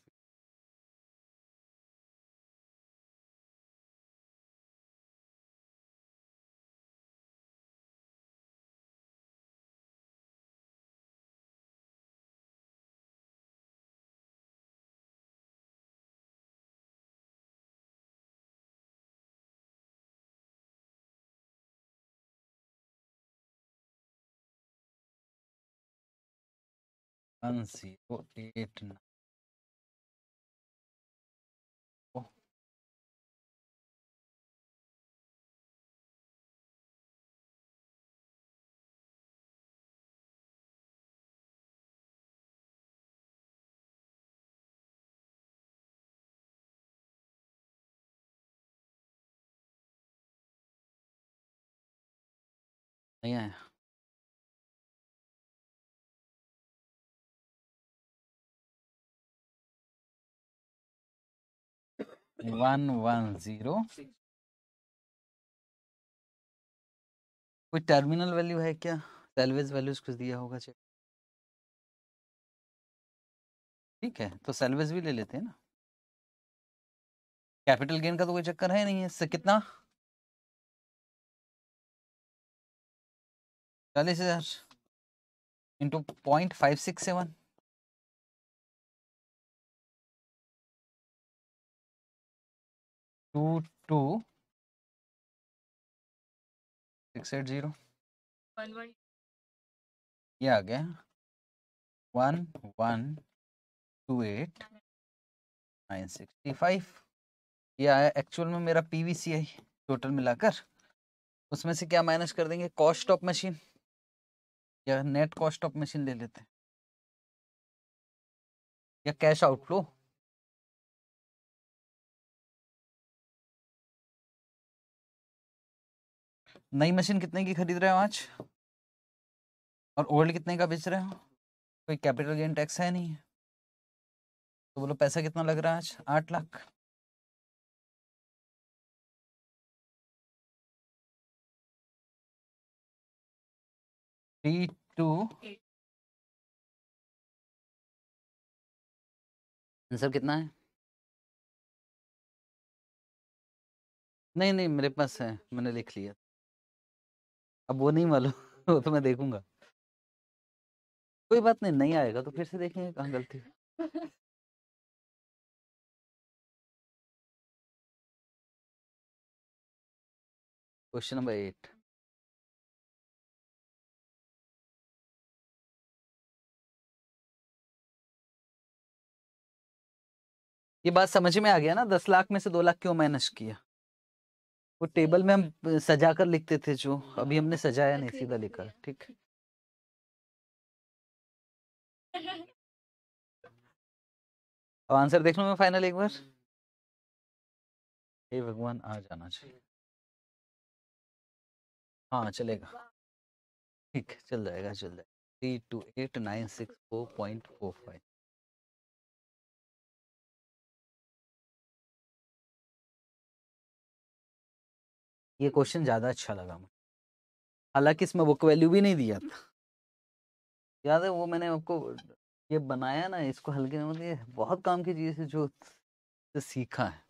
One zero eight nine one one zero कोई टर्मिनल वैल्यू है क्या? सेल्वेज वैल्यूज़ कुछ दिया होगा चेक ठीक है तो सेल्वेज भी ले लेते हैं ना। कैपिटल गेन का तो कोई चक्कर है नहीं है इससे कितना? चालीस हज़ार। Into point five six seven two two six eight zero. ये आ गया। One one two eight nine sixty five ये आया एक्चुअल में मेरा P V C I total मिलाकर। उसमें से क्या माइनस कर देंगे? कॉस्ट ऑफ़ मशीन या नेट कॉस्ट ऑफ़ मशीन ले लेते हैं। या कैश आउटफ्लो नई मशीन कितने की खरीद रहे हो आज? और ओल्ड कितने का बेच रहे हो? कोई कैपिटल गेन टैक्स है नहीं? तो बोलो पैसा कितना लग रहा है आज? आठ लाख। टू। आंसर कितना है? नहीं नहीं, मेरे पास है, मैंने लिख लिया। अब वो नहीं मालूम <laughs> वो तो मैं देखूँगा। कोई बात नहीं नहीं आएगा तो फिर से देखेंगे कहाँ गलती। <laughs> Question number eight. ये बात समझ में आ गया ना दस लाख में से दो लाख क्यों माइनस किया? वो टेबल में हम सजा कर लिखते थे जो, अभी हमने सजाया नहीं, सीधा लिखा ठीक? अब आंसर देख लो मैं फाइनल एक बार। हे भगवान, आ जाना चाहिए। हाँ चलेगा। ठीक चल जाएगा चल जाएगा। Three two eight nine six four point four five. ये क्वेश्चन ज़्यादा अच्छा लगा मुझे। हालाँकि इसमें बुक वैल्यू भी नहीं दिया था। <laughs> याद है वो मैंने आपको ये बनाया ना इसको हल्के में मतलब बहुत काम की चीज़ है जो सीखा है।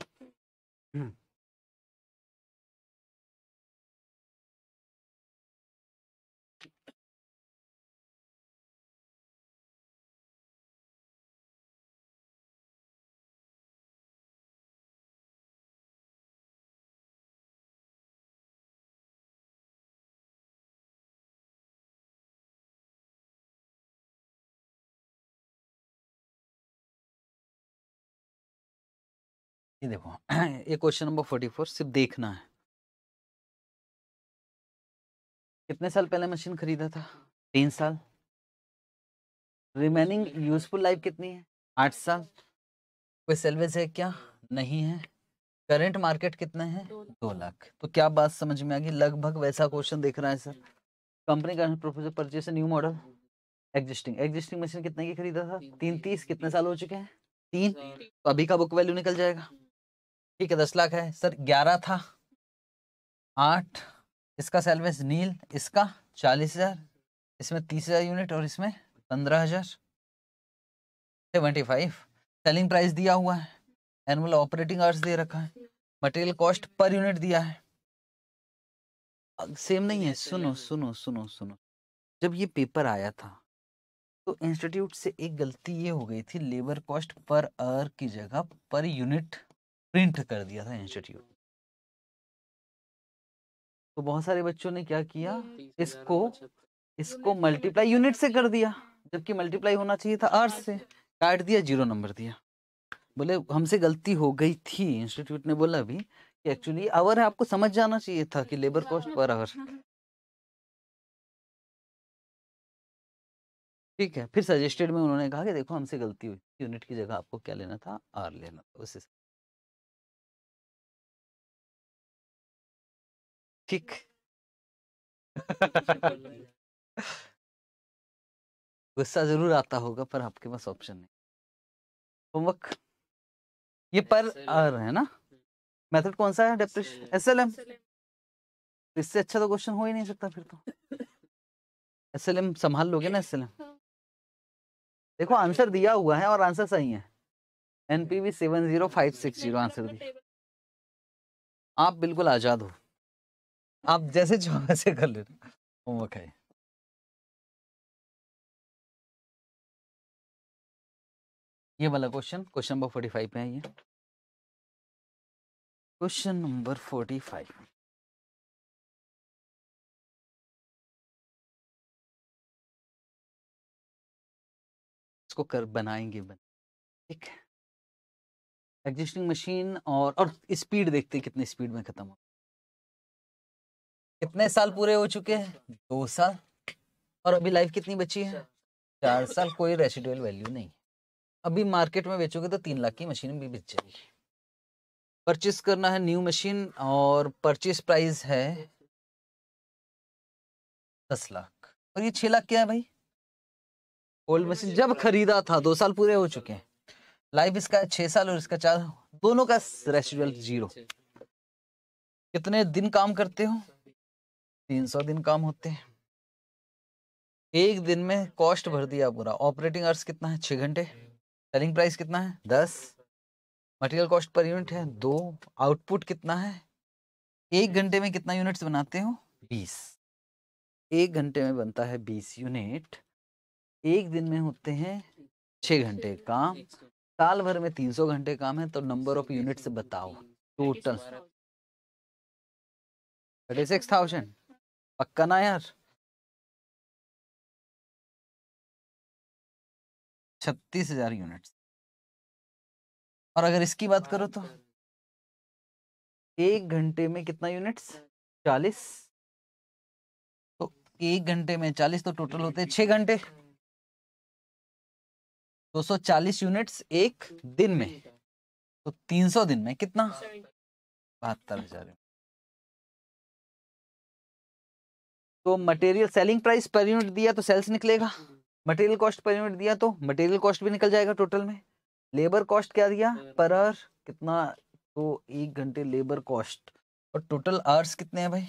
ये देखो <clears throat> ये क्वेश्चन नंबर फोर्टी फोर सिर्फ़ देखना है। कितने साल पहले मशीन खरीदा था? तीन साल। रिमेनिंग यूजफुल लाइफ कितनी है? आठ साल। कोई सेल्वेज है क्या? नहीं है। करंट मार्केट कितने हैं? दो लाख। तो क्या बात समझ में आ गई? लगभग वैसा क्वेश्चन देख रहा है सर। कंपनी का professor purchase new model. Existing existing machine कितने की खरीदा था? तीन तीस कितने साल हो चुके हैं? तीन। तो अभी का बुक वैल्यू निकल जाएगा। ठीक है दस लाख है। सर, ग्यारह था। आठ, इसका सेल्वेज नील इसका चालीस हज़ार, इसमें तीस हज़ार यूनिट और इसमें पंद्रह हज़ार। सेवेंटी फाइव सेलिंग प्राइस दिया हुआ है। एनुअल ऑपरेटिंग आवर्स दे रखा है। मटेरियल कॉस्ट पर यूनिट दिया है। सेम नहीं है। सुनो सुनो सुनो सुनो। जब ये पेपर आया था तो इंस्टीट्यूट से एक गलती ये हो गई थी। लेबर कॉस्ट पर आवर की जगह पर यूनिट प्रिंट कर दिया था इंस्टीट्यूट। तो बहुत सारे बच्चों ने क्या किया? इसको इसको मल्टीप्लाई यूनिट से कर दिया जबकि मल्टीप्लाई होना चाहिए था आर से। काट दिया ज़ीरो नंबर दिया। बोले हमसे गलती हो गई थी। इंस्टीट्यूट ने बोला अभी कि एक्चुअली आवर है आपको समझ जाना चाहिए था कि लेबर कॉस्ट पर आवर ठीक है फिर सजेस्टेड में उन्होंने कहा कि देखो हमसे गलती हुई। यूनिट की जगह आपको क्या लेना था? आर लेना था उस ठीक <laughs> गुस्सा ज़रूर आता होगा पर आपके पास ऑप्शन नहीं। होमवर्क। ये पर आर है ना? मेथड कौन सा है? Depreciation S L M. इससे अच्छा तो क्वेश्चन हो ही नहीं सकता फिर तो। <laughs> एस एल एम संभाल लोगे ना एस एल एम? देखो आंसर दिया हुआ है और आंसर सही है। NPV seven zero five six zero answer दी आप बिल्कुल आज़ाद हो। आप जैसे चाहो वैसे कर लेना। होमवर्क है ये। वाला question question number forty five पे ये। क्वेश्चन नंबर फोर्टी फाइव इसको कर, बनाएँगे बन, ठीक है। एग्जिस्टिंग मशीन और और स्पीड देखते हैं कितनी स्पीड में खत्म हो कितने साल पूरे हो चुके हैं? दो साल। और अभी लाइफ कितनी बची है? चार साल कोई रेसिडुअल वैल्यू नहीं। अभी मार्केट में बेचोगे तो तीन लाख की मशीन भी बेच जाएगी। परचेस करना है न्यू मशीन और परचेस प्राइस है दस लाख। और ये छह लाख क्या है भाई? ओल्ड मशीन जब खरीदा था, दो साल पूरे हो चुके हैं। लाइफ इसका छह साल और इसका चार। दोनों का रेसिडुअल ज़ीरो कितने दिन काम करते हो? तीन सौ दिन काम होते हैं। एक दिन में कॉस्ट भर दिया पूरा। ऑपरेटिंग आवर्स कितना है? छह घंटे। सेलिंग प्राइस कितना है? दस। मटेरियल कॉस्ट पर यूनिट है दो। आउटपुट कितना है? एक घंटे में कितना यूनिट्स बनाते हो? बीस। एक घंटे में बनता है बीस यूनिट। एक दिन में होते हैं छः घंटे काम। साल भर में तीन सौ घंटे काम है तो नंबर ऑफ़ यूनिट्स बताओ। टोटल थर्टी सिक्स थाउज़ेंड पक्का ना यार? छत्तीस हज़ार यूनिट्स और अगर इसकी बात करो तो? एक घंटे में कितना यूनिट्स चालीस? तो एक घंटे में चालीस तो टोटल होते हैं छह घंटे। 240 यूनिट्स एक दिन में। तो 300 दिन में कितना? बहत्तर हज़ार। तो material selling price per unit दिया तो सेल्स निकलेगा। मटेरियल कॉस्ट पर यूनिट दिया तो मटेरियल कॉस्ट भी निकल जाएगा टोटल में। लेबर कॉस्ट क्या दिया? पर आवर कितना? तो एक घंटे लेबर कॉस्ट और टोटल आवर्स कितने हैं भाई?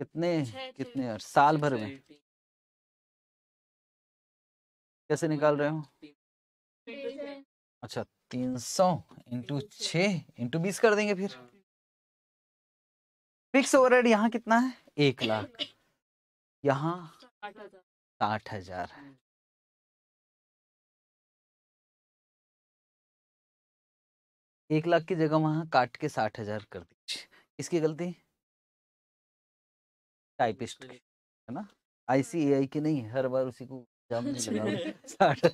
कितने? कितने आवर्स साल भर में। कैसे निकाल रहे हो? अच्छा तीन सौ इंटू छ इंटू बीस कर देंगे फिर। फिक्स ओवरहेड यहाँ कितना है? एक लाख। यहाँ साठ हज़ार। है एक लाख की जगह वहाँ काट के साठ हज़ार कर दीजिए। इसकी गलती? टाइपिस्ट है ना? आईसीएआई की नहीं हर बार उसी को जाम नहीं <laughs> साठ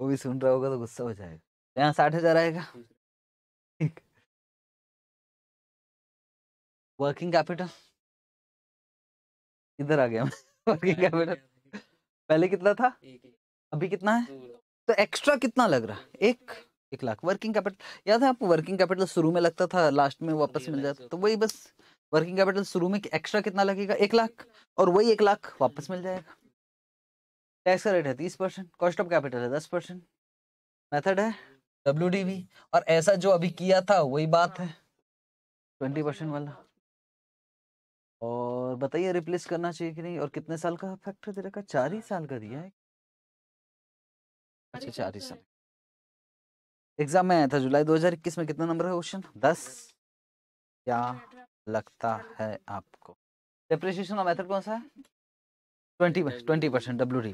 वो भी सुन रहा होगा तो गुस्सा हो जाएगा। यहाँ साठ हज़ार आएगा। <laughs> ठीक। वर्किंग कैपिटल इधर आ गया वर्किंग <laughs> कैपिटल पहले कितना था? अभी कितना है? तो एक्स्ट्रा कितना लग रहा? है एक एक लाख। वर्किंग कैपिटल याद है आपको वर्किंग कैपिटल शुरू में लगता था लास्ट में वापस मिल जाता तो वही बस वर्किंग कैपिटल शुरू में एक्स्ट्रा कितना लगेगा? एक लाख और वही एक लाख वापस मिल जाएगा। टैक्स का रेट है तीस परसेंट कॉस्ट ऑफ़ कैपिटल है दस परसेंट मेथड है डब्ल्यूडीवी और ऐसा जो अभी किया था वही बात है। ट्वेंटी परसेंट वाला। और बताइए रिप्लेस करना चाहिए कि नहीं? और कितने साल का फैक्टर दे रखा चार ही साल का दिया है? अच्छा चार ही साल। एग्ज़ाम में आया था जुलाई 2021 में कितना नंबर है क्वेश्चन? दस। क्या लगता है आपको? डिप्रिशिएशन का मेथड कौन सा है? Twenty twenty percent W D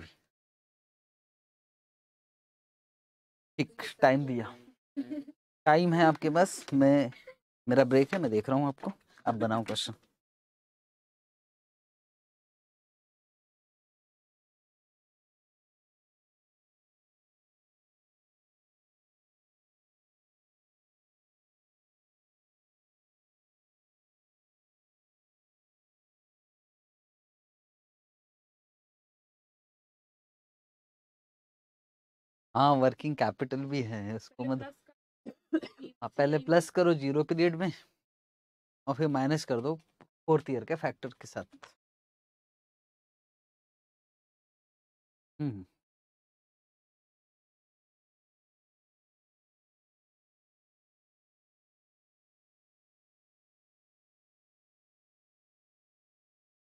ठीक टाइम दिया। टाइम है आपके पास। मैं मेरा ब्रेक है मैं देख रहा हूँ आपको। आप <laughs> बनाओ क्वेश्चन हाँ वर्किंग कैपिटल भी है उसको मत आप पहले प्लस करो ज़ीरो पीरियड में और फिर माइनस कर दो फोर्थ ईयर के फैक्टर के साथ। हम्म।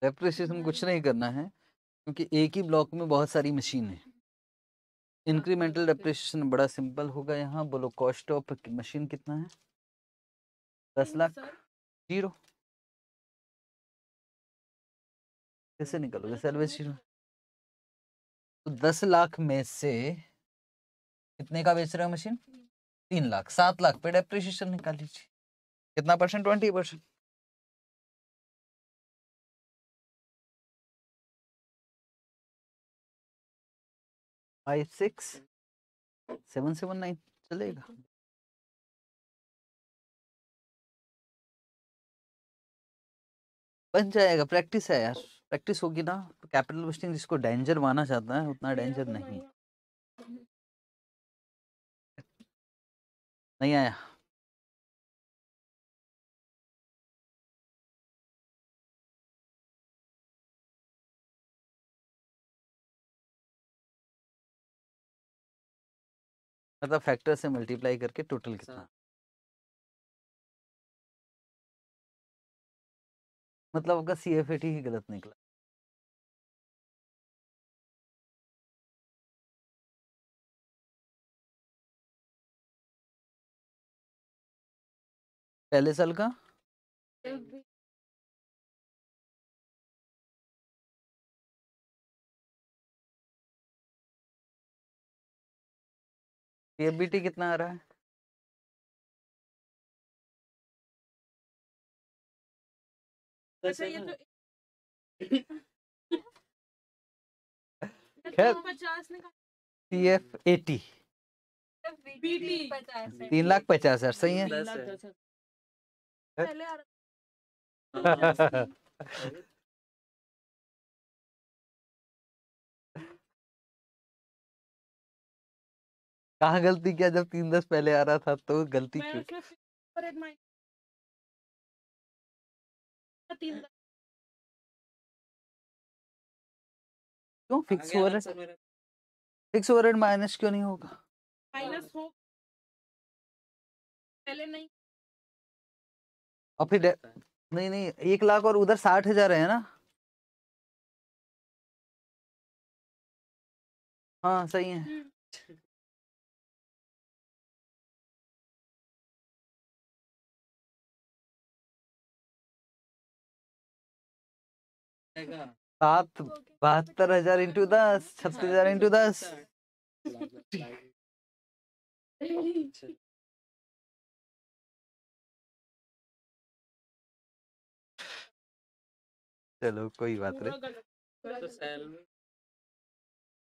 डेप्रिसिएशन कुछ नहीं करना है क्योंकि एक ही ब्लॉक में बहुत सारी मशीन है। इंक्रीमेंटल डेप्रिसिएशन बड़ा सिंपल होगा यहाँ। बोलो कॉस्ट ऑफ़ मशीन कितना है? दस लाख? ज़ीरो कैसे निकलोगे? सर्विस ज़ीरो तो दस लाख में से कितने का बेच रहे हो मशीन तीन। लाख सात लाख पे डेप्रिसिएशन निकाल लीजिए। कितना percent twenty percent five six seven seven nine चलेगा। बन जाएगा प्रैक्टिस है यार। प्रैक्टिस होगी ना तो कैपिटल वेस्टिंग जिसको डेंजर माना जाता है उतना डेंजर नहीं। नहीं आया। मतलब फैक्टर से मल्टीप्लाई करके टोटल कितना? मतलब आपका सी एफ़ ही गलत निकला। पहले साल का? सी कितना आ रहा है? अच्छा ये तो <coughs> खैर। पचास एफ़ एटी तीन लाख पचास हज़ार सही है? <laughs> कहाँ गलती किया जब तीन दस पहले आ रहा था तो गलती क्यों? क्यों fix over fix over minus क्यों नहीं होगा? माइनस हो पहले नहीं। और फिर नहीं नहीं एक लाख और उधर साठ हज़ार है ना? हाँ सही है। सात बहत्तर हज़ार इंटू दस छत्तीस हज़ार इंटू दस। <laughs> चलो कोई बात नहीं। तो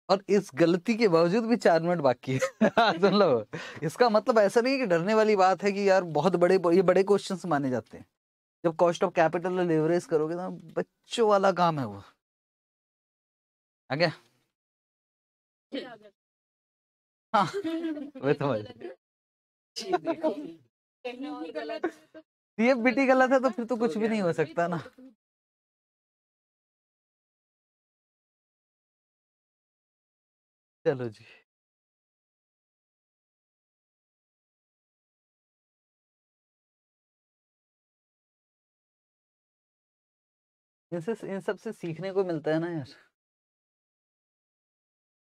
और इस गलती के बावजूद भी चार मिनट बाकी है। <laughs> सुन लो। इसका मतलब ऐसा नहीं है कि डरने वाली बात है कि यार बहुत बड़े ये बड़े क्वेश्चंस माने जाते हैं। जब कॉस्ट ऑफ़ कैपिटल लेवरेज करोगे ना बच्चों वाला काम है वो। आ गया? आ हाँ। वो तो सीएफबीटी गलत है तो फिर तो कुछ भी नहीं हो सकता ना। चलो जी। इनसे इन सबसे सीखने को मिलता है ना यार।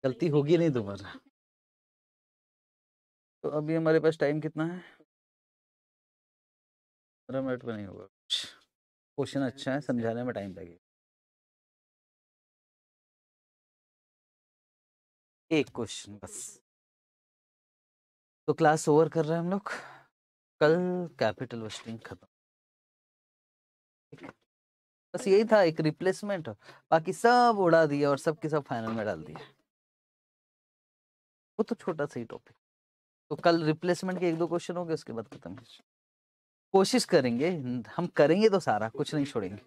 गलती होगी नहीं दोबारा तो अभी हमारे पास टाइम कितना है? पंद्रह मिनट में नहीं होगा। कुछ क्वेश्चन अच्छा है समझाने में टाइम लगेगा। एक क्वेश्चन बस। तो क्लास ओवर कर रहे हैं हम लोग। कल कैपिटल वेस्टिंग खत्म। ठीक है? बस यही था, एक रिप्लेसमेंट। बाकी सब उड़ा दिया और सब के सब फाइनल में डाल दिया। वो तो छोटा सा ही टॉपिक तो कल रिप्लेसमेंट के एक दो क्वेश्चन होंगे, उसके बाद खत्म। कोशिश करेंगे, हम करेंगे तो सारा, कुछ नहीं छोड़ेंगे।